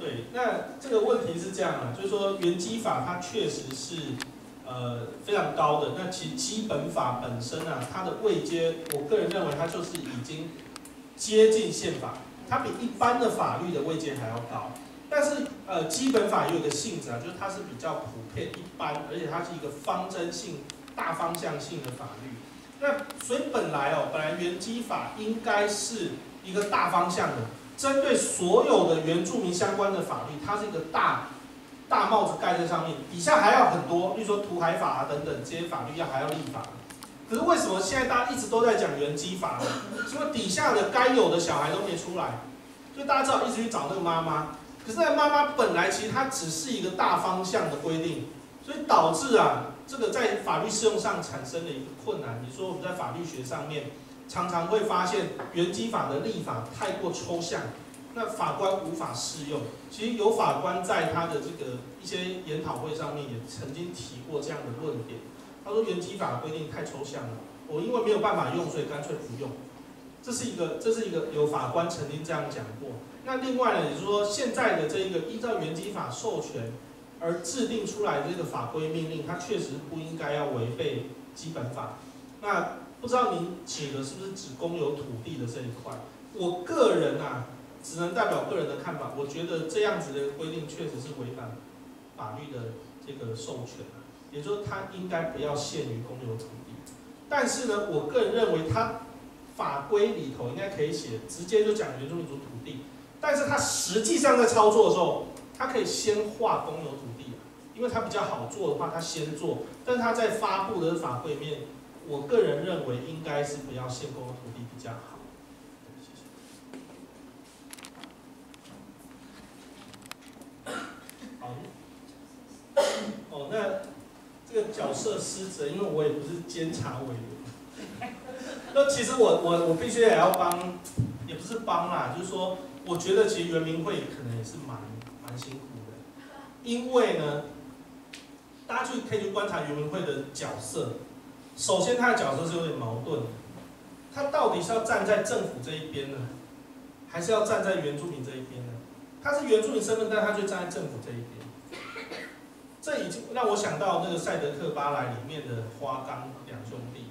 对，那这个问题是这样啊，就是说原基法它确实是呃非常高的。那其基本法本身啊，它的位阶，我个人认为它就是已经接近宪法，它比一般的法律的位阶还要高。但是呃，基本法也有个性质啊，就是它是比较普遍一般，而且它是一个方针性、大方向性的法律。那所以本来哦，本来原基法应该是一个大方向的。针对所有的原住民相关的法律，它是一个大大帽子盖在上面，底下还要很多，比如说土海法啊等等这些法律要还要立法。可是为什么现在大家一直都在讲原基法呢？因为底下的该有的小孩都没出来，所以大家只好一直去找那个妈妈。可是那妈妈本来其实它只是一个大方向的规定，所以导致啊这个在法律适用上产生了一个困难。你说我们在法律学上面。常常会发现原基法的立法太过抽象，那法官无法适用。其实有法官在他的这个一些研讨会上面也曾经提过这样的论点。他说原基法规定太抽象了，我因为没有办法用，所以干脆不用。这是一个，这是一个有法官曾经这样讲过。那另外呢，也就是说现在的这一个依照原基法授权而制定出来的这个法规命令，它确实不应该要违背基本法。那不知道您指的是不是指公有土地的这一块？我个人啊，只能代表个人的看法。我觉得这样子的规定确实是违反法律的这个授权啊也就是它应该不要限于公有土地。但是呢，我个人认为它法规里头应该可以写，直接就讲原住民族土地。但是它实际上在操作的时候，它可以先划公有土地啊，因为它比较好做的话，它先做。但是它在发布的法规面。我个人认为应该是不要限购土地比较好。好。哦，那这个角色失责，因为我也不是监察委员。那其实我我我必须也要帮，也不是帮啦，就是说，我觉得其实圆明会可能也是蛮蛮辛苦的，因为呢，大家去可以去观察圆明会的角色。首先，他的角色是有点矛盾的。他到底是要站在政府这一边呢，还是要站在原住民这一边呢？他是原住民身份，但他就站在政府这一边。这已经让我想到那个《赛德克巴莱》里面的花岗两兄弟，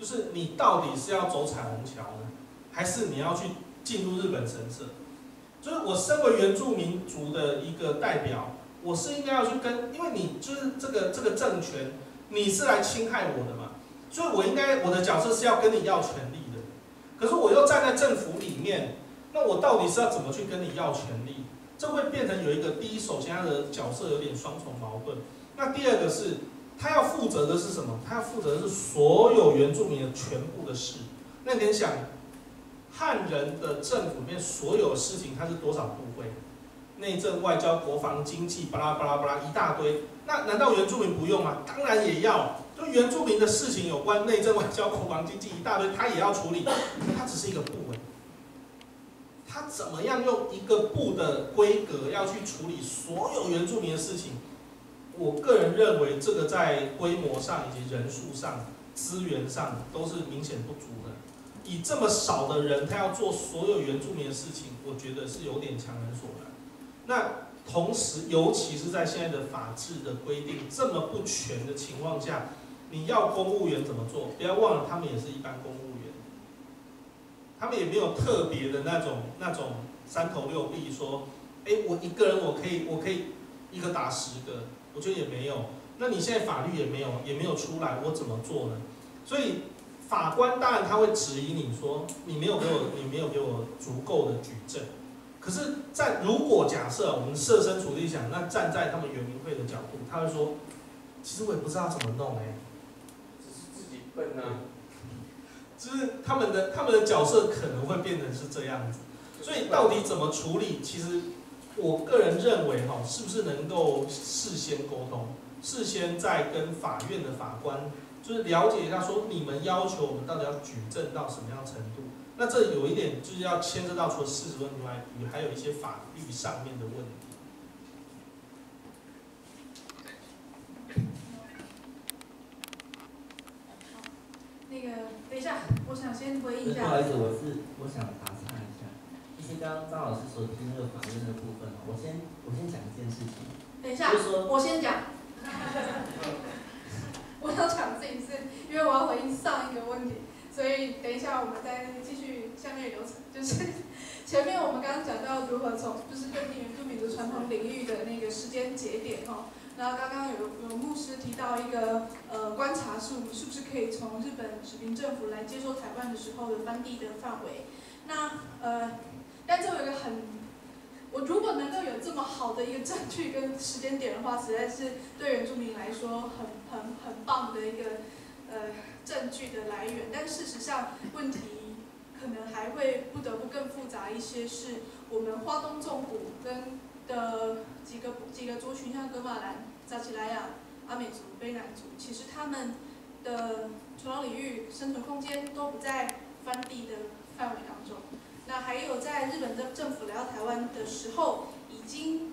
就是你到底是要走彩虹桥呢，还是你要去进入日本神社？就是我身为原住民族的一个代表，我是应该要去跟，因为你就是这个这个政权。你是来侵害我的嘛？所以我应该我的角色是要跟你要权利的。可是我又站在政府里面，那我到底是要怎么去跟你要权利？这会变成有一个第一，首先他的角色有点双重矛盾。那第二个是，他要负责的是什么？他要负责的是所有原住民的全部的事。那你想，汉人的政府里面所有事情，它是多少部会？内政、外交、国防、经济，巴拉巴拉巴拉一大堆。那难道原住民不用吗？当然也要。就原住民的事情有关内政、外交、国防、经济一大堆，他也要处理。他只是一个部门。他怎么样用一个部的规格要去处理所有原住民的事情？我个人认为，这个在规模上以及人数上、资源上都是明显不足的。以这么少的人，他要做所有原住民的事情，我觉得是有点强人所难。那同时，尤其是在现在的法制的规定这么不全的情况下，你要公务员怎么做？不要忘了，他们也是一般公务员，他们也没有特别的那种那种三头六臂，说，哎，我一个人我可以我可以一个打十个，我觉得也没有。那你现在法律也没有也没有出来，我怎么做呢？所以法官当然他会质疑你说，你没有给我你没有给我足够的举证。可是，在如果假设我们设身处地想，那站在他们圆明会的角度，他会说，其实我也不知道怎么弄哎，只是自己笨啊，就是他们的他们的角色可能会变成是这样子，所以到底怎么处理，其实我个人认为哈，是不是能够事先沟通，事先在跟法院的法官就是了解一下，说你们要求我们到底要举证到什么样程度。那这有一点就是要牵涉到除了事实问题外，你还有一些法律上面的问题。那个，等一下，我想先回应一下。不好意思，我是我想打岔一下，就是刚刚张老师所提那个法院的部分我先我先讲一件事情。等一下，我先讲。我要讲这一次，因为我要回应上一个问题。所以等一下，我们再继续下面流程。就是 前面我们刚刚讲到如何从就是认定原住民族传统领域的那个时间节点哦。然后刚刚有有牧师提到一个呃观察数，是不是可以从日本殖民政府来接收台湾的时候的当地的范围？那呃，但这有一个很，我如果能够有这么好的一个证据跟时间点的话，实在是对原住民来说很很很棒的一个呃。证据的来源，但事实上问题可能还会不得不更复杂一些。是我们花东纵谷跟的几个几个族群，像格马兰、扎奇莱亚、阿美族、卑南族，其实他们的土壤领域、生存空间都不在翻地的范围当中。那还有在日本的政府来到台湾的时候，已经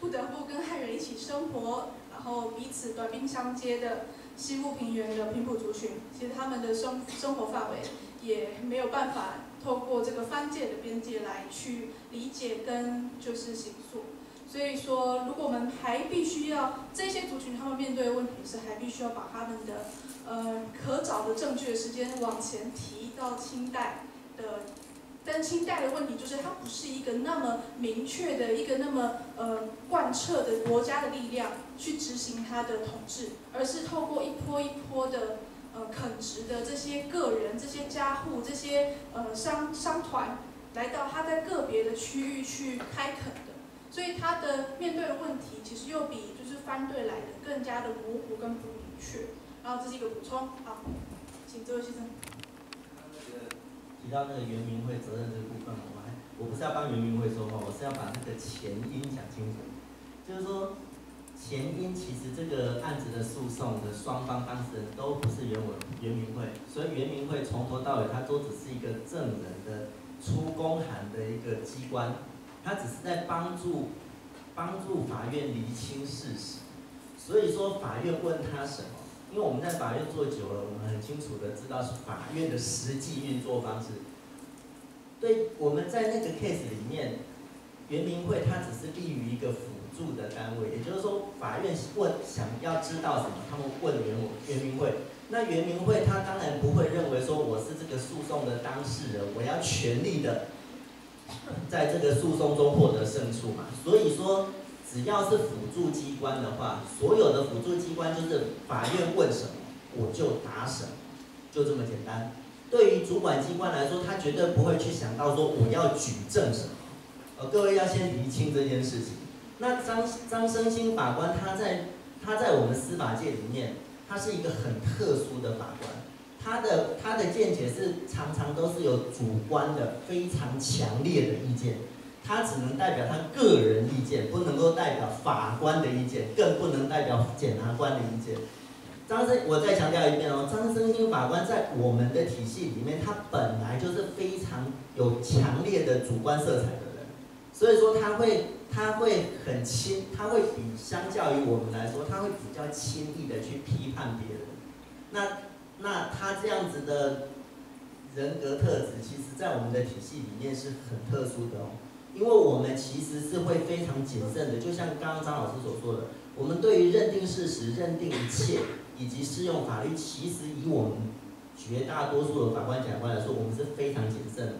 不得不跟汉人一起生活，然后彼此短兵相接的。西部平原的平埔族群，其实他们的生生活范围也没有办法透过这个藩界的边界来去理解跟就是形塑。所以说，如果我们还必须要这些族群他们面对的问题是，还必须要把他们的呃可找的证据的时间往前提到清代的。但清代的问题就是，它不是一个那么明确的一个那么呃贯彻的国家的力量去执行它的统治，而是透过一波一波的呃垦殖的这些个人、这些家户、这些呃商商团来到他在个别的区域去开垦的，所以他的面对的问题其实又比就是番队来的更加的模糊跟不明确。然后这是一个补充，好，请这位先生。提到那个原民会责任这个部分，我还我不是要帮原民会说话，我是要把那个前因讲清楚。就是说，前因其实这个案子的诉讼的双方当事人都不是原委原民会，所以原民会从头到尾它都只是一个证人的出公函的一个机关，它只是在帮助帮助法院厘清事实。所以说，法院问他什么？因为我们在法院做久了，我们很清楚的知道是法院的实际运作方式。对，我们在那个 case 里面，原民会它只是立于一个辅助的单位，也就是说，法院问想要知道什么，他们问原原民会。那原民会他当然不会认为说我是这个诉讼的当事人，我要全力的在这个诉讼中获得胜诉嘛。所以说。只要是辅助机关的话，所有的辅助机关就是法院问什么，我就答什么，就这么简单。对于主管机关来说，他绝对不会去想到说我要举证什么。呃，各位要先厘清这件事情。那张张生兴法官他在他在我们司法界里面，他是一个很特殊的法官，他的他的见解是常常都是有主观的非常强烈的意见，他只能代表他个人意见，不能够代表法官的意见，更不能代表检察官的意见。张生，我再强调一遍哦，张生新法官在我们的体系里面，他本来就是非常有强烈的主观色彩的人，所以说他会他会很轻，他会比相较于我们来说，他会比较轻易的去批判别人。那那他这样子的人格特质，其实在我们的体系里面是很特殊的哦，因为我们其实是会非常谨慎的，就像刚刚张老师所说的，我们对于认定事实、认定一切。以及适用法律，其实以我们绝大多数的法官、检察官来说，我们是非常谨慎的。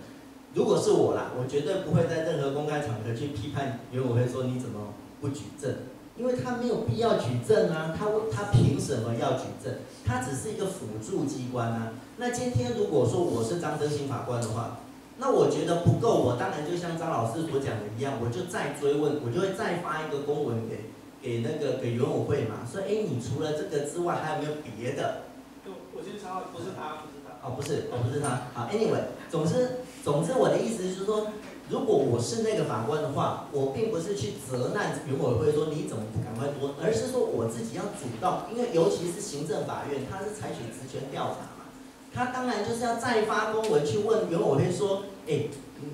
如果是我啦，我绝对不会在任何公开场合去批判因为我会说你怎么不举证，因为他没有必要举证啊，他他凭什么要举证？他只是一个辅助机关啊。那今天如果说我是张德兴法官的话，那我觉得不够，我当然就像张老师所讲的一样，我就再追问，我就会再发一个公文给。给那个给原委会嘛，说哎，你除了这个之外，还有没有别的？我我先插，不是他，不是他。哦，不是，哦，不是他。好，Anyway，总之，总之我的意思就是说，如果我是那个法官的话，我并不是去责难原委会说你怎么不赶快多，而是说我自己要主动，因为尤其是行政法院，它是采取职权调查嘛，他当然就是要再发公文去问原委会说，哎，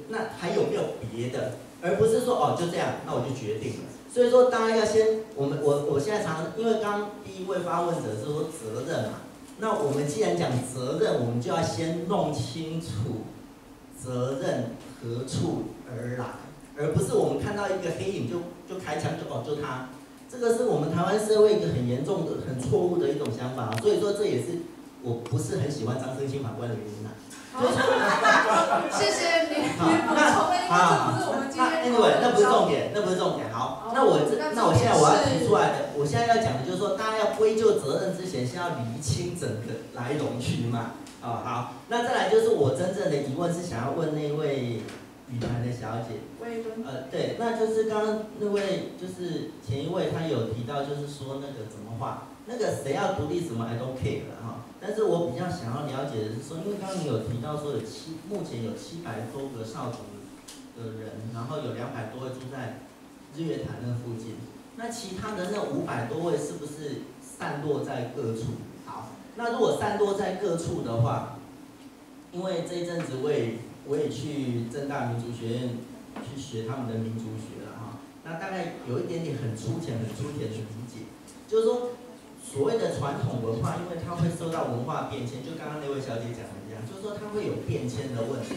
那还有没有别的？而不是说哦就这样，那我就决定了。所以说，大家要先，我们我我现在常常，因为刚第一位发问者是说责任嘛，那我们既然讲责任，我们就要先弄清楚责任何处而来，而不是我们看到一个黑影就就开枪就哦就他，这个是我们台湾社会一个很严重的、很错误的一种想法，所以说这也是我不是很喜欢张生清法官的原因啊。谢谢你，你补充的，因为这不是我们今天。Anyway，那不是重点，那不是重点。好，那我这，那我现在我要提出来的，我现在要讲的就是说，大家要归咎责任之前，先要厘清整个来龙去脉。哦，好，那再来就是我真正的疑问是想要问那位女团的小姐。呃，对，那就是刚刚那位就是前一位，他有提到就是说那个怎么画，那个谁要独立什么 I don't care 了哈。但是我比较想要了解的是说，因为刚刚你有提到说有七，目前有七百多个少族的人，然后有两百多位住在日月潭那附近，那其他的那五百多位是不是散落在各处？好，那如果散落在各处的话，因为这一阵子我也我也去正大民族学院去学他们的民族学了哈，那大概有一点点很粗浅、很粗浅的理解，就是说。所谓的传统文化，因为它会受到文化变迁，就刚刚那位小姐讲的一样，就是说它会有变迁的问题。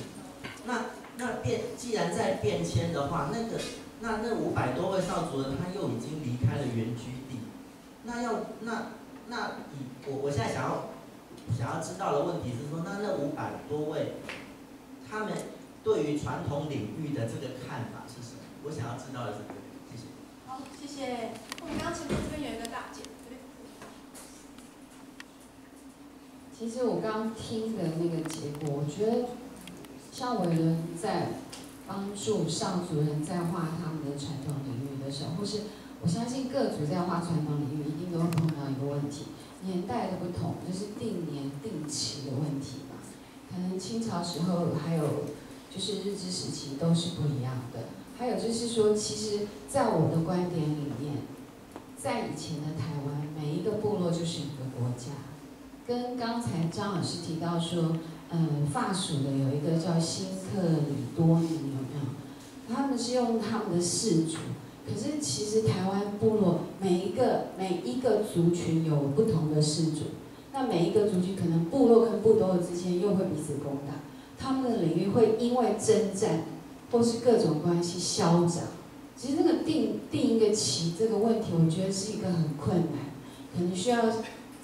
那那变，既然在变迁的话，那个那那五百多位少族人，他又已经离开了原居地，那要那那以我我现在想要想要知道的问题是说，那那五百多位，他们对于传统领域的这个看法是什么？我想要知道的是这个，谢谢。好，谢谢。我们刚刚前面这边有一个大姐。其实我刚听的那个结果，我觉得像伟伦在帮助上族人在画他们的传统领域的时候，或是我相信各族在画传统领域，一定都会碰到一个问题，年代的不同，就是定年定期的问题嘛。可能清朝时候还有就是日治时期都是不一样的。还有就是说，其实在我的观点里面，在以前的台湾，每一个部落就是一个国家。跟刚才张老师提到说，嗯，法属的有一个叫新克里多尼，有没有？他们是用他们的氏族，可是其实台湾部落每一个每一个族群有不同的氏族，那每一个族群可能部落跟部落之间又会彼此攻打，他们的领域会因为征战或是各种关系消长。其实那个定定一个旗这个问题，我觉得是一个很困难，可能需要。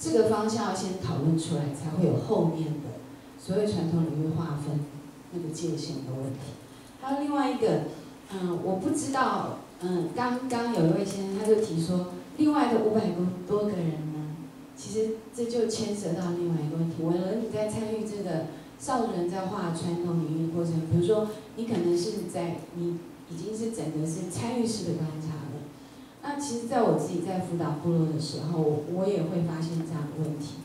这个方向要先讨论出来，才会有后面的所谓传统领域划分那个界限的问题。还有另外一个，嗯，我不知道，嗯，刚刚有一位先生他就提说，另外的五百多多个人呢，其实这就牵涉到另外一个问题。我了你在参与这个少人在画传统领域过程，比如说你可能是在你已经是整个是参与式的观察。那其实，在我自己在辅导部落的时候，我也会发现这样的问题。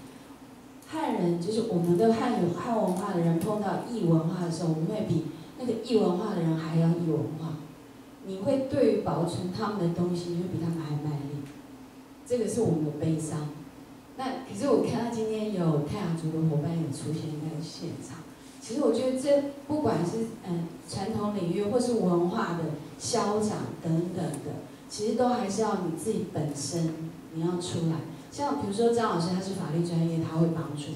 汉人就是我们的汉语汉文化的人碰到异文化的时候，我们会比那个异文化的人还要异文化。你会对于保存他们的东西，会比他们还卖力。这个是我们的悲伤。那可是我看到今天有太阳族的伙伴有出现在现场。其实我觉得这不管是嗯传统领域或是文化的消长等等的，其实都还是要你自己本身你要出来。像比如说张老师他是法律专业，他会帮助。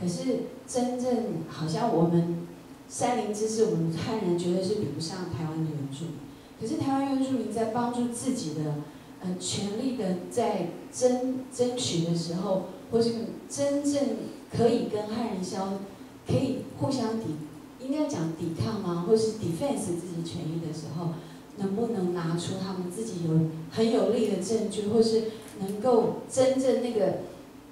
可是真正好像我们山林知识，我们汉人绝对是比不上台湾的原住民。可是台湾原住民在帮助自己的呃权利的在争争取的时候，或是真正可以跟汉人相，可以互相抵，应该讲抵抗吗？或是 defense 自己权益的时候，能不能拿出他们自己有很有力的证据，或是能够真正那个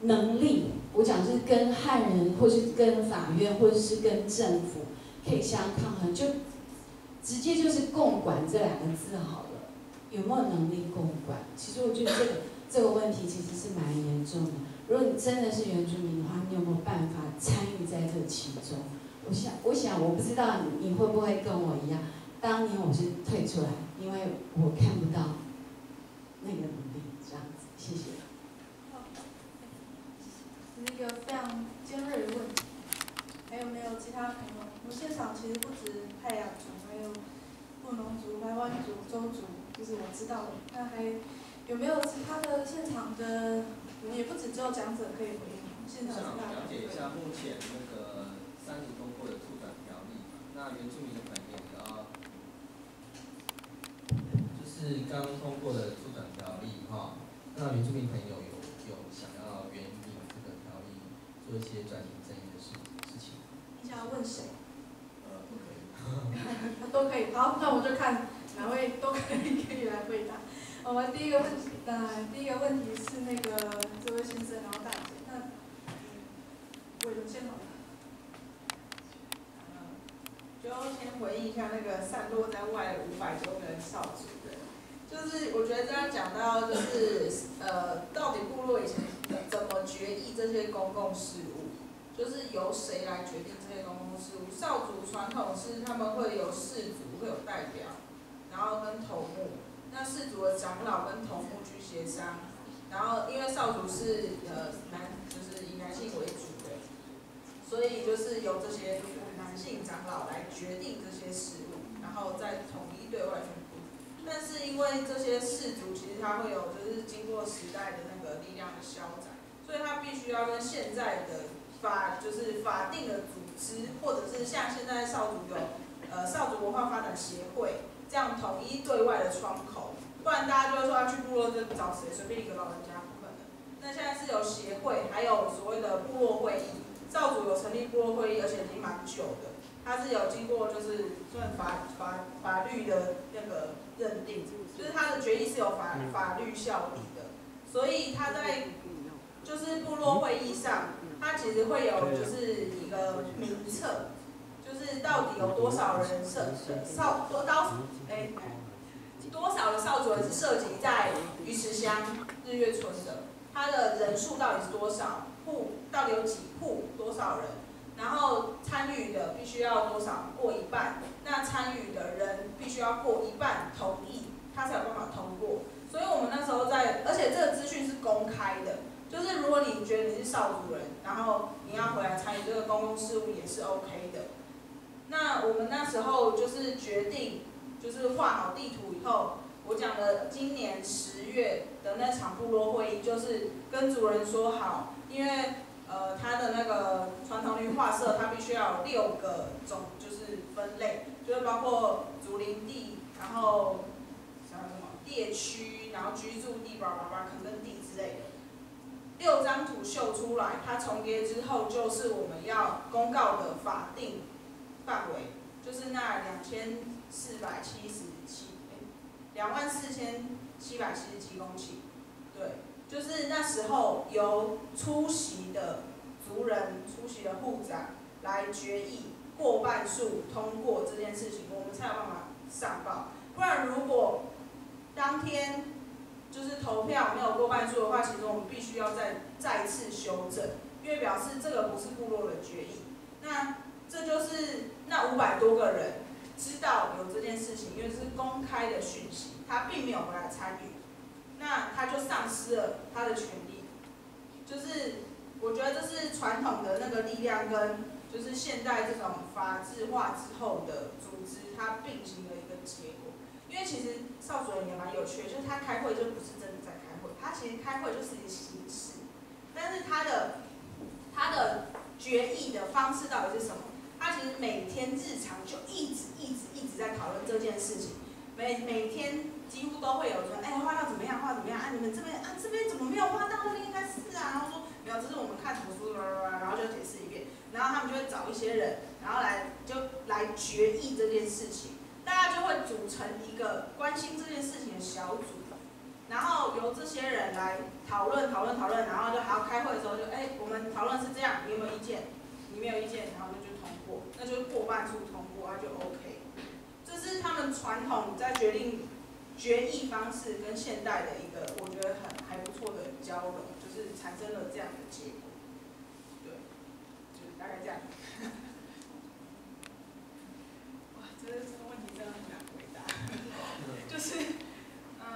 能力？我讲是跟汉人，或是跟法院，或者是跟政府可以相抗衡，就直接就是共管这两个字好了。有没有能力共管？其实我觉得这个这个问题其实是蛮严重的。如果你真的是原住民的话，你有没有办法参与在这其中？我想，我想，我不知道你你会不会跟我一样，当年我是退出来，因为我看不到那个努力，这样子。谢谢。是一个非常尖锐的问题。还有没有其他朋友？我们现场其实不止太阳族，还有布农族、排湾族、周族，就是我知道的。那还有没有其他的现场的？我们也不止只有讲者可以回应。现场想了解一下目前那个三十通过的促转条例，那原住民的朋友要，就是刚通过的促转条例哈，那原住民朋友有有想要援引这个条例做一些转型正义的事事情？你想要问谁？呃，都可以。都可以。好，那我就看哪位都可以可以来回答。我们第一个问题，那第一个问题是那个这位先生，然后大姐，那伟伦先好了。就先回应一下那个散落在外的五百多个人少族人，就是我觉得刚刚讲到，就是呃，到底部落以前怎么决议这些公共事务，就是由谁来决定这些公共事务？少族传统是他们会有氏族会有代表，然后跟头目，那氏族的长老跟头目去协商，然后因为少族是呃男，就是以男性为主的，所以就是由这些男性长老来决定这些事务，然后再统一对外宣布。但是因为这些氏族其实它会有就是经过时代的那个力量的消长，所以它必须要跟现在的法就是法定的组织，或者是像现在少族有呃少族文化发展协会这样统一对外的窗口，不然大家就会说要去部落就找谁，随便一个老人家不可能。那现在是有协会，还有所谓的部落会议。少主有成立部落会议，而且已经蛮久的，他是有经过就是算法法法律的那个认定，就是他的决议是有法法律效力的，所以他在就是部落会议上，他其实会有就是一个名册，就是到底有多少人涉少多少哎多少的少主人是涉及在鱼池乡日月村的，他的人数到底是多少？户到底有几户，多少人？然后参与的必须要多少？过一半。那参与的人必须要过一半同意，他才有办法通过。所以我们那时候在，而且这个资讯是公开的，就是如果你觉得你是少主人，然后你要回来参与这个公共事务也是 OK 的。那我们那时候就是决定，就是画好地图以后，我讲的今年十月的那场部落会议，就是跟主人说好。因为呃，它的那个传统绿画社，它必须要有六个种，就是分类，就是包括竹林地，然后像什么猎区，然后居住地，叭叭叭，垦耕地之类的。六张图秀出来，它重叠之后，就是我们要公告的法定范围，就是那两千四百七十七，两万四千七百七十七公顷，就是那时候由出席的族人、出席的户长，来决议过半数通过这件事情，我们才有办法上报。不然如果当天就是投票没有过半数的话，其实我们必须要再再次修正，因为表示这个不是部落的决议。那这就是那五百多个人知道有这件事情，因为是公开的讯息，他并没有回来参与，那他就丧失了他的权利。就是我觉得这是传统的那个力量跟就是现代这种法制化之后的组织，它并行的一个结果。因为其实邵主任也蛮有趣的，就是他开会就不是真的在开会，他其实开会就是一个形式，但是他的他的决议的方式到底是什么？他其实每天日常就一直一直一直在讨论这件事情，每每天几乎都会有人，哎，画到怎么样，画怎么样？啊，你们这边啊这边怎么没有画到？那边应该是啊，然后说没有，这是我们看图书，然后就解释一遍，然后他们就会找一些人，然后来就来决议这件事情，大家就会组成一个关心这件事情的小组，然后由这些人来讨论讨论讨论，然后就还要开会的时候就，哎，我们讨论是这样，你有没有意见？你没有意见，然后就就通过，那就是过半数通过，那就 OK。这是他们传统在决定决议方式跟现代的一个，我觉得很还不错的交融，就是产生了这样的结果。对，就大概这样。哇，这这个问题真的很难回答。就是，嗯、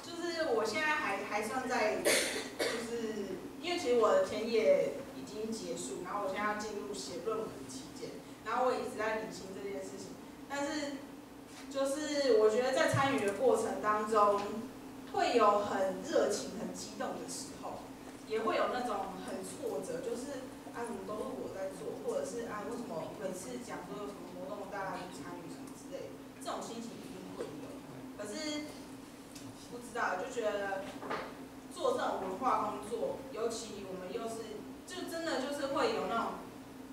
就是我现在还还算在，就是因为其实我的田野已经结束，然后我现在要进入写论文期间，然后我也一直在理清这件事情，但是就是我觉得在参与的过程当中，会有很热情、很激动的时候，也会有那种很挫折，就是啊怎么都是我在做，或者是啊为什么每次讲说有什么活动大家去参与什么之类的，这种心情一定会有。可是不知道，就觉得做这种文化工作，尤其我们又是就真的就是会有那种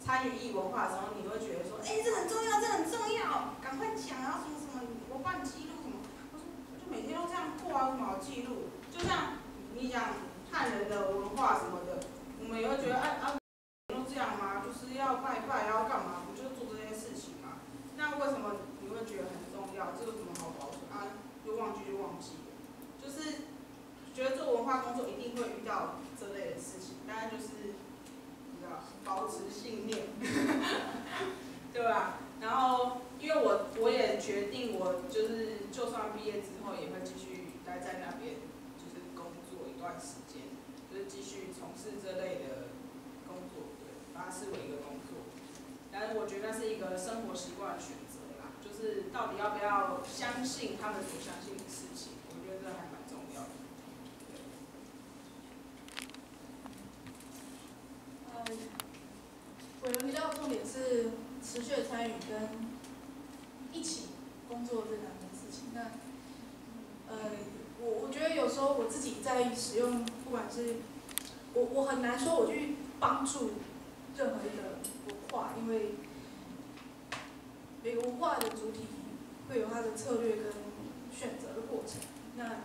参与艺文化的时候，你会觉得说，哎、这很重要，这很重要，赶快讲啊，什么，我帮你记录什么。我说，就每天都这样过啊，什么好记录？就像你讲汉人的文化什么的，我们也会觉得，啊啊，都这样吗？就是要拜拜，要干嘛？不就做这些事情吗？那为什么你会觉得很重要？这有什么好保存啊？就忘记就忘记了，就是觉得做文化工作一定会遇到这类的事情，当然就是你知道保持信念，对吧？然后因为我我也决定，我就是就算毕业之后也会继续待在那边，就是工作一段时间，就是继续从事这类的工作，对，把它视为一个工作。但是我觉得那是一个生活习惯的选择啦，就是到底要不要相信他们所相信的事情，我觉得这还蛮重要的。呃，伟伦提到的重点是持续的参与跟一起工作这两件事情。那呃，我我觉得有时候我自己在使用，不管是我我很难说我去帮助任何一个文化，因为每个文化的主体会有它的策略跟选择的过程。那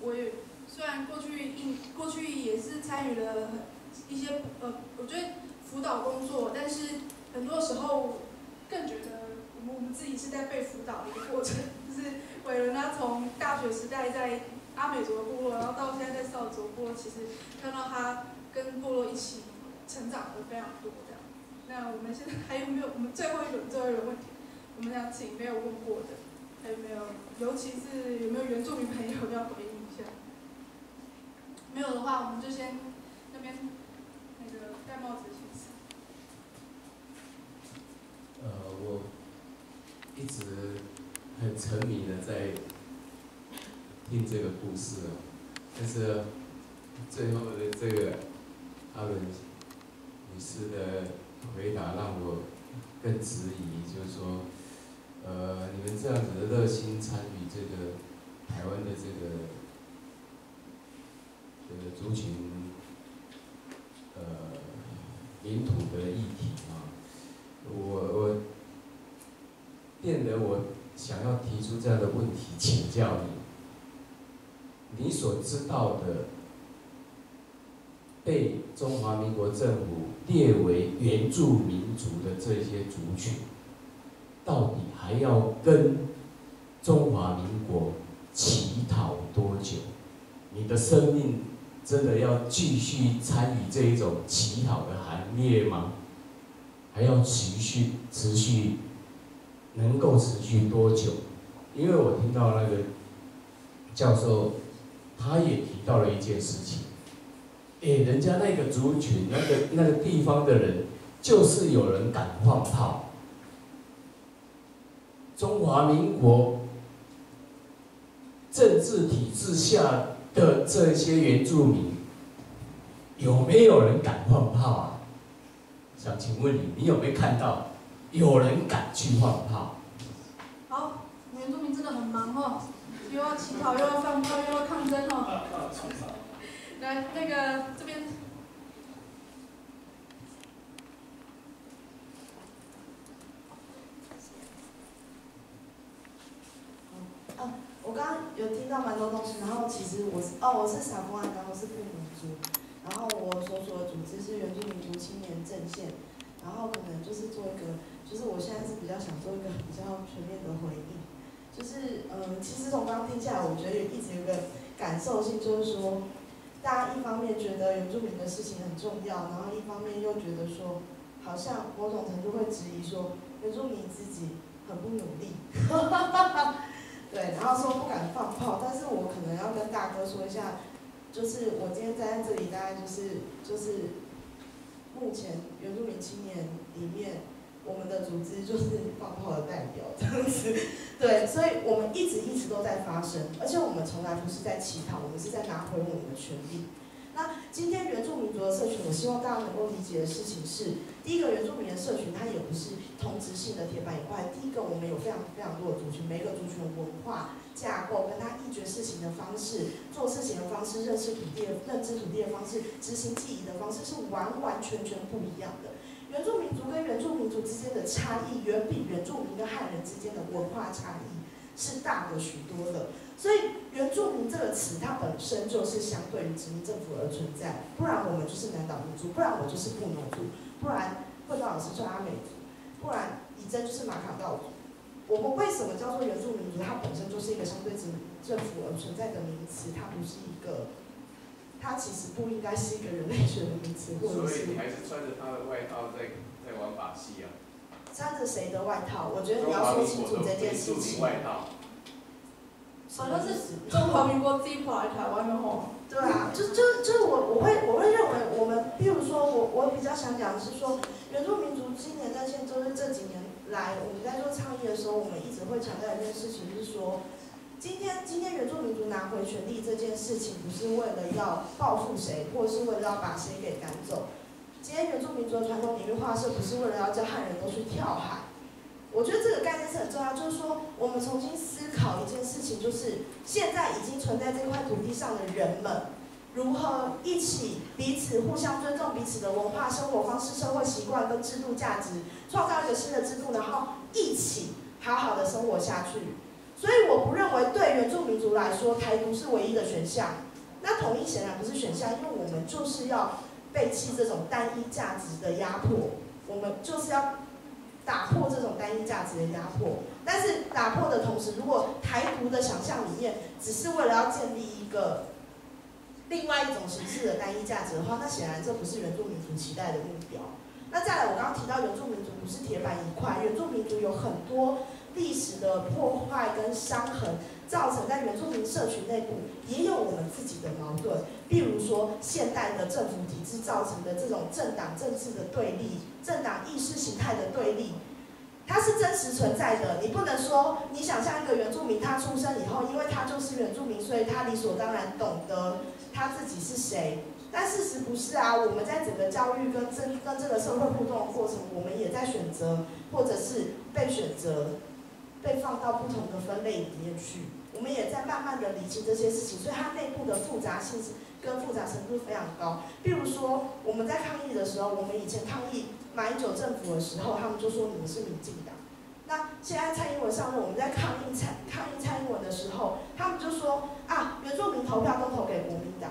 我也虽然过去一过去也是参与了很一些呃，我觉得辅导工作，但是很多时候更觉得我们我们自己是在被辅导的一个过程，就是伟伦他从大学时代在阿美族的部落，然后到现在在少族部落，其实看到他跟部落一起成长的非常多这样。那我们现在还有没有我们最后一轮最后一轮问题，我们想请没有问过的，还有没有，尤其是有没有原住民朋友要回应一下？没有的话，我们就先那边那个戴帽子先生。呃，我一直很沉迷的在听这个故事啊，但是最后的这个阿伦女士的回答让我更质疑，就是说，呃，你们这样子的热心参与这个台湾的这个这个族群呃领土的议题啊。我我变得我想要提出这样的问题，请教你，你所知道的被中华民国政府列为原住民族的这些族群，到底还要跟中华民国乞讨多久？你的生命真的要继续参与这一种乞讨的行列吗？还要持续持续，能够持续多久？因为我听到那个教授，他也提到了一件事情，哎，人家那个族群、那个那个地方的人，就是有人敢放炮。中华民国政治体制下的这些原住民，有没有人敢放炮啊？想请问你，你有没有看到有人敢去放炮？好，原住民真的很忙哦，又要乞讨，又要放炮，又要抗争哦。来，那个这边。哦，我刚刚有听到蛮多东西，然后其实我是哦，我是撒风安，然后是布农族。然后我所属的组织是原住民族青年阵线，然后可能就是做一个，就是我现在是比较想做一个比较全面的回应，就是嗯，其实从刚刚听下来，我觉得一直有个感受性，就是说，大家一方面觉得原住民的事情很重要，然后一方面又觉得说，好像某种程度会质疑说，原住民自己很不努力，哈哈哈哈对，然后说不敢放炮，但是我可能要跟大哥说一下。就是我今天站在这里，大概就是就是目前原住民青年里面，我们的组织就是放炮的代表这样子，对，所以我们一直一直都在发声，而且我们从来不是在乞讨，我们是在拿回我们的权利。那今天原住民族的社群，我希望大家能够理解的事情是，第一个原住民的社群，它也不是同质性的铁板一块。第一个，我们有非常非常多的族群，每个族群的文化架构，跟他议决事情的方式、做事情的方式、认识土地、认知土地的方式、执行记忆的方式，是完完全全不一样的。原住民族跟原住民族之间的差异，远比原住民跟汉人之间的文化差异是大的许多的。所以“原住民”这个词，它本身就是相对于殖民政府而存在，不然我们就是南岛民族，不然我就是布农族，不然慧道老师叫阿美族，不然以真就是马卡道族。我们为什么叫做原住民族？它本身就是一个相对殖民政府而存在的名词，它不是一个，它其实不应该是一个人类学的名词，或者是。所以你还是穿着他的外套在在玩把戏啊？穿着谁的外套？我觉得你要说清楚这件事情。外套好像是中华民国自己跑来台湾的吼。对啊，就就就是我我会我会认为我们，譬如说我我比较想讲的是说，原住民族今年在现就是这几年来我们在做倡议的时候，我们一直会强调一件事情，是说，今天今天原住民族拿回权利这件事情，不是为了要报复谁，或是为了要把谁给赶走。今天原住民族的传统领域画设，不是为了要叫汉人都去跳海。我觉得这个概念是很重要，就是说，我们重新思考一件事情，就是现在已经存在这块土地上的人们，如何一起彼此互相尊重彼此的文化、生活方式、社会习惯跟制度价值，创造一个新的制度，然后一起好好的生活下去。所以我不认为对原住民族来说，台独是唯一的选项。那统一显然不是选项，因为我们就是要背弃这种单一价值的压迫，我们就是要。打破这种单一价值的压迫，但是打破的同时，如果台独的想象里面只是为了要建立一个另外一种形式的单一价值的话，那显然这不是原住民族期待的目标。那再来，我刚刚提到原住民族不是铁板一块，原住民族有很多历史的破坏跟伤痕。造成在原住民社群内部也有我们自己的矛盾，例如说现代的政府体制造成的这种政党政治的对立、政党意识形态的对立，它是真实存在的。你不能说你想象一个原住民，他出生以后，因为他就是原住民，所以他理所当然懂得他自己是谁。但事实不是啊，我们在整个教育跟这跟这个社会互动的过程，我们也在选择，或者是被选择，被放到不同的分类里面去。我们也在慢慢的理清这些事情，所以它内部的复杂性跟复杂程度非常高。比如说，我们在抗议的时候，我们以前抗议马英九政府的时候，他们就说你们是民进党。那现在蔡英文上任，我们在抗议蔡抗议蔡英文的时候，他们就说啊，原住民投票都投给国民党。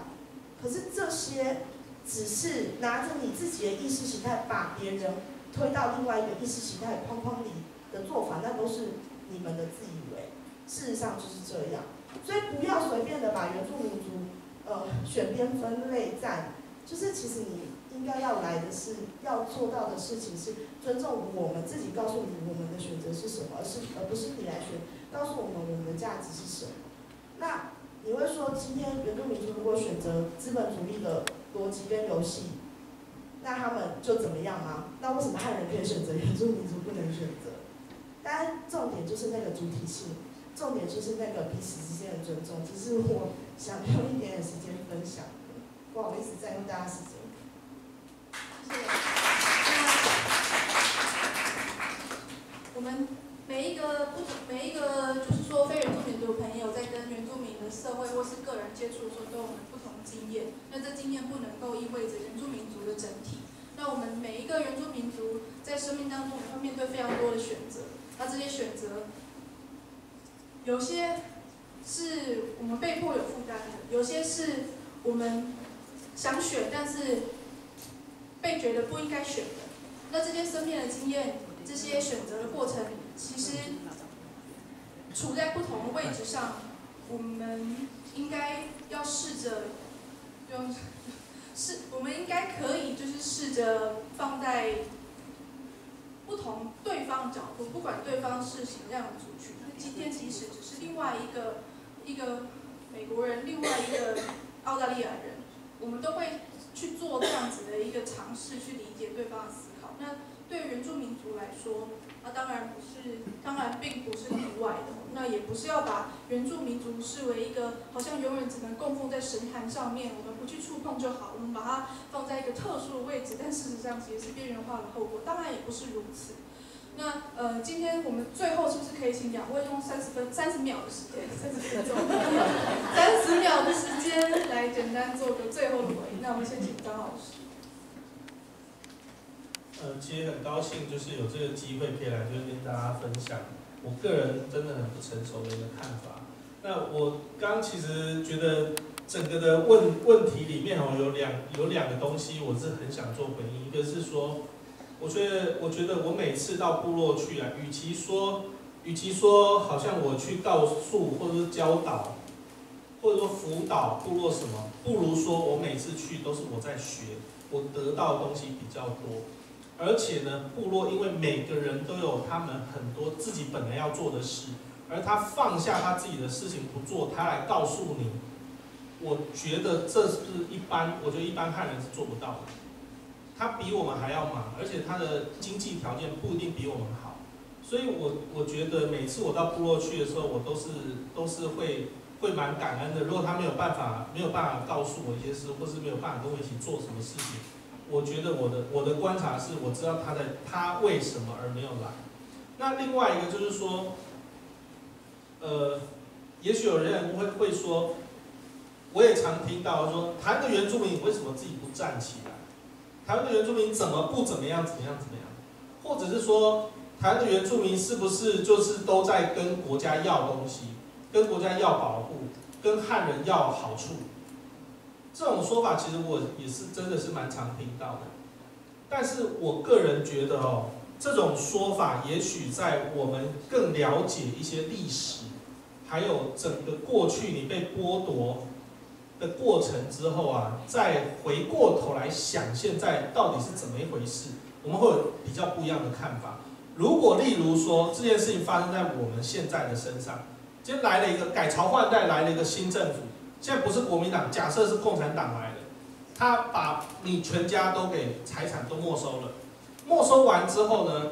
可是这些只是拿着你自己的意识形态把别人推到另外一个意识形态框框里的做法，那都是你们的自以为。事实上就是这样，所以不要随便的把原住民族呃选边分类站，就是其实你应该要来的是要做到的事情是尊重我们自己，告诉你我们的选择是什么，而是而不是你来选，告诉我们我们的价值是什么。那你会说，今天原住民族如果选择资本主义的逻辑跟游戏，那他们就怎么样吗？那为什么汉人可以选择，原住民族不能选择？当然，重点就是那个主体性。重点就是那个彼此之间的尊重，只是我想用一点点时间分享，不好意思占用大家时间。我们每一个不同每一个就是说非原住民族朋友在跟原住民的社会或是个人接触的时候，都有我们不同的经验。那这经验不能够意味着原住民族的整体。那我们每一个原住民族在生命当中我们会面对非常多的选择。那这些选择。有些是我们被迫有负担的，有些是我们想选，但是被觉得不应该选的。那这些生命的经验，这些选择的过程，其实处在不同的位置上，我们应该要试着用，是，我们应该可以就是试着放在不同对方角度，不管对方是什么样的族群。今天其实只是另外一个一个美国人，另外一个澳大利亚人，我们都会去做这样子的一个尝试，去理解对方的思考。那对原住民族来说，那当然不是，当然并不是例外的。那也不是要把原住民族视为一个好像永远只能供奉在神坛上面，我们不去触碰就好，我们把它放在一个特殊的位置。但事实上其实是边缘化的后果。当然也不是如此。那呃，今天我们最后是不是可以请两位用三十分、三十秒的时间，三十分钟，三十秒的时间来简单做个最后的回应？那我们先请张老师。呃，其实很高兴，就是有这个机会可以来这边跟大家分享我个人真的很不成熟的一个看法。那我刚其实觉得整个的问问题里面哦，有两有两个东西我是很想做回应，一个是说。我觉得，我觉得我每次到部落去啊，与其说，与其说好像我去告诉或者是教导，或者说辅导部落什么，不如说我每次去都是我在学，我得到的东西比较多。而且呢，部落因为每个人都有他们很多自己本来要做的事，而他放下他自己的事情不做，他来告诉你，我觉得这是一般，我觉得一般汉人是做不到的。他比我们还要忙，而且他的经济条件不一定比我们好，所以我我觉得每次我到部落去的时候，我都是都是会会蛮感恩的。如果他没有办法没有办法告诉我一些事，或是没有办法跟我一起做什么事情，我觉得我的我的观察是，我知道他的他为什么而没有来。那另外一个就是说，呃，也许有人会会说，我也常听到说，谈的原住民为什么自己不站起来？台湾的原住民怎么不怎么样？怎么样？怎么样？或者是说，台湾的原住民是不是就是都在跟国家要东西，跟国家要保护，跟汉人要好处？这种说法其实我也是真的是蛮常听到的。但是我个人觉得哦，这种说法也许在我们更了解一些历史，还有整个过去你被剥夺。的过程之后啊，再回过头来想现在到底是怎么一回事，我们会有比较不一样的看法。如果例如说这件事情发生在我们现在的身上，今天来了一个改朝换代，来了一个新政府，现在不是国民党，假设是共产党来的，他把你全家都给财产都没收了，没收完之后呢，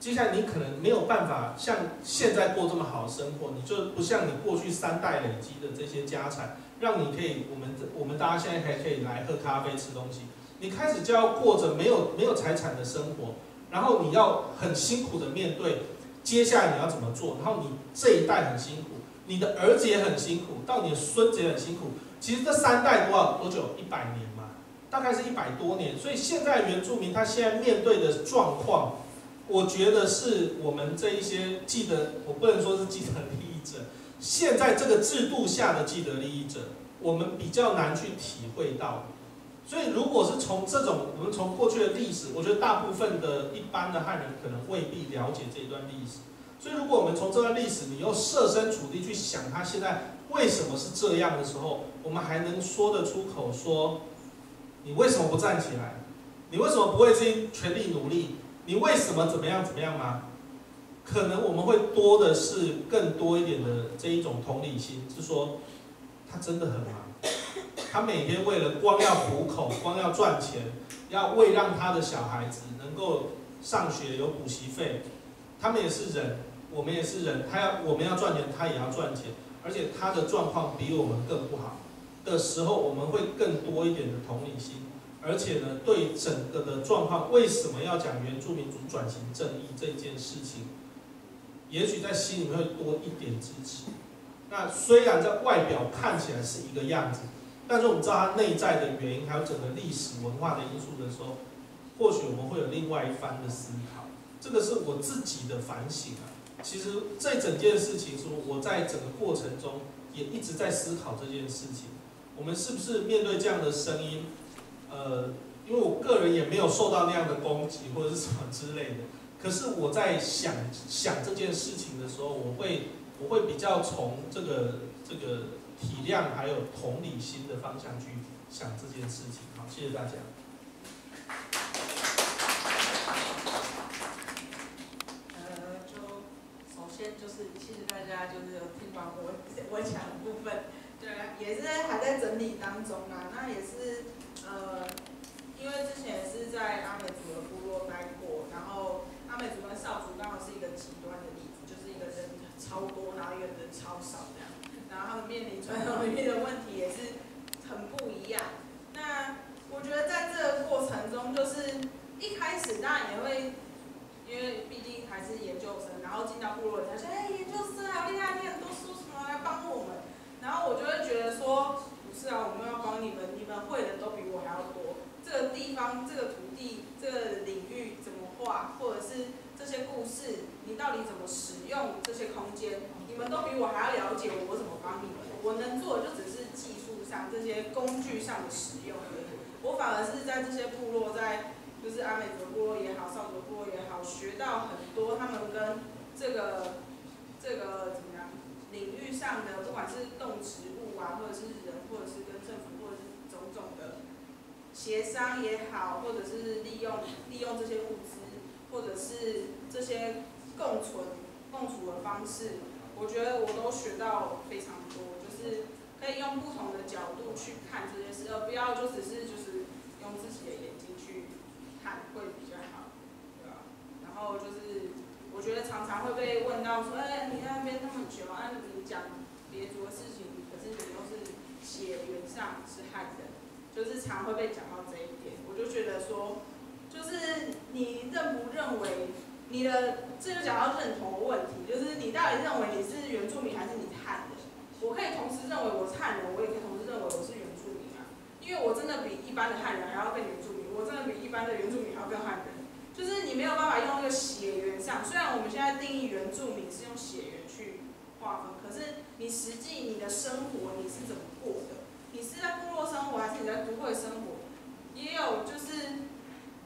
接下来你可能没有办法像现在过这么好的生活，你就不像你过去三代累积的这些家产。让你可以，我们我们大家现在还可以来喝咖啡吃东西。你开始就要过着没有没有财产的生活，然后你要很辛苦的面对接下来你要怎么做。然后你这一代很辛苦，你的儿子也很辛苦，到你的孙子也很辛苦。其实这三代多少多久？一百年嘛，大概是一百多年。所以现在原住民他现在面对的状况，我觉得是我们这一些既得，我不能说是既得利益者。现在这个制度下的既得利益者，我们比较难去体会到，所以如果是从这种我们从过去的历史，我觉得大部分的一般的汉人可能未必了解这一段历史。所以如果我们从这段历史，你又设身处地去想他现在为什么是这样的时候，我们还能说得出口说，你为什么不站起来？你为什么不为自己全力努力？你为什么怎么样怎么样吗？可能我们会多的是更多一点的这一种同理心，是说他真的很忙，他每天为了光要糊口，光要赚钱，要为让他的小孩子能够上学有补习费，他们也是人，我们也是人，他要我们要赚钱，他也要赚钱，而且他的状况比我们更不好的时候，我们会更多一点的同理心。而且呢，对整个的状况，为什么要讲原住民族转型正义这件事情，也许在心里面会多一点支持。那虽然在外表看起来是一个样子，但是我们知道它内在的原因，还有整个历史文化的因素的时候，或许我们会有另外一番的思考。这个是我自己的反省啊。其实这整件事情，说我在整个过程中也一直在思考这件事情。我们是不是面对这样的声音？呃，因为我个人也没有受到那样的攻击或者是什么之类的，可是我在想想这件事情的时候，我会我会比较从这个这个体谅还有同理心的方向去想这件事情。好，谢谢大家。就首先就是谢谢大家，就是听完我 我讲的部分，对，也是还在整理当中啊，那也是。呃，因为之前是在阿美族的部落待过，然后阿美族跟少族刚好是一个极端的例子，就是一个人超多，然后一个人超少这样，然后他们面临传统领域的问题也是很不一样。那我觉得在这个过程中，就是一开始当然也会，因为毕竟还是研究生，然后进到部落，人家说哎研究生啊厉害，你很多书什么来帮我们，然后我就会觉得说。不是啊，我们要帮你们，你们会的都比我还要多。这个地方、这个土地、这个领域怎么画，或者是这些故事，你到底怎么使用这些空间，你们都比我还要了解。我怎么帮你们？我能做的就只是技术上这些工具上的使用而已。我反而是在这些部落，在就是阿美族部落也好，少族部落也好，学到很多他们跟这个这个怎么样领域上的，不管是动植物啊，或者是人。或者是跟政府，或者是种种的协商也好，或者是利用利用这些物资，或者是这些共存共处的方式，我觉得我都学到非常多，就是可以用不同的角度去看这件事，而不要就只是就是用自己的眼会比较好，对吧？然后就是我觉得常常会被问到说，哎，你那边那么久，啊，你讲别族的事情，可是你又是。血缘上是汉人，就是常会被讲到这一点，我就觉得说，就是你认不认为你的这就讲到认同的问题，就是你到底认为你是原住民还是你是汉人？我可以同时认为我是汉人，我也可以同时认为我是原住民啊，因为我真的比一般的汉人还要更原住我真的比一般的原住民还要更汉人，就是你没有办法用那个血缘上，虽然我们现在定义原住民是用血缘去划分，可是。你实际你的生活你是怎么过的？你是在部落生活还是你在都会生活？也有就是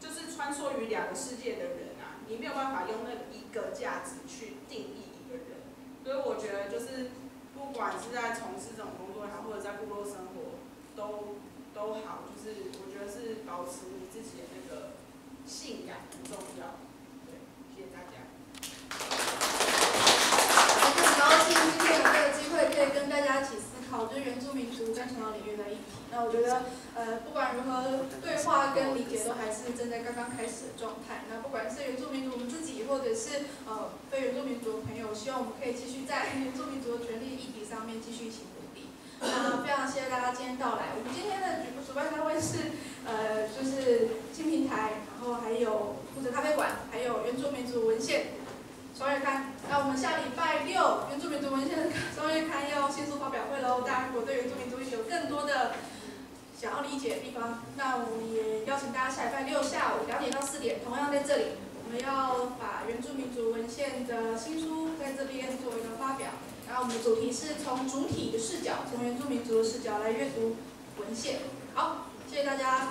就是穿梭于两个世界的人啊，你没有办法用那一个价值去定义一个人。所以我觉得就是不管是在从事这种工作也好，或者在部落生活，都都好，就是得是保持你自己的那个信仰很重要。对，谢谢大家。很高兴今天有这个机会，可以跟大家一起思考，就是原住民族在传统领域的议题。那我觉得，呃，不管如何对话跟理解，都还是正在刚刚开始的状态。那不管是原住民族我们自己，或者是呃非原住民族的朋友，希望我们可以继续在原住民族的权利议题上面继续一起努力。那非常谢谢大家今天到来。我们今天的主主办单位是呃就是新平台，然后还有负责咖啡馆，还有原住民族文献。双月刊，那我们下礼拜六原住民族文献双月刊要新书发表会喽。大家如果对原住民族有更多的想要理解的地方，那我们也邀请大家下礼拜六下午两点到四点，同样在这里，我们要把原住民族文献的新书在这边做一个发表。然后我们的主题是从主体的视角从原住民族的视角来阅读文献。好谢谢大家。